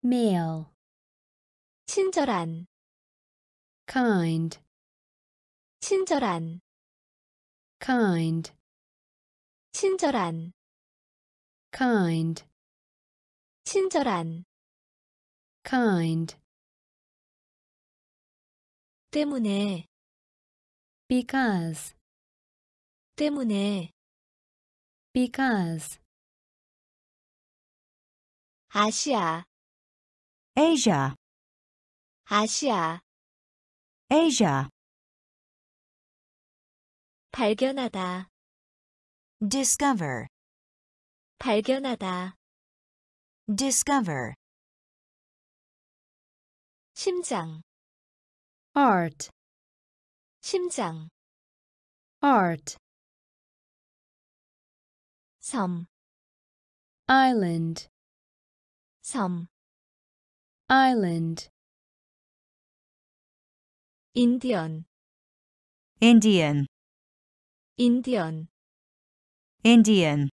Speaker 2: mail,
Speaker 1: 친절한,
Speaker 2: kind,
Speaker 1: 친절한,
Speaker 2: kind,
Speaker 1: 친절한,
Speaker 2: kind,
Speaker 1: 친절한.
Speaker 2: kind,
Speaker 1: 때문에,
Speaker 2: because,
Speaker 1: 때문에.
Speaker 2: because,
Speaker 1: 아시아,
Speaker 3: Asia,
Speaker 1: 아시아.
Speaker 3: Asia.
Speaker 1: 발견하다,
Speaker 3: Discover,
Speaker 1: 발견하다.
Speaker 3: discover.
Speaker 1: 심장,
Speaker 2: art,
Speaker 1: 심장.
Speaker 2: art,
Speaker 1: 섬,
Speaker 2: island,
Speaker 1: 섬.
Speaker 2: island,
Speaker 1: 인디언,
Speaker 3: Indian,
Speaker 1: 인디언.
Speaker 3: Indian.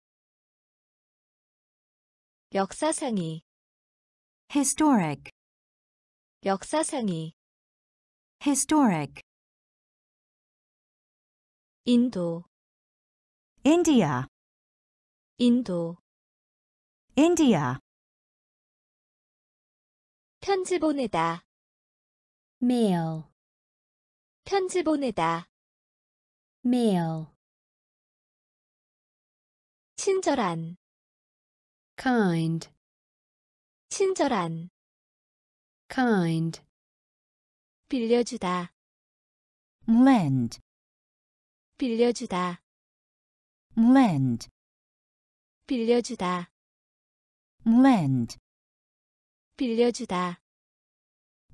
Speaker 1: 역사상이,
Speaker 3: Historic,
Speaker 1: 역사상이.
Speaker 3: historic.
Speaker 1: 인도,
Speaker 3: India,
Speaker 1: 인도.
Speaker 3: India.
Speaker 1: 편지 보내다,
Speaker 2: mail,
Speaker 1: 편지 보내다.
Speaker 2: mail,
Speaker 1: 친절한,
Speaker 2: kind,
Speaker 1: 친절한.
Speaker 2: kind,
Speaker 1: 빌려주다,
Speaker 3: Lend,
Speaker 1: 빌려주다,
Speaker 3: lend,
Speaker 1: 빌려주다,
Speaker 3: lend,
Speaker 1: 빌려주다.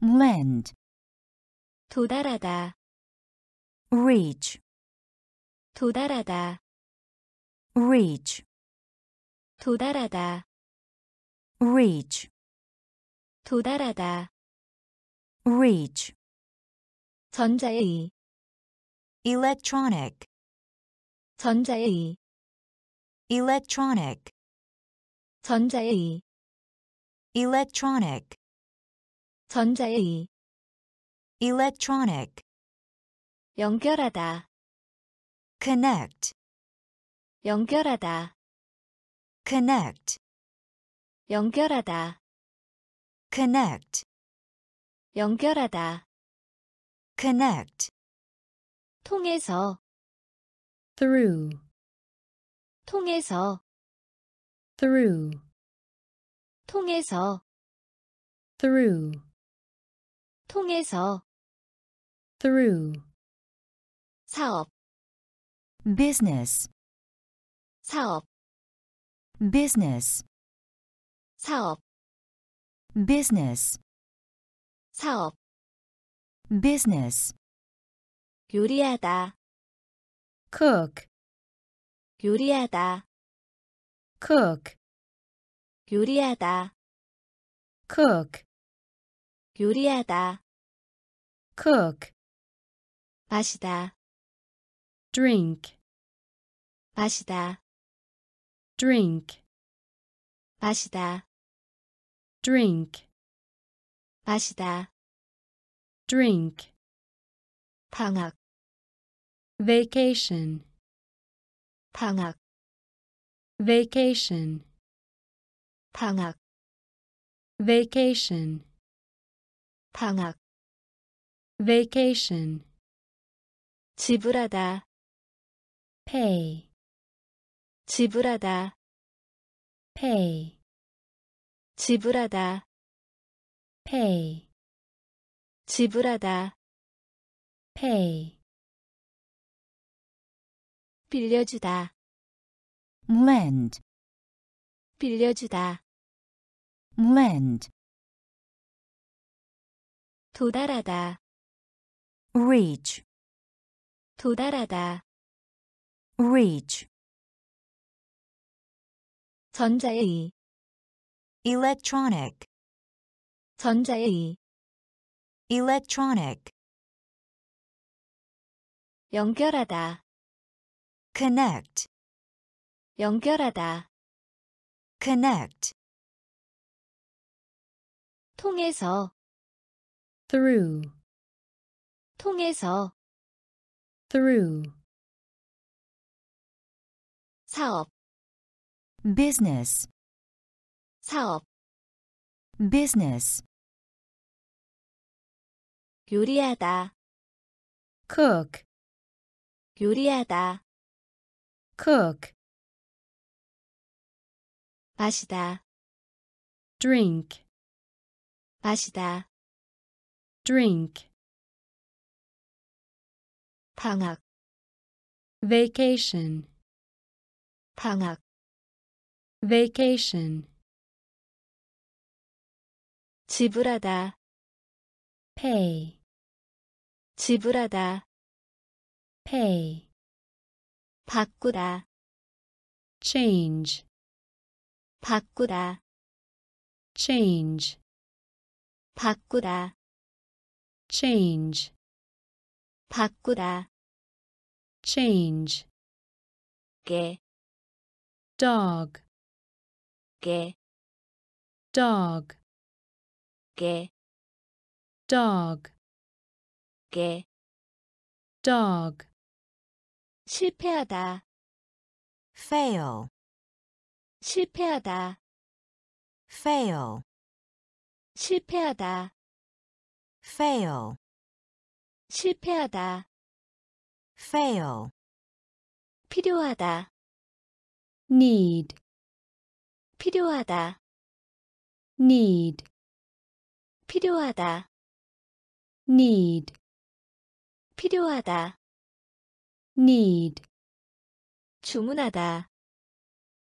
Speaker 3: lend.
Speaker 1: 도달하다,
Speaker 3: Reach,
Speaker 1: 도달하다,
Speaker 3: reach,
Speaker 1: 도달하다,
Speaker 3: reach,
Speaker 1: 도달하다.
Speaker 3: reach.
Speaker 1: 전자의,
Speaker 3: Electronic,
Speaker 1: 전자의,
Speaker 3: electronic,
Speaker 1: 전자의,
Speaker 3: electronic,
Speaker 1: 전자의.
Speaker 3: electronic.
Speaker 1: 연결하다,
Speaker 3: Connect,
Speaker 1: 연결하다,
Speaker 3: connect,
Speaker 1: 연결하다,
Speaker 3: connect,
Speaker 1: 연결하다.
Speaker 3: connect.
Speaker 1: 통해서,
Speaker 2: through,
Speaker 1: 통해서,
Speaker 2: through,
Speaker 1: 통해서,
Speaker 2: through,
Speaker 1: 통해서.
Speaker 2: through,
Speaker 1: 사업,
Speaker 3: Business,
Speaker 1: 사업,
Speaker 3: business,
Speaker 1: 사업,
Speaker 3: business,
Speaker 1: 사업.
Speaker 3: business.
Speaker 1: 요리하다,
Speaker 2: cook,
Speaker 1: 요리하다,
Speaker 2: cook,
Speaker 1: 요리하다,
Speaker 2: cook,
Speaker 1: 요리하다.
Speaker 2: cook,
Speaker 1: 마시다,
Speaker 2: drink,
Speaker 1: 마시다,
Speaker 2: drink,
Speaker 1: 마시다,
Speaker 2: drink,
Speaker 1: 마시다.
Speaker 2: drink,
Speaker 1: 방학,
Speaker 2: vacation,
Speaker 1: 방학,
Speaker 2: vacation,
Speaker 1: 방학,
Speaker 2: vacation,
Speaker 1: 방학.
Speaker 2: vacation,
Speaker 1: 지불하다,
Speaker 2: pay,
Speaker 1: 지불하다,
Speaker 2: pay,
Speaker 1: 지불하다,
Speaker 2: pay,
Speaker 1: 지불하다.
Speaker 2: pay,
Speaker 1: 빌려주다,
Speaker 3: Lend,
Speaker 1: 빌려주다.
Speaker 3: lend.
Speaker 1: 도달하다,
Speaker 3: Reach,
Speaker 1: 도달하다.
Speaker 3: reach.
Speaker 1: 전자의,
Speaker 3: Electronic,
Speaker 1: 전자의,
Speaker 3: electronic.
Speaker 1: 연결하다,
Speaker 3: connect,
Speaker 1: 연결하다,
Speaker 3: connect,
Speaker 1: 통해서,
Speaker 2: through,
Speaker 1: 통해서,
Speaker 2: through,
Speaker 1: 사업,
Speaker 3: business,
Speaker 1: 사업,
Speaker 3: business,
Speaker 1: 요리하다,
Speaker 2: cook,
Speaker 1: 요리하다,
Speaker 2: cook,
Speaker 1: 마시다,
Speaker 2: drink,
Speaker 1: 마시다,
Speaker 2: drink,
Speaker 1: 방학,
Speaker 2: vacation,
Speaker 1: 방학,
Speaker 2: vacation,
Speaker 1: 지불하다,
Speaker 2: pay,
Speaker 1: 지불하다,
Speaker 2: pay,
Speaker 1: 바꾸다,
Speaker 2: change,
Speaker 1: 바꾸다,
Speaker 2: change,
Speaker 1: 바꾸다,
Speaker 2: change,
Speaker 1: 바꾸다,
Speaker 2: change,
Speaker 1: 개,
Speaker 2: dog,
Speaker 1: 개,
Speaker 2: dog,
Speaker 1: 개,
Speaker 2: dog,
Speaker 1: 개,
Speaker 2: dog,
Speaker 1: 실패하다,
Speaker 3: fail,
Speaker 1: 실패하다,
Speaker 3: fail,
Speaker 1: 실패하다,
Speaker 3: fail,
Speaker 1: 실패하다,
Speaker 3: fail,
Speaker 1: 필요하다,
Speaker 2: need,
Speaker 1: 필요하다,
Speaker 2: need,
Speaker 1: 필요하다,
Speaker 2: need,
Speaker 1: 필요하다,
Speaker 2: need,
Speaker 1: 주문하다,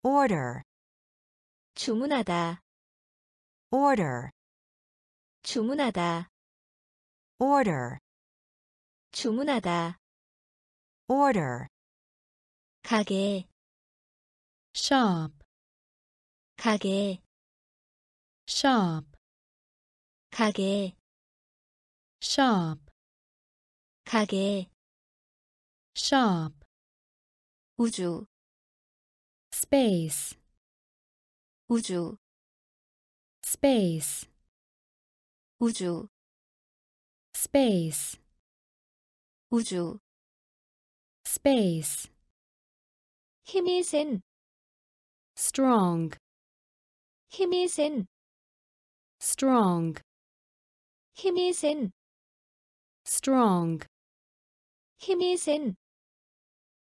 Speaker 3: order,
Speaker 1: 주문하다,
Speaker 3: order,
Speaker 1: 주문하다,
Speaker 3: order,
Speaker 1: 주문하다,
Speaker 3: order,
Speaker 1: 가게,
Speaker 2: shop,
Speaker 1: 가게,
Speaker 2: shop,
Speaker 1: 가게,
Speaker 2: shop,
Speaker 1: 가게,
Speaker 2: shop,
Speaker 1: 우주,
Speaker 2: space,
Speaker 1: 우주,
Speaker 2: space,
Speaker 1: 우주,
Speaker 2: space,
Speaker 1: 우주,
Speaker 2: space,
Speaker 1: 힘이 센,
Speaker 2: strong,
Speaker 1: 힘이 센,
Speaker 2: strong,
Speaker 1: 힘이 센,
Speaker 2: strong,
Speaker 1: 힘이 센,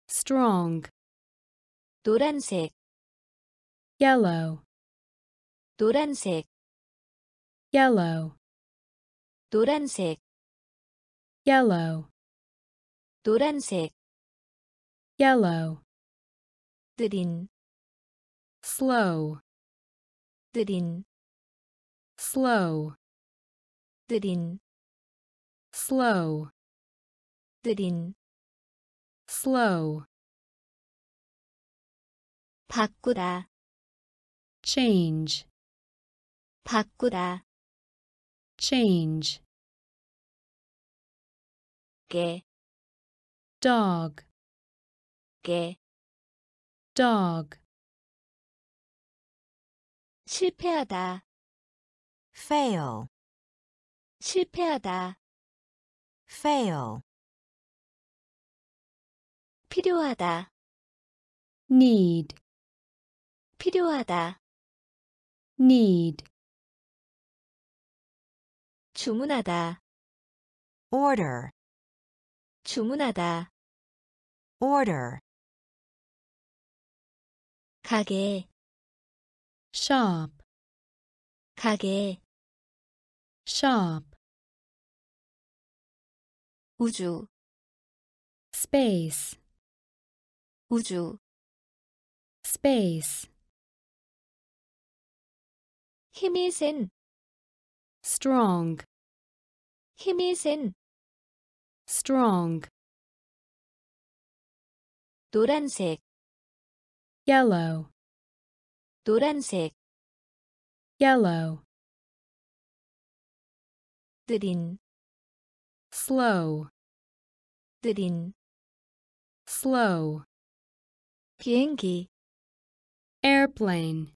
Speaker 2: strong,
Speaker 1: 노란색,
Speaker 2: yellow,
Speaker 1: 노란색,
Speaker 2: yellow,
Speaker 1: 노란색,
Speaker 2: yellow,
Speaker 1: 노란색,
Speaker 2: yellow,
Speaker 1: 느린,
Speaker 2: slow,
Speaker 1: 느린,
Speaker 2: slow,
Speaker 1: 느린,
Speaker 2: slow,
Speaker 1: 느린,
Speaker 2: slow,
Speaker 1: 바꾸다,
Speaker 2: change,
Speaker 1: 바꾸다,
Speaker 2: change,
Speaker 1: 개,
Speaker 2: dog,
Speaker 1: 개,
Speaker 2: dog,
Speaker 1: 실패하다,
Speaker 3: fail,
Speaker 1: 실패하다,
Speaker 3: fail,
Speaker 1: 필요하다,
Speaker 2: need,
Speaker 1: 필요하다,
Speaker 2: need,
Speaker 1: 주문하다,
Speaker 3: order,
Speaker 1: 주문하다,
Speaker 3: order,
Speaker 1: 가게,
Speaker 2: shop,
Speaker 1: 가게,
Speaker 2: shop,
Speaker 1: 우주,
Speaker 2: space,
Speaker 1: 우주,
Speaker 2: space,
Speaker 1: 힘이 센,
Speaker 2: strong,
Speaker 1: 힘이 센,
Speaker 2: strong,
Speaker 1: 노란색,
Speaker 2: yellow,
Speaker 1: 노란색,
Speaker 2: yellow,
Speaker 1: 느린,
Speaker 2: slow,
Speaker 1: 느린,
Speaker 2: slow,
Speaker 1: 비행기,
Speaker 2: airplane,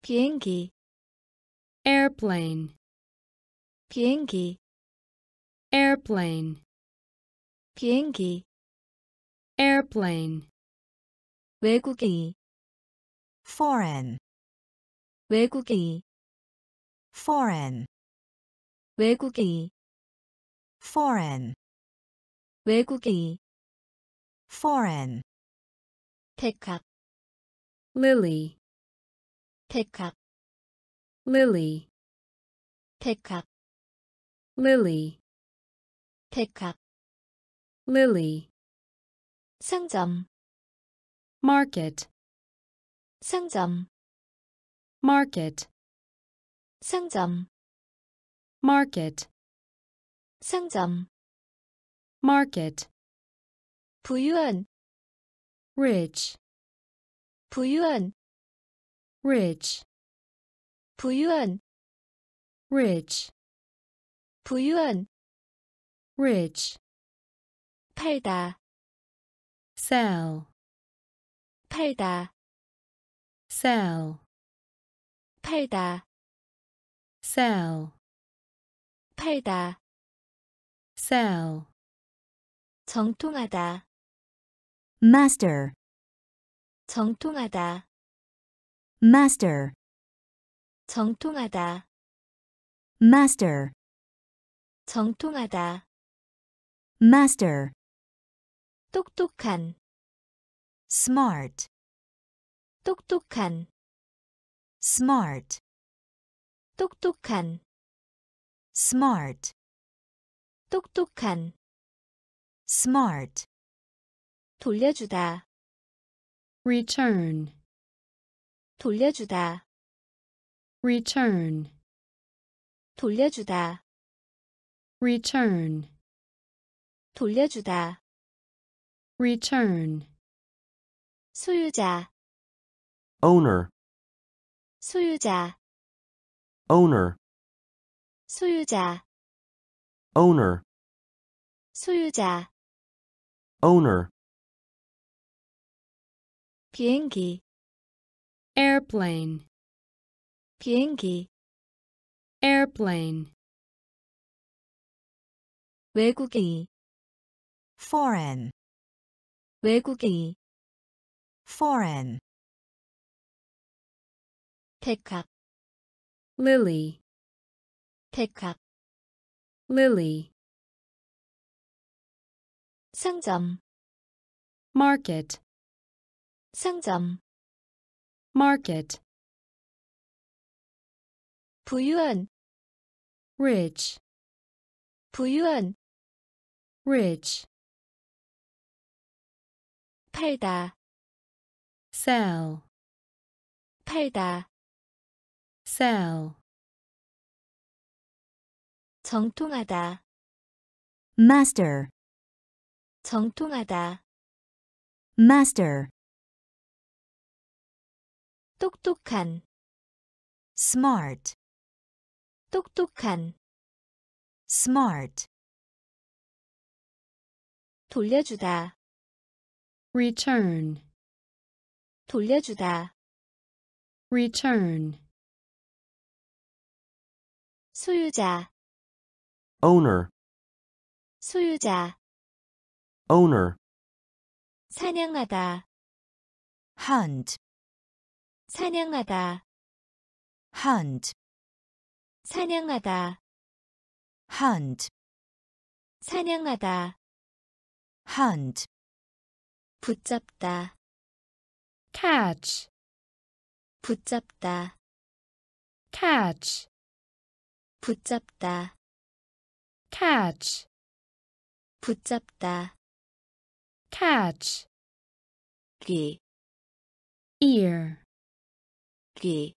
Speaker 1: 비행기,
Speaker 2: airplane,
Speaker 1: 비행기,
Speaker 2: airplane,
Speaker 1: 비행기,
Speaker 2: airplane,
Speaker 1: 외국인,
Speaker 3: foreign,
Speaker 1: 외국인,
Speaker 3: foreign,
Speaker 1: 외국인,
Speaker 3: foreign,
Speaker 1: 외국인,
Speaker 3: foreign,
Speaker 1: 백합,
Speaker 2: lily,
Speaker 1: 백합,
Speaker 2: lily,
Speaker 1: 백합,
Speaker 2: lily,
Speaker 1: 백합,
Speaker 2: lily,
Speaker 1: 상점,
Speaker 2: market,
Speaker 1: 상점,
Speaker 2: market,
Speaker 1: 상점,
Speaker 2: market,
Speaker 1: 상점,
Speaker 2: market,
Speaker 1: 부유한,
Speaker 2: rich,
Speaker 1: 부유한,
Speaker 2: rich,
Speaker 1: 부유한,
Speaker 2: rich,
Speaker 1: 부유한,
Speaker 2: rich,
Speaker 1: 팔다,
Speaker 2: sell,
Speaker 1: 팔다,
Speaker 2: sell,
Speaker 1: 팔다,
Speaker 2: sell,
Speaker 1: 팔다,
Speaker 2: sell,
Speaker 1: 정통하다,
Speaker 3: master,
Speaker 1: 정통하다,
Speaker 3: master,
Speaker 1: 정통하다,
Speaker 3: master,
Speaker 1: 정통하다,
Speaker 3: master,
Speaker 1: 똑똑한,
Speaker 3: smart,
Speaker 1: 똑똑한,
Speaker 3: smart,
Speaker 1: 똑똑한,
Speaker 3: smart,
Speaker 1: 똑똑한,
Speaker 3: smart,
Speaker 1: 돌려주다,
Speaker 2: return,
Speaker 1: 돌려주다,
Speaker 2: return,
Speaker 1: 돌려주다,
Speaker 2: return,
Speaker 1: 돌려주다,
Speaker 2: return,
Speaker 1: 소유자,
Speaker 4: owner,
Speaker 1: 소유자,
Speaker 4: owner,
Speaker 1: 소유자,
Speaker 4: owner,
Speaker 1: 소유자,
Speaker 4: owner,
Speaker 1: 비행기,
Speaker 2: airplane,
Speaker 1: 비행기,
Speaker 2: airplane,
Speaker 1: 외국인,
Speaker 3: foreign,
Speaker 1: 외국인,
Speaker 3: foreign,
Speaker 1: 백합,
Speaker 2: lily,
Speaker 1: 백합,
Speaker 2: lily,
Speaker 1: 상점,
Speaker 2: market,
Speaker 1: 상점,
Speaker 2: market,
Speaker 1: 부유한,
Speaker 2: rich,
Speaker 1: 부유한,
Speaker 2: rich,
Speaker 1: 팔다,
Speaker 2: sell,
Speaker 1: 팔다,
Speaker 2: sell,
Speaker 1: 정통하다,
Speaker 3: master,
Speaker 1: 정통하다,
Speaker 3: master,
Speaker 1: 똑똑한,
Speaker 3: smart,
Speaker 1: 똑똑한,
Speaker 3: smart,
Speaker 1: 돌려주다,
Speaker 2: return,
Speaker 1: 돌려주다,
Speaker 2: return,
Speaker 1: 소유자,
Speaker 4: owner,
Speaker 1: 소유자,
Speaker 4: owner,
Speaker 1: 사냥하다,
Speaker 3: hunt,
Speaker 1: 사냥하다,
Speaker 3: hunt,
Speaker 1: 사냥하다,
Speaker 3: hunt,
Speaker 1: 사냥하다,
Speaker 3: hunt,
Speaker 1: 붙잡다,
Speaker 2: catch,
Speaker 1: 붙잡다,
Speaker 2: catch,
Speaker 1: 붙잡다,
Speaker 2: catch,
Speaker 1: 붙잡다,
Speaker 2: catch,
Speaker 1: 귀,
Speaker 2: ear,
Speaker 1: 귀,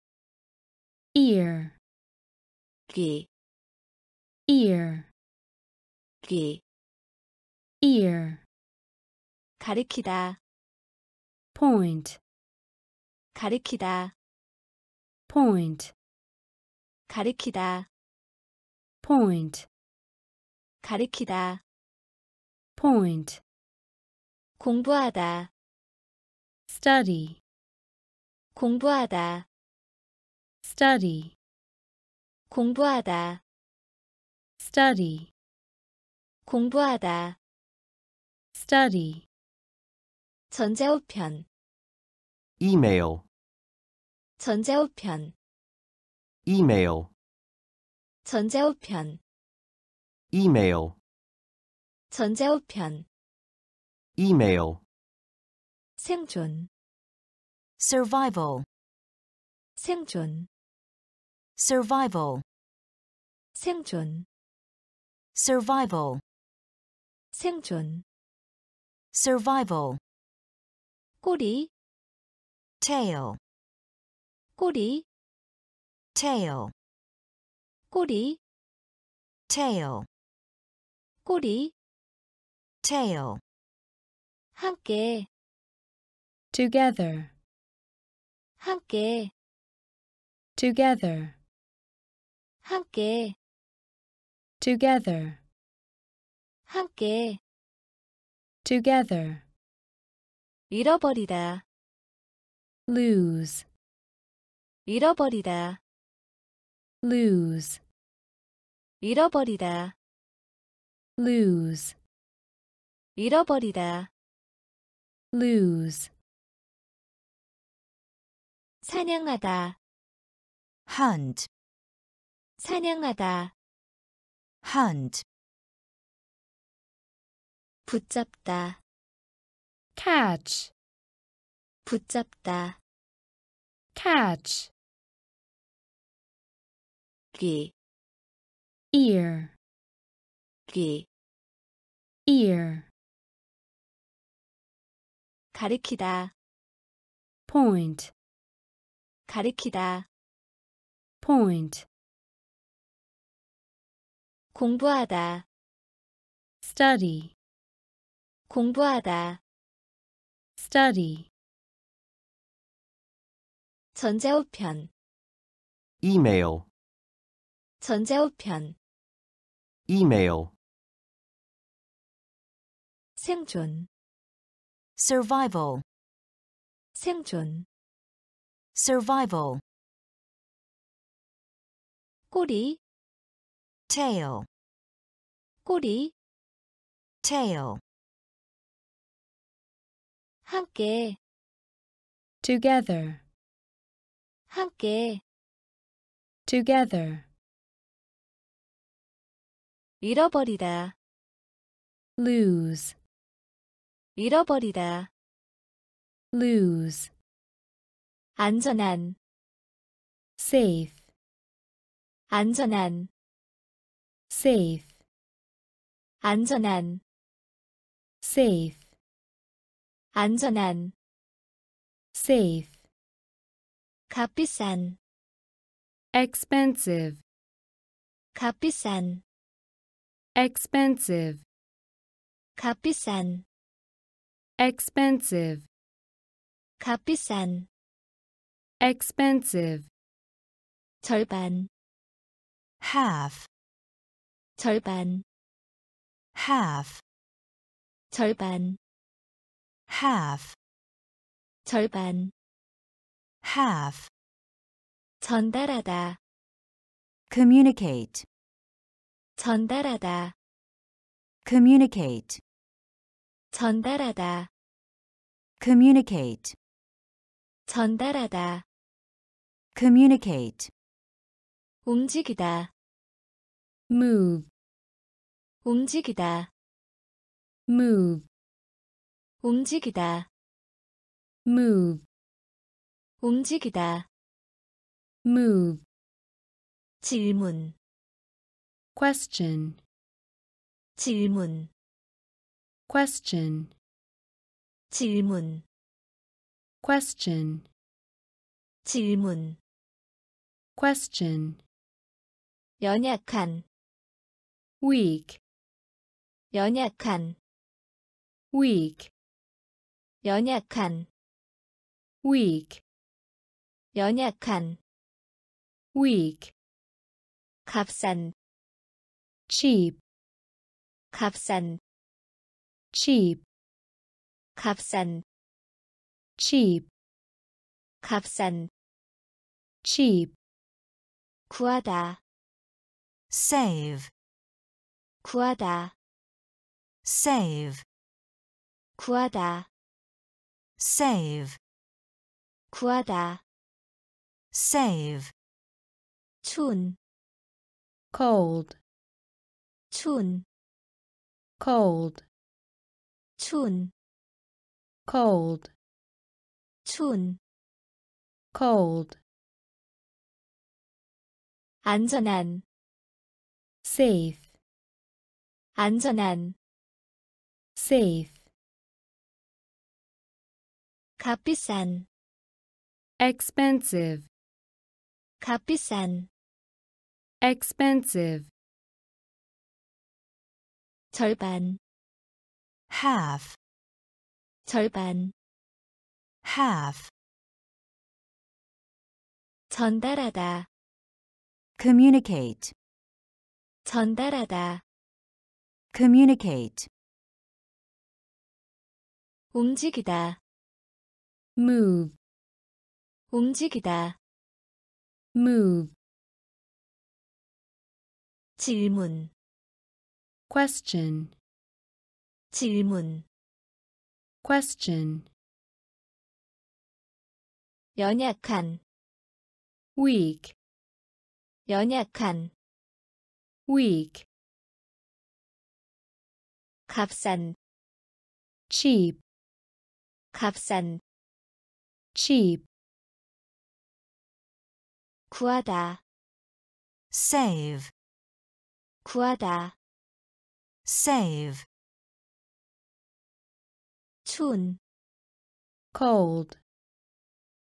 Speaker 2: ear,
Speaker 1: 귀,
Speaker 2: ear,
Speaker 1: 귀,
Speaker 2: ear,
Speaker 1: 가리키다,
Speaker 2: point,
Speaker 1: 가리키다,
Speaker 2: point,
Speaker 1: 가리키다,
Speaker 2: point,
Speaker 1: 가리키다,
Speaker 2: point,
Speaker 1: 공부하다,
Speaker 2: study,
Speaker 1: 공부하다,
Speaker 2: study,
Speaker 1: 공부하다,
Speaker 2: study,
Speaker 1: 공부하다.
Speaker 2: study,
Speaker 1: 전자우편,
Speaker 4: email,
Speaker 1: 전자우편,
Speaker 4: email,
Speaker 1: 전자우편,
Speaker 4: email,
Speaker 1: 전자우편.
Speaker 4: email,
Speaker 1: 생존,
Speaker 3: survival,
Speaker 1: 생존,
Speaker 3: survival,
Speaker 1: 생존,
Speaker 3: survival,
Speaker 1: 생존.
Speaker 3: survival,
Speaker 1: 꼬리,
Speaker 3: tail,
Speaker 1: 꼬리,
Speaker 3: tail,
Speaker 1: 꼬리,
Speaker 3: tail,
Speaker 1: 꼬리.
Speaker 3: tail,
Speaker 1: 함께,
Speaker 2: together,
Speaker 1: 함께,
Speaker 2: together,
Speaker 1: 함께,
Speaker 2: together,
Speaker 1: 함께.
Speaker 2: together,
Speaker 1: 잃어버리다,
Speaker 2: lose,
Speaker 1: 잃어버리다,
Speaker 2: Lose,
Speaker 1: 잃어버리다,
Speaker 2: lose,
Speaker 1: 잃어버리다.
Speaker 2: lose,
Speaker 1: 사냥하다,
Speaker 3: hunt,
Speaker 1: 사냥하다,
Speaker 3: hunt,
Speaker 1: 붙잡다,
Speaker 2: catch,
Speaker 1: 붙잡다,
Speaker 2: catch,
Speaker 1: 귀,
Speaker 2: ear,
Speaker 1: 귀,
Speaker 2: ear,
Speaker 1: 가리키다,
Speaker 2: point,
Speaker 1: 가리키다,
Speaker 2: point,
Speaker 1: 공부하다,
Speaker 2: study,
Speaker 1: 공부하다,
Speaker 2: study,
Speaker 1: 전자우편,
Speaker 4: email,
Speaker 1: 전자우편,
Speaker 4: email,
Speaker 1: 생존,
Speaker 3: survival,
Speaker 1: 생존,
Speaker 3: survival,
Speaker 1: 꼬리,
Speaker 3: tail,
Speaker 1: 꼬리,
Speaker 3: tail,
Speaker 1: 함께,
Speaker 2: together,
Speaker 1: 함께,
Speaker 2: together,
Speaker 1: 잃어버리다,
Speaker 2: lose,
Speaker 1: 잃어버리다,
Speaker 2: lose,
Speaker 1: 안전한,
Speaker 2: safe,
Speaker 1: 안전한,
Speaker 2: safe,
Speaker 1: 안전한,
Speaker 2: safe,
Speaker 1: 안전한,
Speaker 2: safe,
Speaker 1: 값비싼,
Speaker 2: expensive,
Speaker 1: 값비싼,
Speaker 2: expensive,
Speaker 1: 값비싼,
Speaker 2: expensive,
Speaker 1: 값비싼,
Speaker 2: expensive,
Speaker 1: 절반,
Speaker 3: half,
Speaker 1: 절반,
Speaker 3: half,
Speaker 1: 절반,
Speaker 3: half,
Speaker 1: 절반,
Speaker 3: half,
Speaker 1: 전달하다,
Speaker 3: communicate,
Speaker 1: 전달하다,
Speaker 3: communicate,
Speaker 1: 전달하다,
Speaker 3: communicate,
Speaker 1: 전달하다,
Speaker 3: communicate,
Speaker 1: 움직이다,
Speaker 2: move,
Speaker 1: 움직이다,
Speaker 2: move,
Speaker 1: 움직이다,
Speaker 2: move,
Speaker 1: 움직이다,
Speaker 2: move,
Speaker 1: 질문,
Speaker 2: question,
Speaker 1: 질문,
Speaker 2: question,
Speaker 1: 질문,
Speaker 2: question,
Speaker 1: 질문,
Speaker 2: question,
Speaker 1: 연약한,
Speaker 2: weak,
Speaker 1: 연약한,
Speaker 2: weak,
Speaker 1: 연약한,
Speaker 2: weak,
Speaker 1: 연약한,
Speaker 2: weak,
Speaker 1: 값싼,
Speaker 2: cheap,
Speaker 1: 값싼,
Speaker 2: cheap,
Speaker 1: 값싼
Speaker 2: cheap,
Speaker 1: 값싼
Speaker 2: cheap,
Speaker 1: 구하다
Speaker 3: save,
Speaker 1: 구하다
Speaker 3: save,
Speaker 1: 구하다
Speaker 3: save,
Speaker 1: 구하다
Speaker 3: save,
Speaker 1: 추운
Speaker 2: cold,
Speaker 1: 추운
Speaker 2: cold,
Speaker 1: 추운
Speaker 2: cold,
Speaker 1: 추운
Speaker 2: cold,
Speaker 1: 안전한
Speaker 2: safe,
Speaker 1: 안전한
Speaker 2: safe,
Speaker 1: 값비싼
Speaker 2: expensive,
Speaker 1: 값비싼
Speaker 2: expensive,
Speaker 1: 절반
Speaker 3: half,
Speaker 1: 절반
Speaker 3: half,
Speaker 1: 전달하다
Speaker 3: communicate,
Speaker 1: 전달하다
Speaker 3: communicate,
Speaker 1: 움직이다
Speaker 2: move,
Speaker 1: 움직이다
Speaker 2: move,
Speaker 1: 질문
Speaker 2: question,
Speaker 1: 질문
Speaker 2: question,
Speaker 1: 연약한
Speaker 2: weak,
Speaker 1: 연약한
Speaker 2: weak,
Speaker 1: 값싼
Speaker 2: cheap,
Speaker 1: 값싼
Speaker 2: cheap,
Speaker 1: 구하다
Speaker 3: save,
Speaker 1: 구하다
Speaker 3: save,
Speaker 1: 추운
Speaker 2: cold,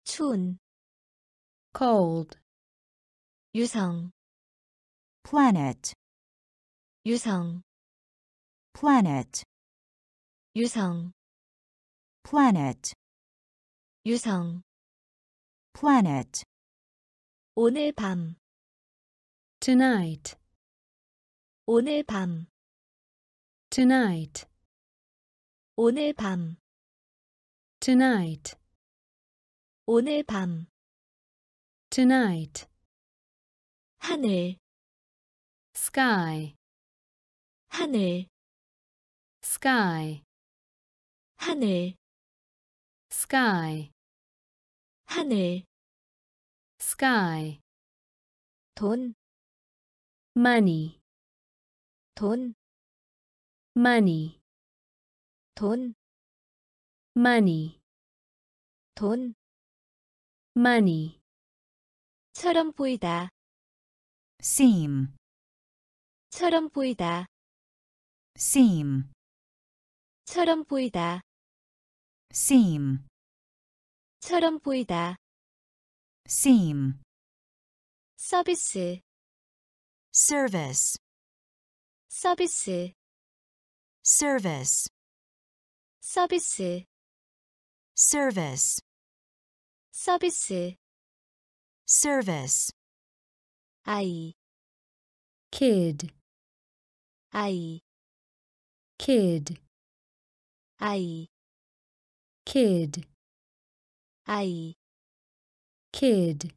Speaker 1: 추운
Speaker 2: cold,
Speaker 1: 유성
Speaker 3: planet,
Speaker 1: 유성
Speaker 3: planet,
Speaker 1: 유성
Speaker 3: planet,
Speaker 1: 유성
Speaker 3: planet,
Speaker 1: 오늘 밤
Speaker 2: tonight,
Speaker 1: 오늘 밤
Speaker 2: tonight,
Speaker 1: 오늘 밤
Speaker 2: tonight,
Speaker 1: 오늘 밤
Speaker 2: tonight,
Speaker 1: 하늘
Speaker 2: sky,
Speaker 1: 하늘
Speaker 2: sky,
Speaker 1: 하늘
Speaker 2: sky,
Speaker 1: 하늘
Speaker 2: sky,
Speaker 1: 돈
Speaker 2: money,
Speaker 1: 돈,
Speaker 2: Money,
Speaker 1: 돈,
Speaker 2: money,
Speaker 1: 돈,
Speaker 2: money,
Speaker 1: 처럼 보이다,
Speaker 3: seam,
Speaker 1: 처럼 보이다,
Speaker 3: seam,
Speaker 1: 처럼 보이다,
Speaker 3: seam,
Speaker 1: 처럼 보이다,
Speaker 3: seam,
Speaker 1: 서비스,
Speaker 3: service,
Speaker 1: 서비스,
Speaker 3: service,
Speaker 1: 서비스,
Speaker 3: service,
Speaker 1: 서비스,
Speaker 3: service,
Speaker 1: 아이,
Speaker 2: kid,
Speaker 1: 아이,
Speaker 2: kid,
Speaker 1: 아이,
Speaker 2: kid,
Speaker 1: 아이,
Speaker 2: kid,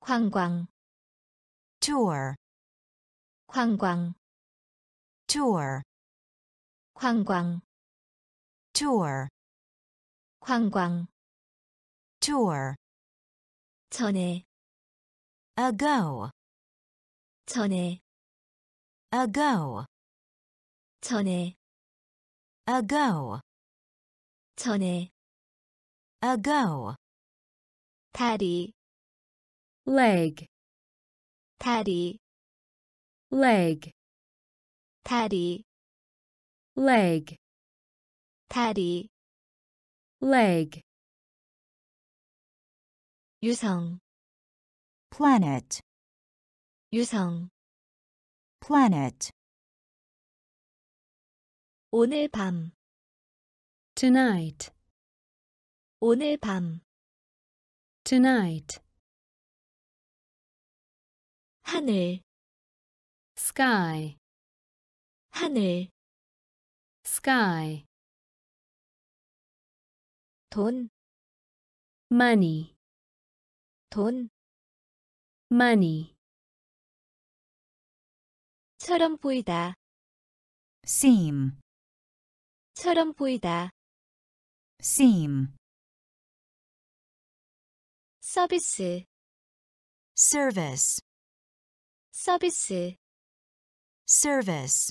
Speaker 1: 관광,
Speaker 3: tour,
Speaker 1: 관광,
Speaker 3: tour,
Speaker 1: 관광,
Speaker 3: tour,
Speaker 1: 관광,
Speaker 3: tour,
Speaker 1: 전에,
Speaker 3: ago,
Speaker 1: 전에,
Speaker 3: ago,
Speaker 1: 전에,
Speaker 3: ago,
Speaker 1: 전에,
Speaker 3: ago,
Speaker 1: 다리,
Speaker 2: leg,
Speaker 1: 다리,
Speaker 2: leg,
Speaker 1: 다리,
Speaker 2: leg,
Speaker 1: 다리,
Speaker 2: leg,
Speaker 1: 유성,
Speaker 3: planet,
Speaker 1: 유성,
Speaker 3: planet,
Speaker 1: 오늘 밤,
Speaker 2: tonight,
Speaker 1: 오늘 밤,
Speaker 2: tonight,
Speaker 1: 하늘,
Speaker 2: sky,
Speaker 1: 하늘,
Speaker 2: sky,
Speaker 1: 돈,
Speaker 2: money,
Speaker 1: 돈,
Speaker 2: money,
Speaker 1: 처럼 보이다,
Speaker 3: seem,
Speaker 1: 처럼 보이다,
Speaker 3: seem,
Speaker 1: 서비스,
Speaker 3: service,
Speaker 1: 서비스,
Speaker 3: service,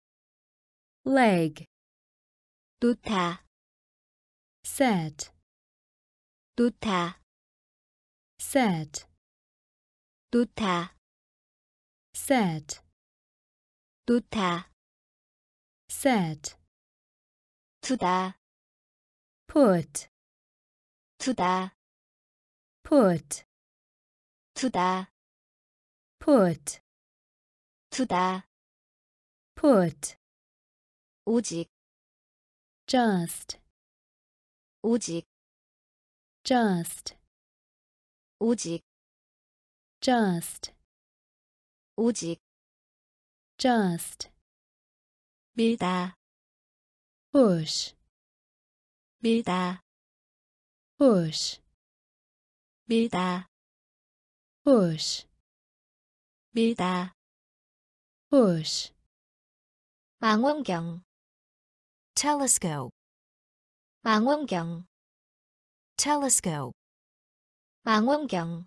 Speaker 2: leg,
Speaker 1: 놓다,
Speaker 2: set,
Speaker 1: 놓다,
Speaker 2: set,
Speaker 1: 놓다,
Speaker 2: set,
Speaker 1: 놓다,
Speaker 2: set,
Speaker 1: 두다,
Speaker 2: put,
Speaker 1: 두다,
Speaker 2: put,
Speaker 1: 두다,
Speaker 2: put,
Speaker 1: 두다,
Speaker 2: put,
Speaker 1: 오직,
Speaker 2: just,
Speaker 1: 오직,
Speaker 2: just,
Speaker 1: 오직,
Speaker 2: just,
Speaker 1: 오직,
Speaker 2: just,
Speaker 1: 밀다,
Speaker 2: push,
Speaker 1: 밀다,
Speaker 2: push,
Speaker 1: 밀다,
Speaker 2: push,
Speaker 1: 밀다,
Speaker 2: push,
Speaker 1: 망원경,
Speaker 3: telescope,
Speaker 1: 망원경,
Speaker 3: telescope,
Speaker 1: 망원경,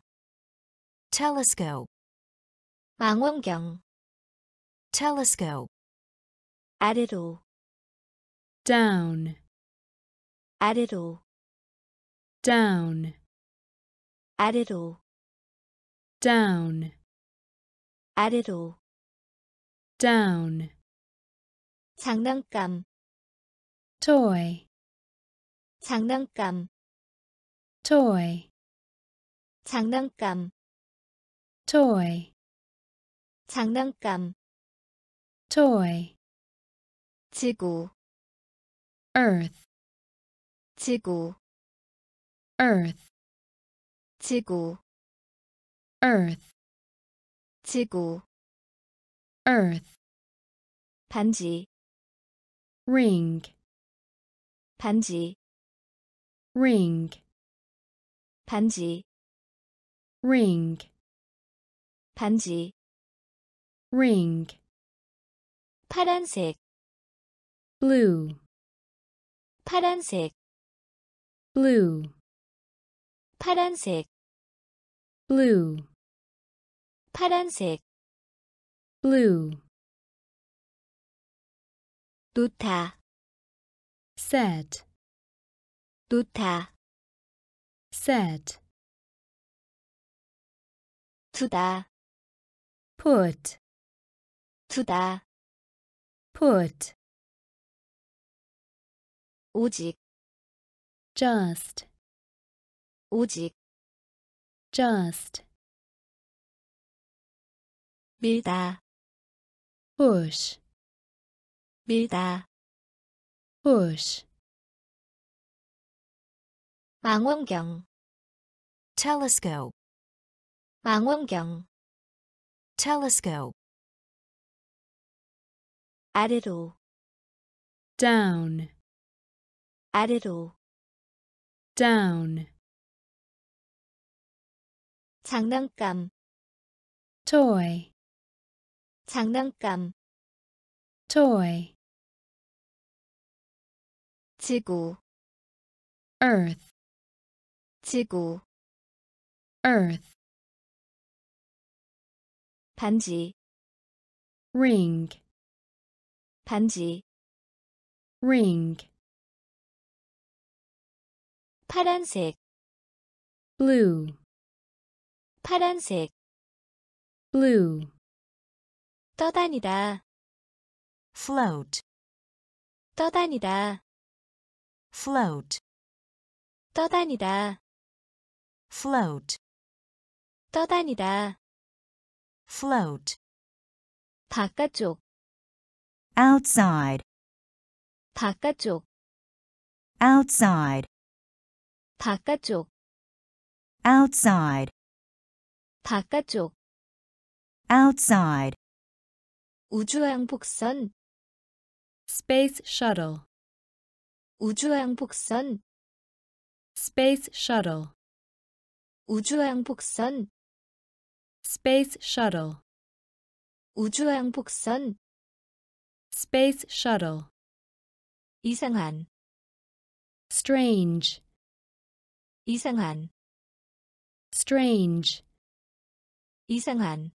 Speaker 3: telescope,
Speaker 1: 망원경,
Speaker 3: telescope,
Speaker 1: 아래로,
Speaker 2: down,
Speaker 1: 아래로,
Speaker 2: down,
Speaker 1: 아래로,
Speaker 2: down,
Speaker 1: 아래로,
Speaker 2: down,
Speaker 1: 장난감,
Speaker 2: toy,
Speaker 1: 장난감,
Speaker 2: toy,
Speaker 1: 장난감,
Speaker 2: toy,
Speaker 1: 장난감,
Speaker 2: toy,
Speaker 1: 지구,
Speaker 2: earth,
Speaker 1: 지구,
Speaker 2: earth,
Speaker 1: 지구,
Speaker 2: earth,
Speaker 1: 지구,
Speaker 2: earth,
Speaker 1: 반지,
Speaker 2: ring,
Speaker 1: 반지,
Speaker 2: ring,
Speaker 1: 반지,
Speaker 2: ring,
Speaker 1: 반지,
Speaker 2: ring,
Speaker 1: 파란색,
Speaker 2: blue,
Speaker 1: 파란색,
Speaker 2: blue,
Speaker 1: 파란색,
Speaker 2: blue,
Speaker 1: 파란색,
Speaker 2: blue,
Speaker 1: 놓다,
Speaker 2: set,
Speaker 1: 놓다,
Speaker 2: set,
Speaker 1: 두다,
Speaker 2: put,
Speaker 1: 두다,
Speaker 2: put,
Speaker 1: 오직,
Speaker 2: just,
Speaker 1: 오직,
Speaker 2: just,
Speaker 1: 밀다,
Speaker 2: push,
Speaker 1: 밀다,
Speaker 2: push,
Speaker 1: 망원경,
Speaker 3: telescope,
Speaker 1: 망원경,
Speaker 3: telescope,
Speaker 1: 아래로,
Speaker 2: down,
Speaker 1: 아래로,
Speaker 2: down,
Speaker 1: 장난감,
Speaker 2: toy,
Speaker 1: 장난감,
Speaker 2: toy,
Speaker 1: 지구,
Speaker 2: earth,
Speaker 1: 지구,
Speaker 2: earth,
Speaker 1: 반지,
Speaker 2: ring,
Speaker 1: 반지,
Speaker 2: ring,
Speaker 1: 파란색,
Speaker 2: blue,
Speaker 1: 파란색,
Speaker 2: blue,
Speaker 1: 떠다니다,
Speaker 3: float,
Speaker 1: 떠다니다,
Speaker 3: float,
Speaker 1: 떠다니다,
Speaker 3: float,
Speaker 1: 떠다니다,
Speaker 3: float,
Speaker 1: 바깥쪽,
Speaker 3: outside,
Speaker 1: 바깥쪽,
Speaker 3: outside,
Speaker 1: 바깥쪽,
Speaker 3: outside,
Speaker 1: 바깥쪽,
Speaker 3: outside,
Speaker 1: 우주왕복선,
Speaker 2: Space shuttle.
Speaker 1: 우주왕복선,
Speaker 2: Space shuttle.
Speaker 1: 우주왕복선,
Speaker 2: Space shuttle.
Speaker 1: 우주왕복선,
Speaker 2: Space shuttle.
Speaker 1: 이상한,
Speaker 2: Strange.
Speaker 1: 이상한,
Speaker 2: Strange.
Speaker 1: 이상한,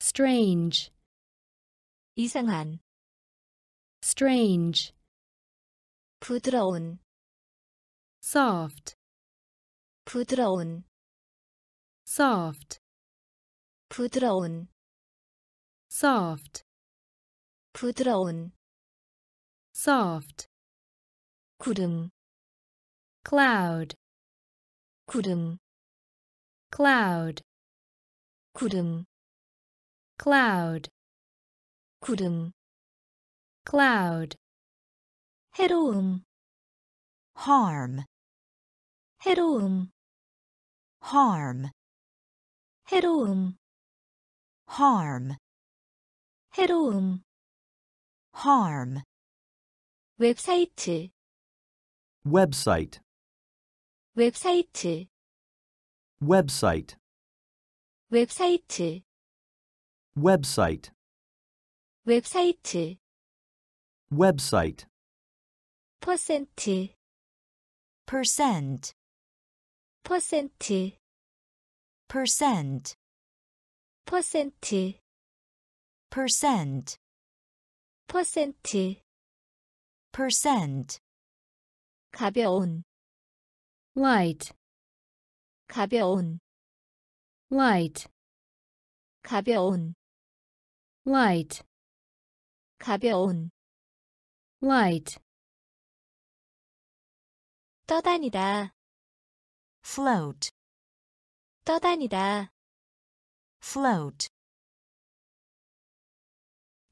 Speaker 2: Strange.
Speaker 1: 이상한,
Speaker 2: Strange.
Speaker 1: 부드러운,
Speaker 2: Soft.
Speaker 1: 부드러운,
Speaker 2: Soft.
Speaker 1: 부드러운,
Speaker 2: Soft.
Speaker 1: 부드러운,
Speaker 2: Soft.
Speaker 1: 구름,
Speaker 2: Cloud.
Speaker 1: 구름,
Speaker 2: Cloud.
Speaker 1: 구름,
Speaker 2: Cloud.
Speaker 1: 구름,
Speaker 2: Cloud.
Speaker 1: 해로움,
Speaker 3: harm,
Speaker 1: 해로움,
Speaker 3: harm,
Speaker 1: 해로움,
Speaker 3: harm,
Speaker 1: 해로움,
Speaker 3: harm,
Speaker 1: 웹사이트,
Speaker 4: website,
Speaker 1: 웹사이트,
Speaker 4: website,
Speaker 1: 웹사이트,
Speaker 4: website,
Speaker 1: 웹사이트,
Speaker 4: website,
Speaker 1: 퍼센트,
Speaker 3: percent,
Speaker 1: 퍼센트,
Speaker 3: percent,
Speaker 1: 퍼센트,
Speaker 3: percent,
Speaker 1: 퍼센트,
Speaker 3: percent,
Speaker 1: 가벼운,
Speaker 2: Light.
Speaker 1: 가벼운,
Speaker 2: Light.
Speaker 1: 가벼운,
Speaker 2: Light.
Speaker 1: 가벼운,
Speaker 2: Light.
Speaker 1: 떠다니다,
Speaker 3: float,
Speaker 1: 떠다니다,
Speaker 3: float,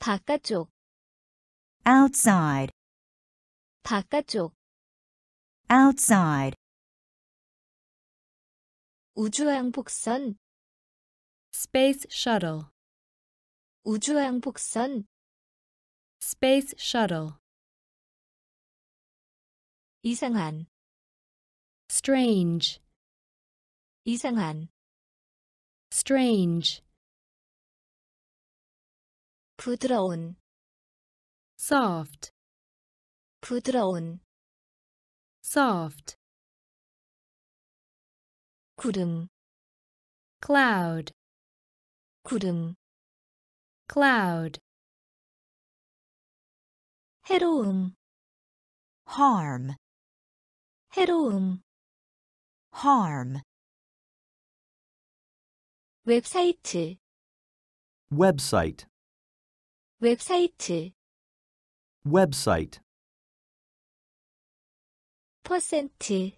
Speaker 1: 바깥쪽,
Speaker 3: outside,
Speaker 1: 바깥쪽,
Speaker 3: outside,
Speaker 1: 우주왕복선,
Speaker 2: Space shuttle.
Speaker 1: 우주왕복선,
Speaker 2: Space shuttle.
Speaker 1: 이상한,
Speaker 2: Strange.
Speaker 1: 이상한,
Speaker 2: Strange.
Speaker 1: 부드러운,
Speaker 2: Soft.
Speaker 1: 부드러운,
Speaker 2: Soft.
Speaker 1: 구름,
Speaker 2: Cloud.
Speaker 1: 구름,
Speaker 2: Cloud.
Speaker 1: 해로움,
Speaker 3: harm,
Speaker 1: 해로움,
Speaker 3: harm,
Speaker 1: 웹사이트,
Speaker 4: website,
Speaker 1: 웹사이트,
Speaker 4: website,
Speaker 1: 퍼센트,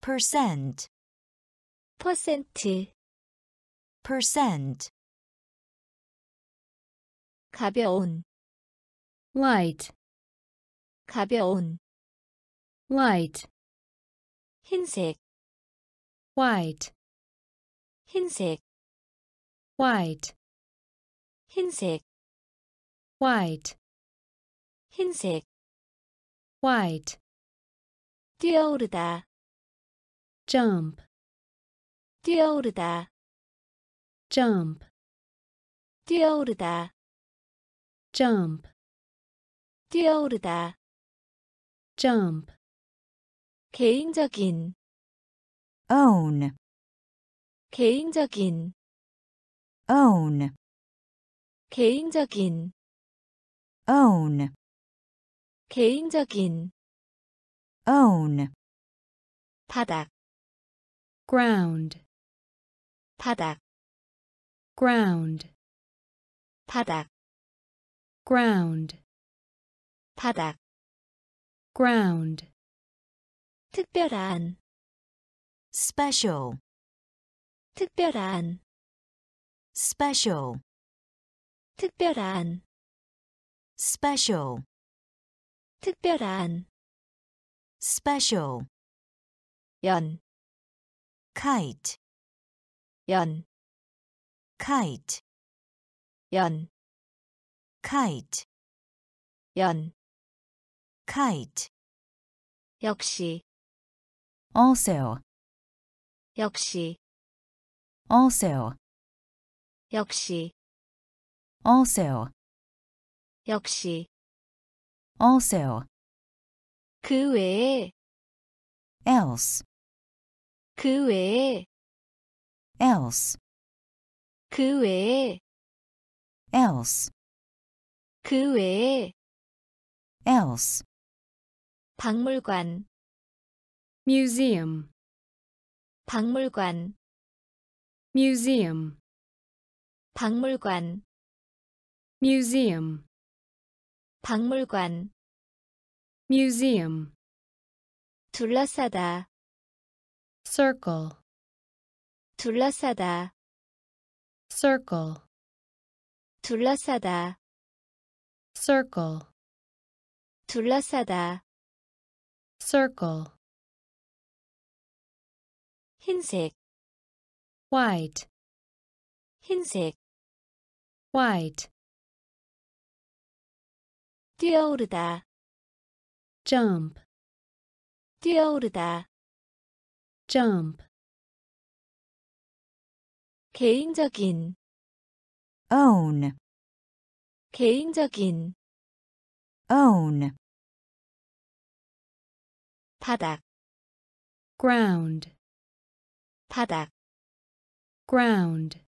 Speaker 3: percent,
Speaker 1: 퍼센트,
Speaker 3: percent,
Speaker 1: 가벼운,
Speaker 2: Light.
Speaker 1: 가벼운,
Speaker 2: Light.
Speaker 1: 흰색,
Speaker 2: White.
Speaker 1: 흰색,
Speaker 2: White.
Speaker 1: 흰색,
Speaker 2: White.
Speaker 1: 흰색,
Speaker 2: White.
Speaker 1: 뛰어오르다,
Speaker 2: Jump.
Speaker 1: 뛰어오르다,
Speaker 2: Jump.
Speaker 1: 뛰어오르다,
Speaker 2: Jump.
Speaker 1: 뛰어오르다,
Speaker 2: Jump.
Speaker 1: 개인적인,
Speaker 3: own,
Speaker 1: 개인적인,
Speaker 3: own,
Speaker 1: 개인적인,
Speaker 3: own,
Speaker 1: 개인적인,
Speaker 3: own,
Speaker 1: 바닥,
Speaker 2: Ground.
Speaker 1: 바닥,
Speaker 2: Ground.
Speaker 1: 바닥,
Speaker 2: Ground.
Speaker 1: 바닥,
Speaker 2: ground,
Speaker 1: 특별한
Speaker 3: Special,
Speaker 1: 특별한
Speaker 3: special,
Speaker 1: 특별한
Speaker 3: special,
Speaker 1: 특별한
Speaker 3: special,
Speaker 1: 연,
Speaker 3: kite,
Speaker 1: 연,
Speaker 3: kite,
Speaker 1: 연,
Speaker 3: kite,
Speaker 1: 연,
Speaker 3: kite,
Speaker 1: 역시,
Speaker 3: also,
Speaker 1: 역시,
Speaker 3: also,
Speaker 1: 역시,
Speaker 3: also,
Speaker 1: 역시,
Speaker 3: also,
Speaker 1: 그 외에,
Speaker 3: else,
Speaker 1: 그 외에,
Speaker 3: else,
Speaker 1: 그 외에,
Speaker 3: else,
Speaker 1: 그 외에,
Speaker 3: else,
Speaker 1: 박물관,
Speaker 2: museum,
Speaker 1: 박물관,
Speaker 2: museum,
Speaker 1: 박물관,
Speaker 2: museum,
Speaker 1: 박물관,
Speaker 2: museum,
Speaker 1: 둘러싸다,
Speaker 2: circle,
Speaker 1: 둘러싸다,
Speaker 2: circle,
Speaker 1: 둘러싸다,
Speaker 2: circle,
Speaker 1: 둘러싸다,
Speaker 2: circle,
Speaker 1: 흰색,
Speaker 2: white,
Speaker 1: 흰색,
Speaker 2: white,
Speaker 1: 뛰어오르다,
Speaker 2: jump,
Speaker 1: 뛰어오르다,
Speaker 2: jump,
Speaker 1: 개인적인,
Speaker 3: own,
Speaker 1: 개인적인,
Speaker 3: own,
Speaker 1: 바닥,
Speaker 2: ground,
Speaker 1: 바닥,
Speaker 2: ground,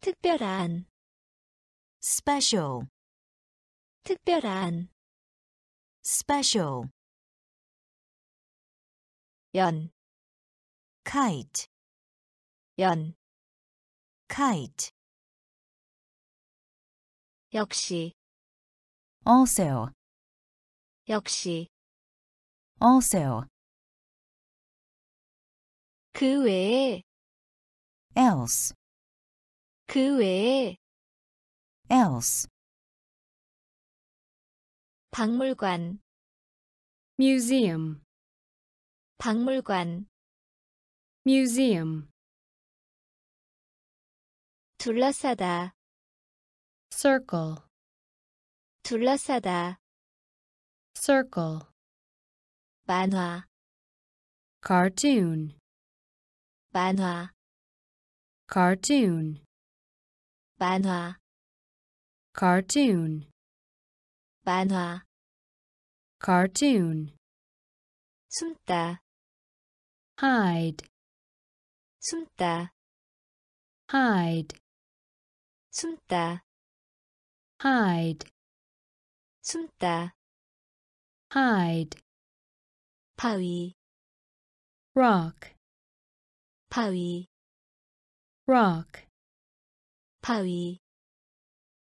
Speaker 1: 특별한,
Speaker 3: special,
Speaker 1: 특별한,
Speaker 3: special,
Speaker 1: 연,
Speaker 3: kite,
Speaker 1: 연,
Speaker 3: kite,
Speaker 1: 역시,
Speaker 3: also,
Speaker 1: 역시,
Speaker 3: also,
Speaker 1: 그 외에,
Speaker 3: else,
Speaker 1: 그 외에,
Speaker 3: else,
Speaker 1: 박물관,
Speaker 2: museum,
Speaker 1: 박물관,
Speaker 2: museum,
Speaker 1: 둘러싸다,
Speaker 2: circle,
Speaker 1: 둘러싸다,
Speaker 2: circle,
Speaker 1: 만화,
Speaker 2: cartoon,
Speaker 1: 만화,
Speaker 2: cartoon,
Speaker 1: 만화,
Speaker 2: cartoon,
Speaker 1: 만화,
Speaker 2: cartoon,
Speaker 1: 숨다,
Speaker 2: hide,
Speaker 1: 숨다,
Speaker 2: hide,
Speaker 1: 숨다,
Speaker 2: hide,
Speaker 1: 숨다,
Speaker 2: hide,
Speaker 1: 바위,
Speaker 2: rock,
Speaker 1: 바위,
Speaker 2: rock,
Speaker 1: 바위,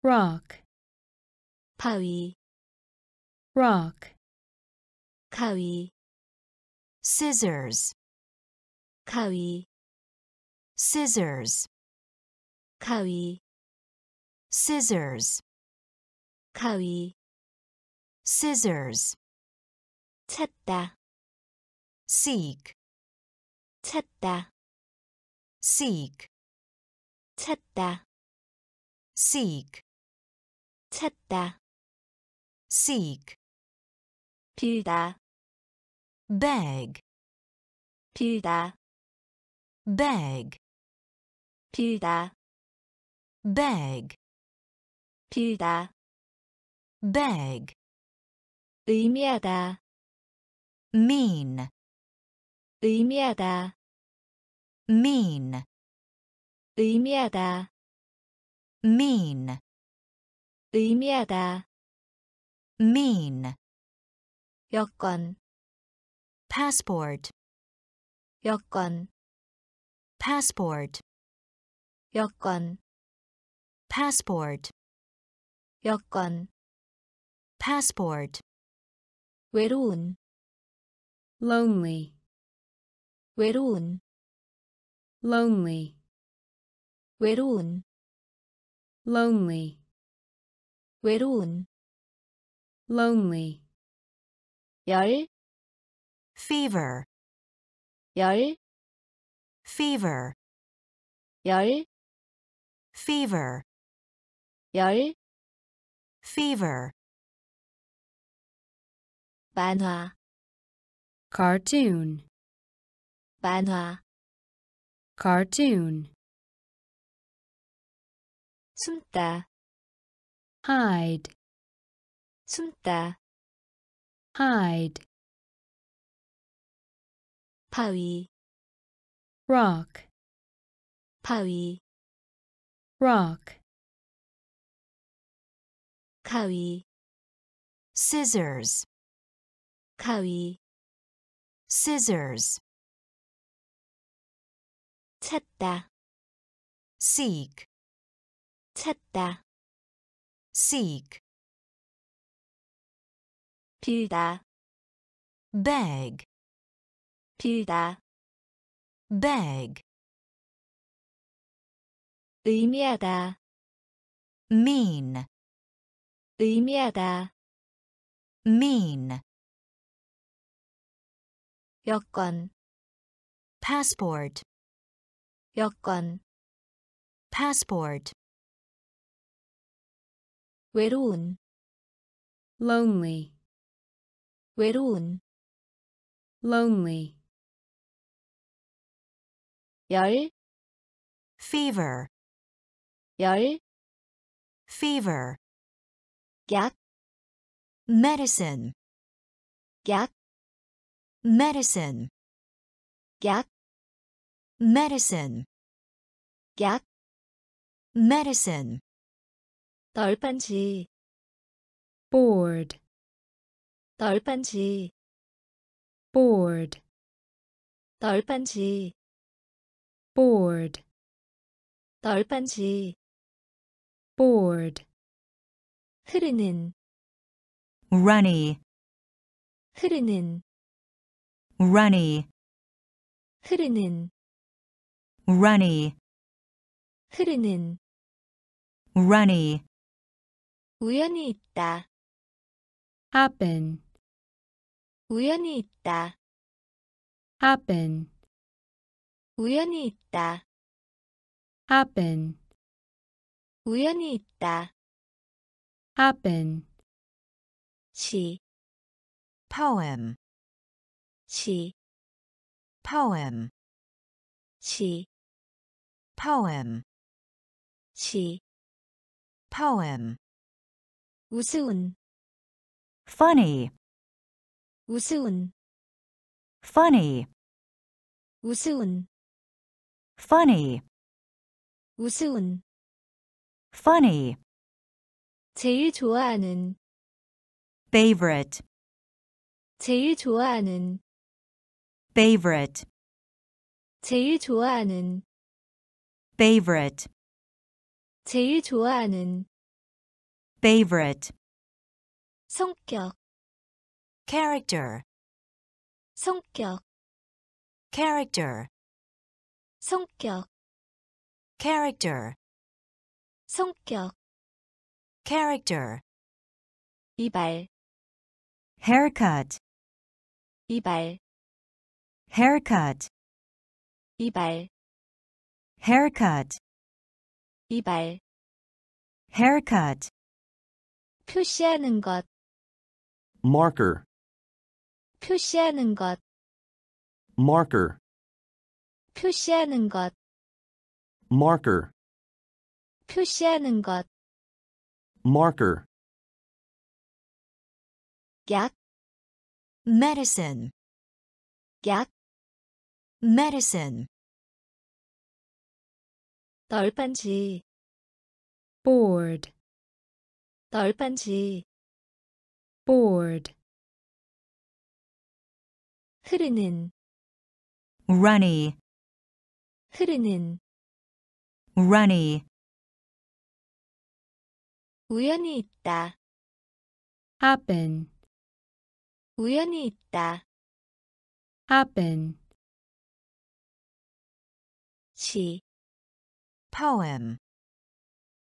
Speaker 2: rock,
Speaker 1: 바위,
Speaker 2: rock,
Speaker 1: 가위,
Speaker 3: scissors,
Speaker 1: 가위,
Speaker 3: scissors,
Speaker 1: 가위,
Speaker 3: scissors,
Speaker 1: 가위,
Speaker 3: scissors,
Speaker 1: 찾다,
Speaker 3: seek,
Speaker 1: 찾다,
Speaker 3: seek,
Speaker 1: 찾다,
Speaker 3: seek,
Speaker 1: 찾다,
Speaker 3: seek,
Speaker 1: 빌다,
Speaker 3: beg,
Speaker 1: 빌다,
Speaker 3: beg,
Speaker 1: 빌다,
Speaker 3: beg,
Speaker 1: 빌다,
Speaker 3: beg,
Speaker 1: 의미하다,
Speaker 3: mean,
Speaker 1: 의미하다,
Speaker 3: mean,
Speaker 1: 의미하다,
Speaker 3: mean,
Speaker 1: 의미하다,
Speaker 3: mean,
Speaker 1: 여권,
Speaker 3: passport,
Speaker 1: 여권,
Speaker 3: passport,
Speaker 1: 여권,
Speaker 3: passport,
Speaker 1: 여권,
Speaker 3: passport,
Speaker 1: 외로운
Speaker 2: lonely,
Speaker 1: 외로운
Speaker 2: lonely,
Speaker 1: 외로운
Speaker 2: lonely,
Speaker 1: 외로운
Speaker 2: lonely,
Speaker 1: 열,
Speaker 3: fever,
Speaker 1: 열,
Speaker 3: fever,
Speaker 1: 열,
Speaker 3: fever,
Speaker 1: 열,
Speaker 3: fever,
Speaker 1: 만화,
Speaker 2: cartoon,
Speaker 1: 만화,
Speaker 2: cartoon,
Speaker 1: 숨다,
Speaker 2: hide,
Speaker 1: 숨다,
Speaker 2: hide,
Speaker 1: 바위,
Speaker 2: rock,
Speaker 1: 바위,
Speaker 2: rock,
Speaker 1: 가위,
Speaker 3: scissors,
Speaker 1: 가위,
Speaker 3: scissors,
Speaker 1: 찾다,
Speaker 3: seek,
Speaker 1: 찾다,
Speaker 3: seek,
Speaker 1: 빌다,
Speaker 3: beg,
Speaker 1: 빌다,
Speaker 3: beg,
Speaker 1: 의미하다,
Speaker 3: mean,
Speaker 1: 의미하다,
Speaker 3: mean,
Speaker 1: 여권,
Speaker 3: passport,
Speaker 1: 여권,
Speaker 3: passport,
Speaker 1: 외로운,
Speaker 2: lonely,
Speaker 1: 외로운,
Speaker 2: lonely,
Speaker 1: 열,
Speaker 3: fever,
Speaker 1: 열,
Speaker 3: fever,
Speaker 1: 약,
Speaker 3: medicine,
Speaker 1: 약,
Speaker 3: medicine,
Speaker 1: 약,
Speaker 3: medicine.
Speaker 1: 약
Speaker 3: medicine.
Speaker 1: 덜판지.
Speaker 2: Board
Speaker 1: 덜판지.
Speaker 2: Board
Speaker 1: 덜판지.
Speaker 2: Board
Speaker 1: 덜판지.
Speaker 2: Board
Speaker 1: 흐르는.
Speaker 3: Runny.
Speaker 1: 흐르는.
Speaker 3: Runny.
Speaker 1: 흐르는.
Speaker 3: Runny,
Speaker 1: 흐르는,
Speaker 3: runny,
Speaker 1: 우연히 있다,
Speaker 2: happen,
Speaker 1: 우연히 있다,
Speaker 2: happen,
Speaker 1: 우연히 있다,
Speaker 2: happen,
Speaker 1: 우연히 있다,
Speaker 2: happen,
Speaker 1: 시,
Speaker 3: poem,
Speaker 1: 시,
Speaker 3: poem,
Speaker 1: 시,
Speaker 3: poem,
Speaker 1: 시,
Speaker 3: poem,
Speaker 1: 우스운,
Speaker 3: funny,
Speaker 1: 우스운,
Speaker 3: funny,
Speaker 1: 우스운,
Speaker 3: funny,
Speaker 1: 우스운,
Speaker 3: funny,
Speaker 1: 제일 좋아하는,
Speaker 3: favorite,
Speaker 1: 제일 좋아하는,
Speaker 3: favorite,
Speaker 1: 제일 좋아하는,
Speaker 3: favorite,
Speaker 1: 제일 좋아하는,
Speaker 3: favorite,
Speaker 1: 성격,
Speaker 3: character,
Speaker 1: 성격,
Speaker 3: character,
Speaker 1: 성격,
Speaker 3: character,
Speaker 1: 성격,
Speaker 3: character,
Speaker 1: 이발,
Speaker 3: haircut,
Speaker 1: 이발,
Speaker 3: haircut,
Speaker 1: 이발,
Speaker 3: haircut,
Speaker 1: 이발,
Speaker 3: haircut,
Speaker 1: 표시하는 것,
Speaker 4: marker,
Speaker 1: 표시하는 것,
Speaker 4: marker,
Speaker 1: 표시하는 것,
Speaker 4: marker,
Speaker 1: 표시하는 것,
Speaker 4: marker,
Speaker 1: 약,
Speaker 3: medicine,
Speaker 1: 약,
Speaker 3: medicine,
Speaker 1: 널빤지,
Speaker 2: bored,
Speaker 1: 널빤지,
Speaker 2: bored,
Speaker 1: 흐르는,
Speaker 3: runny,
Speaker 1: 흐르는,
Speaker 3: runny,
Speaker 1: 우연히 있다,
Speaker 2: happen,
Speaker 1: 우연히 있다.
Speaker 2: happen,
Speaker 1: 시,
Speaker 3: poem,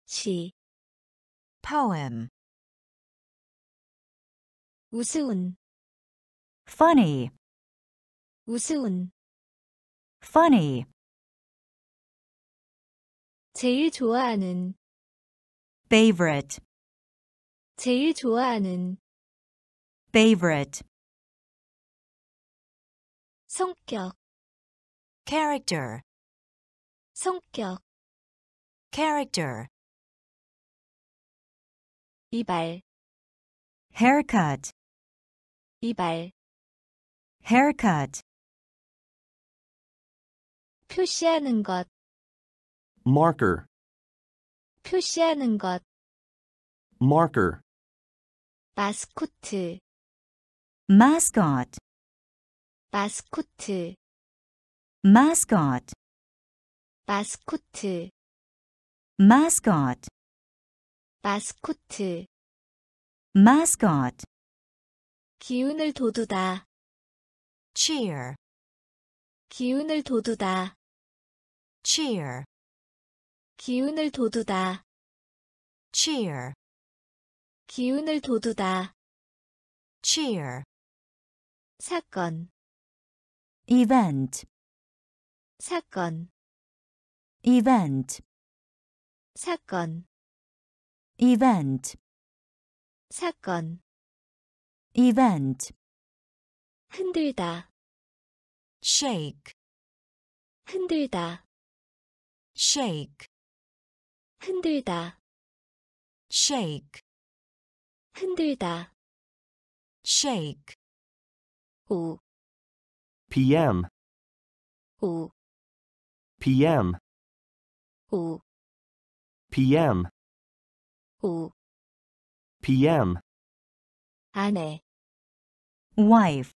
Speaker 1: 시,
Speaker 3: poem,
Speaker 1: 우스운,
Speaker 3: funny,
Speaker 1: 우스운.
Speaker 3: funny,
Speaker 1: 제일 좋아하는,
Speaker 3: favorite,
Speaker 1: 제일 좋아하는.
Speaker 3: favorite,
Speaker 1: 성격,
Speaker 3: character,
Speaker 1: 성격.
Speaker 3: character,
Speaker 1: 이발,
Speaker 3: haircut,
Speaker 1: 이발.
Speaker 3: haircut,
Speaker 1: 표시하는 것,
Speaker 4: marker,
Speaker 1: 표시하는 것.
Speaker 4: marker,
Speaker 1: 마스코트,
Speaker 3: mascot,
Speaker 1: 마스코트,
Speaker 3: mascot,
Speaker 1: 마스코트,
Speaker 3: Mascot,
Speaker 1: 마스코트.
Speaker 3: mascot,
Speaker 1: 기운을 돋우다,
Speaker 3: cheer,
Speaker 1: 기운을 돋우다,
Speaker 3: cheer,
Speaker 1: 기운을 돋우다,
Speaker 3: cheer,
Speaker 1: 기운을 돋우다.
Speaker 3: cheer,
Speaker 1: 사건,
Speaker 3: event,
Speaker 1: 사건,
Speaker 3: event,
Speaker 1: 사건,
Speaker 3: event,
Speaker 1: 사건.
Speaker 3: event,
Speaker 1: 흔들다,
Speaker 3: shake,
Speaker 1: 흔들다,
Speaker 3: shake,
Speaker 1: 흔들다,
Speaker 3: shake,
Speaker 1: 흔들다.
Speaker 3: shake,
Speaker 1: 오,
Speaker 4: PM,
Speaker 1: 오,
Speaker 4: PM,
Speaker 1: 오,
Speaker 4: PM,
Speaker 1: 오.
Speaker 4: PM,
Speaker 1: 아내,
Speaker 3: wife,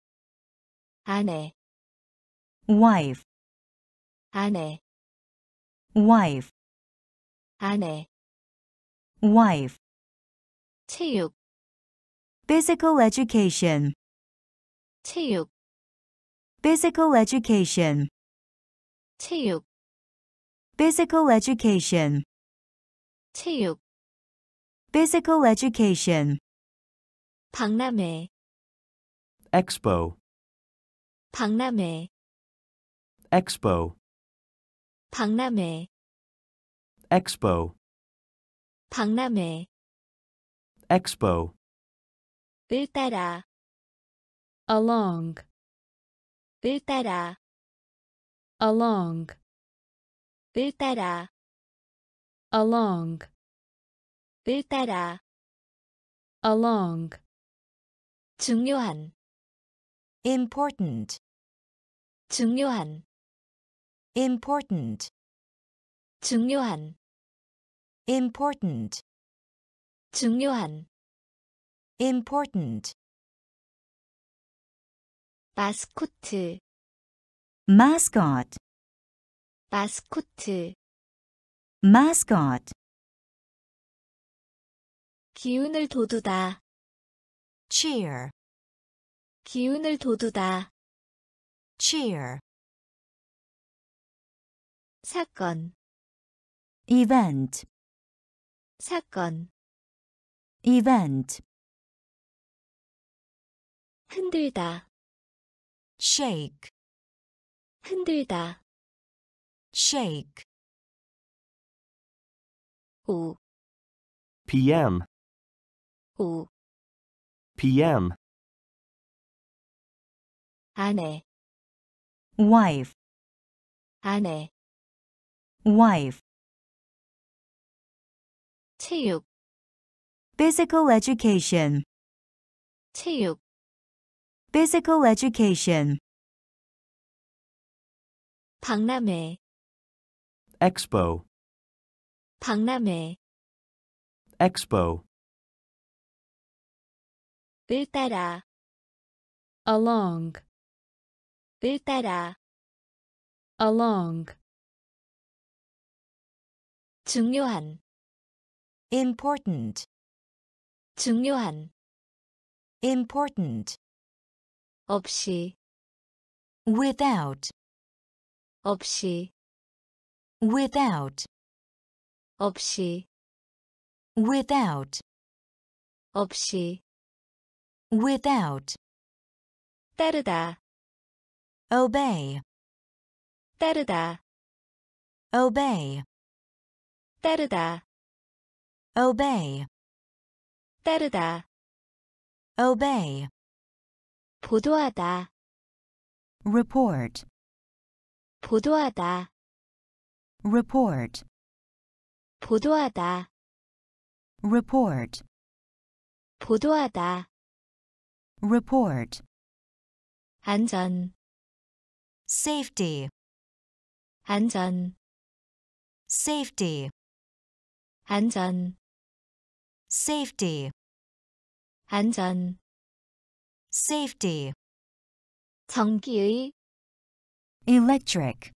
Speaker 1: 아내,
Speaker 3: wife,
Speaker 1: 아내,
Speaker 3: wife,
Speaker 1: 아내.
Speaker 3: wife,
Speaker 1: 체육,
Speaker 3: physical education,
Speaker 1: 체육,
Speaker 3: physical education,
Speaker 1: 체육,
Speaker 3: physical education,
Speaker 1: 체육.
Speaker 3: physical education,
Speaker 1: 박람회,
Speaker 4: expo,
Speaker 1: 박람회,
Speaker 4: expo,
Speaker 1: 박람회,
Speaker 4: expo,
Speaker 1: 박람회.
Speaker 4: expo,
Speaker 1: 을 따라,
Speaker 2: along,
Speaker 1: 을 따라,
Speaker 2: along,
Speaker 1: 을 따라,
Speaker 2: along,
Speaker 1: 을 따라.
Speaker 2: along,
Speaker 1: 중요한,
Speaker 3: important,
Speaker 1: 중요한,
Speaker 3: important,
Speaker 1: 중요한,
Speaker 3: important,
Speaker 1: 중요한.
Speaker 3: important,
Speaker 1: 마스코트,
Speaker 3: mascot,
Speaker 1: 마스코트.
Speaker 3: mascot,
Speaker 1: 기운을 돋우다,
Speaker 3: cheer,
Speaker 1: 기운을 돋우다.
Speaker 3: cheer,
Speaker 1: 사건,
Speaker 3: event,
Speaker 1: 사건.
Speaker 3: event,
Speaker 1: 흔들다,
Speaker 3: shake,
Speaker 1: 흔들다.
Speaker 3: shake,
Speaker 1: 오,
Speaker 4: PM,
Speaker 1: 오.
Speaker 4: PM,
Speaker 1: 아내,
Speaker 3: wife,
Speaker 1: 아내.
Speaker 3: wife,
Speaker 1: 체육,
Speaker 3: physical education,
Speaker 1: 체육.
Speaker 3: physical education,
Speaker 1: 박람회,
Speaker 4: expo,
Speaker 1: 박람회.
Speaker 4: expo,
Speaker 1: 을 따라,
Speaker 2: along,
Speaker 1: 을 따라.
Speaker 2: along,
Speaker 1: 중요한,
Speaker 3: important,
Speaker 1: 중요한.
Speaker 3: important,
Speaker 1: 없이,
Speaker 3: without,
Speaker 1: 없이,
Speaker 3: without,
Speaker 1: 없이,
Speaker 3: without,
Speaker 1: 없이,
Speaker 3: without,
Speaker 1: 따르다,
Speaker 3: obey,
Speaker 1: 따르다,
Speaker 3: obey,
Speaker 1: 따르다,
Speaker 3: obey,
Speaker 1: 따르다,
Speaker 3: obey,
Speaker 1: 보도하다,
Speaker 3: report,
Speaker 1: 보도하다,
Speaker 3: report,
Speaker 1: 보도하다,
Speaker 3: report,
Speaker 1: 보도하다,
Speaker 3: report,
Speaker 1: 안전,
Speaker 3: safety,
Speaker 1: 안전,
Speaker 3: safety,
Speaker 1: 안전,
Speaker 3: safety,
Speaker 1: 안전,
Speaker 3: safety,
Speaker 1: 전기의,
Speaker 3: electric,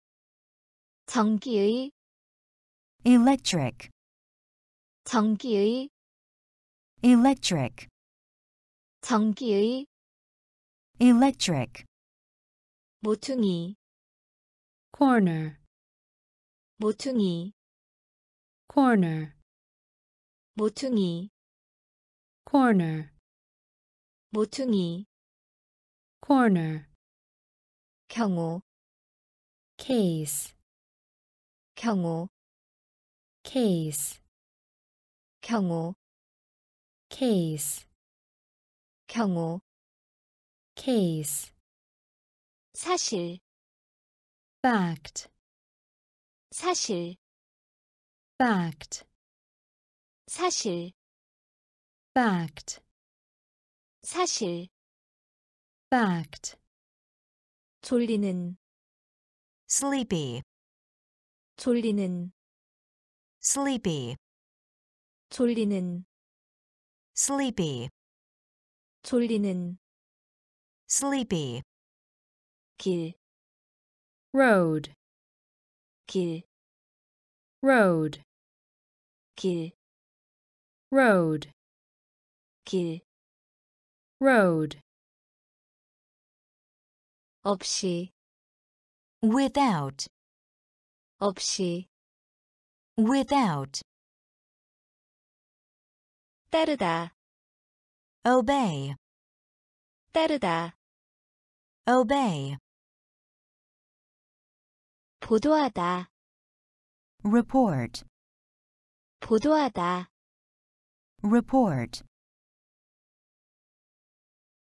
Speaker 1: 전기의,
Speaker 3: electric,
Speaker 1: 전기의,
Speaker 3: electric,
Speaker 1: 전기의,
Speaker 3: electric,
Speaker 1: 모퉁이,
Speaker 2: corner,
Speaker 1: 모퉁이,
Speaker 2: corner,
Speaker 1: 모퉁이,
Speaker 2: corner,
Speaker 1: 모퉁이,
Speaker 2: corner,
Speaker 1: 경우,
Speaker 2: case,
Speaker 1: 경우,
Speaker 2: case,
Speaker 1: 경우,
Speaker 2: case,
Speaker 1: 경우,
Speaker 2: case,
Speaker 1: 사실,
Speaker 2: fact,
Speaker 1: 사실,
Speaker 2: fact,
Speaker 1: 사실,
Speaker 2: fact,
Speaker 1: 사실,
Speaker 2: fact,
Speaker 1: 졸리는,
Speaker 3: sleepy,
Speaker 1: 졸리는,
Speaker 3: sleepy,
Speaker 1: 졸리는,
Speaker 3: sleepy,
Speaker 1: 졸리는,
Speaker 3: sleepy,
Speaker 1: 길,
Speaker 2: road,
Speaker 1: 길,
Speaker 2: road,
Speaker 1: 길,
Speaker 2: road,
Speaker 1: 길,
Speaker 2: road,
Speaker 1: 없이,
Speaker 3: without,
Speaker 1: 없이,
Speaker 3: without,
Speaker 1: 따르다,
Speaker 3: obey,
Speaker 1: 따르다,
Speaker 3: obey,
Speaker 1: 보도하다,
Speaker 3: report,
Speaker 1: 보도하다,
Speaker 3: report,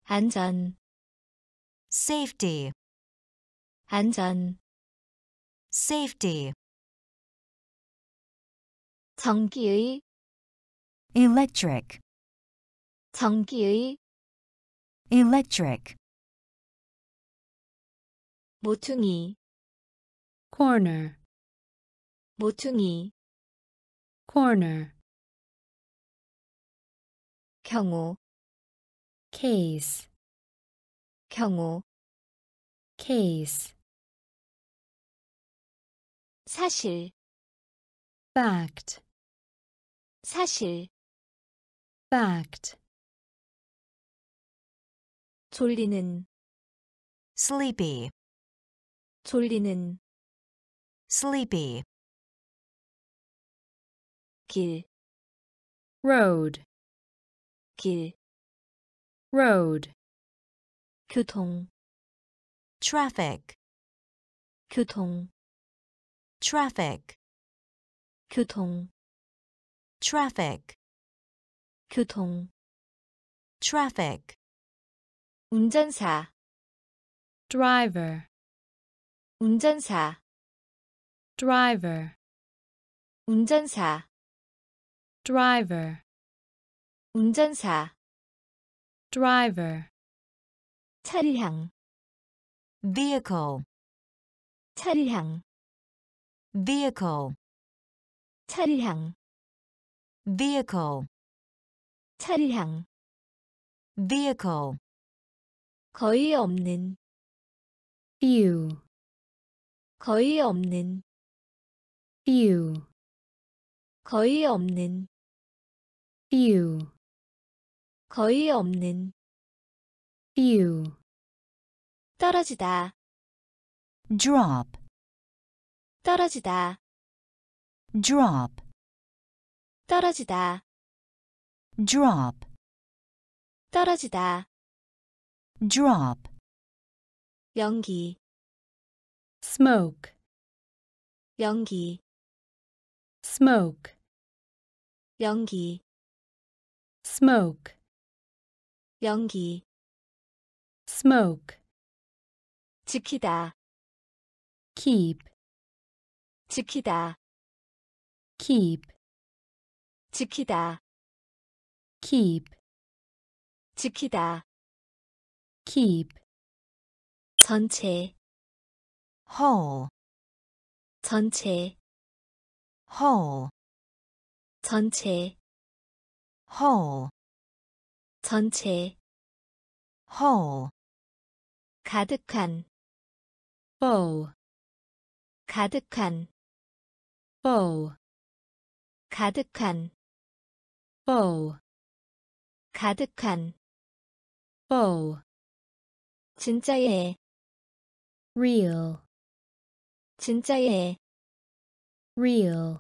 Speaker 1: 안전,
Speaker 3: safety,
Speaker 1: 안전,
Speaker 3: safety,
Speaker 1: 전기의,
Speaker 3: electric,
Speaker 1: 전기의,
Speaker 3: electric,
Speaker 1: 모퉁이,
Speaker 2: corner,
Speaker 1: 모퉁이,
Speaker 2: corner,
Speaker 1: 경우,
Speaker 2: case,
Speaker 1: 경우,
Speaker 2: case,
Speaker 1: 사실,
Speaker 2: fact,
Speaker 1: 사실,
Speaker 2: fact,
Speaker 1: 졸리는,
Speaker 3: sleepy,
Speaker 1: 졸리는,
Speaker 3: sleepy,
Speaker 1: 길,
Speaker 2: road,
Speaker 1: 길,
Speaker 2: road,
Speaker 1: 교통,
Speaker 3: traffic,
Speaker 1: 교통,
Speaker 3: traffic,
Speaker 1: 교통,
Speaker 3: traffic,
Speaker 1: 교통,
Speaker 3: traffic,
Speaker 1: 운전사,
Speaker 2: driver,
Speaker 1: 운전사,
Speaker 2: driver,
Speaker 1: 운전사,
Speaker 2: driver,
Speaker 1: 운전사,
Speaker 2: driver,
Speaker 1: 차량,
Speaker 3: vehicle,
Speaker 1: 차량,
Speaker 3: vehicle,
Speaker 1: 차량,
Speaker 3: Vehicle,
Speaker 1: 차량,
Speaker 3: vehicle,
Speaker 1: 거의 없는,
Speaker 2: few,
Speaker 1: 거의 없는,
Speaker 2: few,
Speaker 1: 거의 없는,
Speaker 2: few,
Speaker 1: 거의 없는,
Speaker 2: few,
Speaker 1: 떨어지다,
Speaker 3: drop,
Speaker 1: 떨어지다,
Speaker 3: drop,
Speaker 1: 떨어지다,
Speaker 3: drop,
Speaker 1: 떨어지다,
Speaker 3: drop,
Speaker 1: 연기,
Speaker 2: smoke,
Speaker 1: 연기,
Speaker 2: smoke,
Speaker 1: 연기,
Speaker 2: smoke,
Speaker 1: 연기,
Speaker 2: smoke,
Speaker 1: 지키다,
Speaker 2: keep,
Speaker 1: 지키다,
Speaker 2: keep,
Speaker 1: 지키다,
Speaker 2: keep,
Speaker 1: 지키다,
Speaker 2: keep,
Speaker 1: 전체,
Speaker 3: whole,
Speaker 1: 전체,
Speaker 3: whole,
Speaker 1: 전체,
Speaker 3: whole,
Speaker 1: 전체,
Speaker 3: whole,
Speaker 1: 가득한,
Speaker 2: full,
Speaker 1: 가득한,
Speaker 2: full,
Speaker 1: 가득한,
Speaker 2: full,
Speaker 1: 가득한,
Speaker 2: full,
Speaker 1: 진짜예,
Speaker 2: real,
Speaker 1: 진짜예,
Speaker 2: real,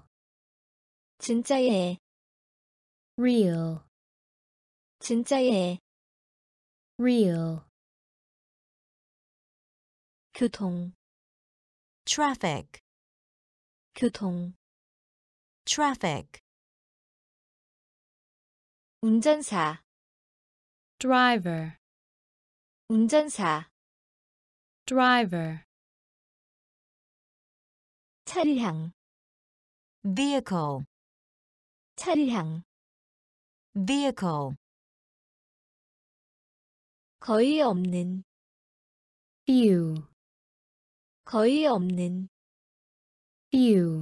Speaker 1: 진짜예,
Speaker 2: real,
Speaker 1: 진짜예,
Speaker 2: real,
Speaker 1: 교통,
Speaker 3: traffic,
Speaker 1: 교통,
Speaker 3: traffic,
Speaker 1: 운전사,
Speaker 2: driver,
Speaker 1: 운전사,
Speaker 2: driver,
Speaker 1: 차량,
Speaker 3: vehicle,
Speaker 1: 차량,
Speaker 3: vehicle,
Speaker 1: 거의 없는,
Speaker 2: few,
Speaker 1: 거의 없는,
Speaker 2: few,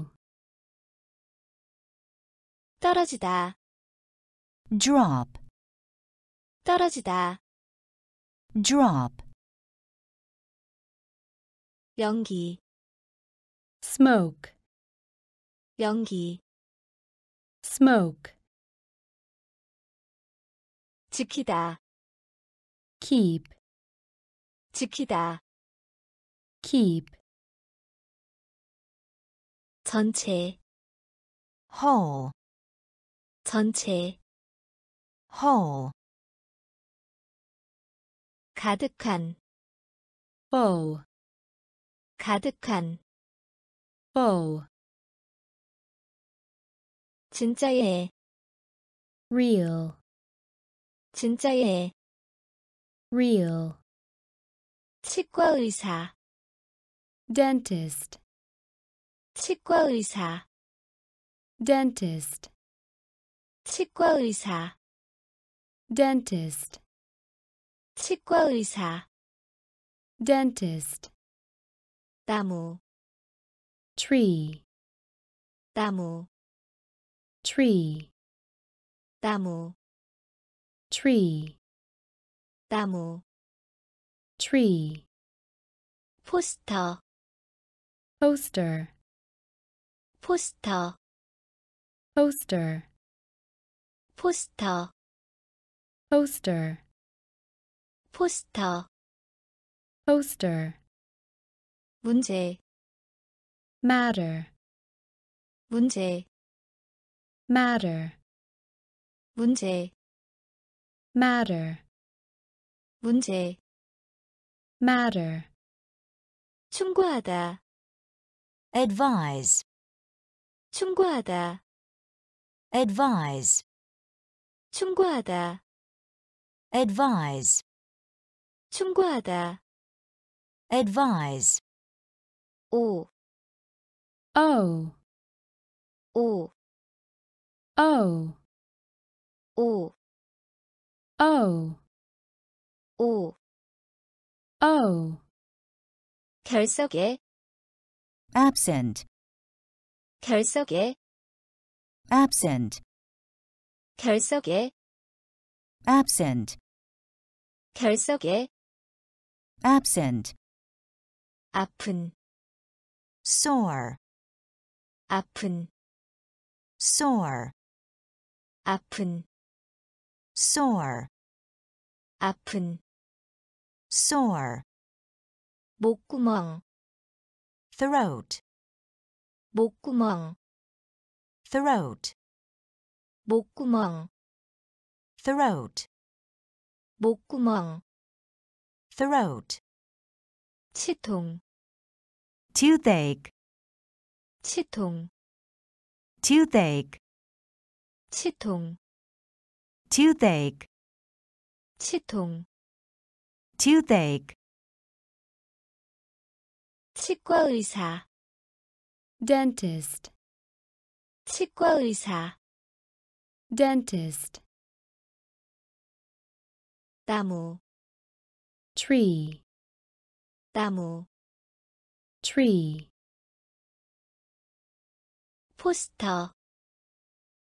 Speaker 1: 떨어지다,
Speaker 3: drop,
Speaker 1: 떨어지다,
Speaker 3: drop,
Speaker 1: 연기,
Speaker 2: smoke,
Speaker 1: 연기,
Speaker 2: smoke,
Speaker 1: 지키다,
Speaker 2: keep,
Speaker 1: 지키다,
Speaker 2: keep,
Speaker 1: 전체,
Speaker 3: whole,
Speaker 1: 전체,
Speaker 3: whole,
Speaker 1: 가득한,
Speaker 2: full,
Speaker 1: 가득한,
Speaker 2: full,
Speaker 1: 진짜예,
Speaker 2: real,
Speaker 1: 진짜예,
Speaker 2: real,
Speaker 1: 치과 의사,
Speaker 2: dentist,
Speaker 1: 치과 의사,
Speaker 2: dentist,
Speaker 1: 치과 의사,
Speaker 2: dentist,
Speaker 1: 치과 의사,
Speaker 2: dentist,
Speaker 1: 나무,
Speaker 2: tree,
Speaker 1: 나무,
Speaker 2: tree,
Speaker 1: 나무,
Speaker 2: tree,
Speaker 1: 나무,
Speaker 2: tree,
Speaker 1: 포스터,
Speaker 2: poster,
Speaker 1: 포스터,
Speaker 2: poster,
Speaker 1: 포스터,
Speaker 2: poster,
Speaker 1: 포스터,
Speaker 2: poster,
Speaker 1: 문제,
Speaker 2: matter,
Speaker 1: 문제,
Speaker 2: matter,
Speaker 1: 문제,
Speaker 2: matter,
Speaker 1: 문제,
Speaker 2: matter,
Speaker 1: 충고하다,
Speaker 3: advise,
Speaker 1: 충고하다,
Speaker 3: advise,
Speaker 1: 충고하다,
Speaker 3: advise,
Speaker 1: 충고하다,
Speaker 3: advise,
Speaker 1: 오,
Speaker 2: O,
Speaker 1: 오,
Speaker 2: O,
Speaker 1: 오,
Speaker 2: O,
Speaker 1: 오,
Speaker 2: O,
Speaker 1: 결석에,
Speaker 3: absent,
Speaker 1: 결석에,
Speaker 3: absent,
Speaker 1: 결석에,
Speaker 3: absent,
Speaker 1: 결석에,
Speaker 3: absent,
Speaker 1: 아픈,
Speaker 3: sore,
Speaker 1: 아픈,
Speaker 3: sore,
Speaker 1: 아픈,
Speaker 3: sore,
Speaker 1: 아픈,
Speaker 3: sore,
Speaker 1: 목구멍,
Speaker 3: throat,
Speaker 1: 목구멍,
Speaker 3: throat,
Speaker 1: 목구멍,
Speaker 3: throat,
Speaker 1: 목구멍,
Speaker 3: throat,
Speaker 1: 치통,
Speaker 3: toothache,
Speaker 1: 치통,
Speaker 3: toothache,
Speaker 1: 치통,
Speaker 3: toothache,
Speaker 1: 치통,
Speaker 3: toothache,
Speaker 1: 치과 의사,
Speaker 2: dentist,
Speaker 1: 치과 의사,
Speaker 2: dentist,
Speaker 1: 나무,
Speaker 2: tree,
Speaker 1: 나무,
Speaker 2: tree,
Speaker 1: 포스터,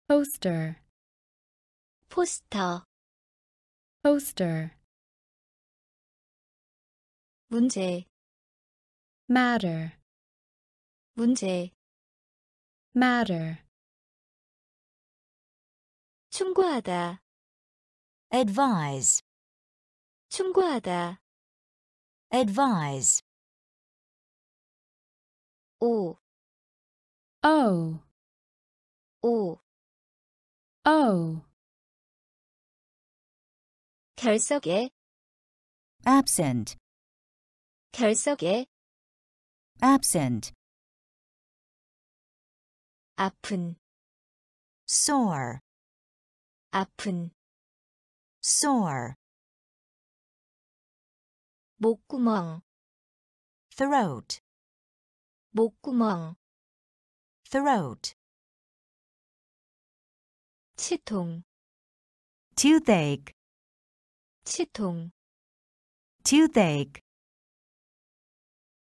Speaker 2: poster,
Speaker 1: 포스터,
Speaker 2: poster,
Speaker 1: 문제,
Speaker 2: matter,
Speaker 1: 문제,
Speaker 2: matter,
Speaker 1: 충고하다,
Speaker 3: advise,
Speaker 1: 충고하다,
Speaker 3: advise,
Speaker 1: 오,
Speaker 2: oh,
Speaker 1: 오,
Speaker 2: oh,
Speaker 1: 결석에,
Speaker 3: absent,
Speaker 1: 결석에,
Speaker 3: absent,
Speaker 1: 아픈,
Speaker 3: sore,
Speaker 1: 아픈,
Speaker 3: sore,
Speaker 1: 목구멍,
Speaker 3: throat,
Speaker 1: 목구멍,
Speaker 3: throat,
Speaker 1: 치통,
Speaker 3: toothache,
Speaker 1: 치통,
Speaker 3: toothache,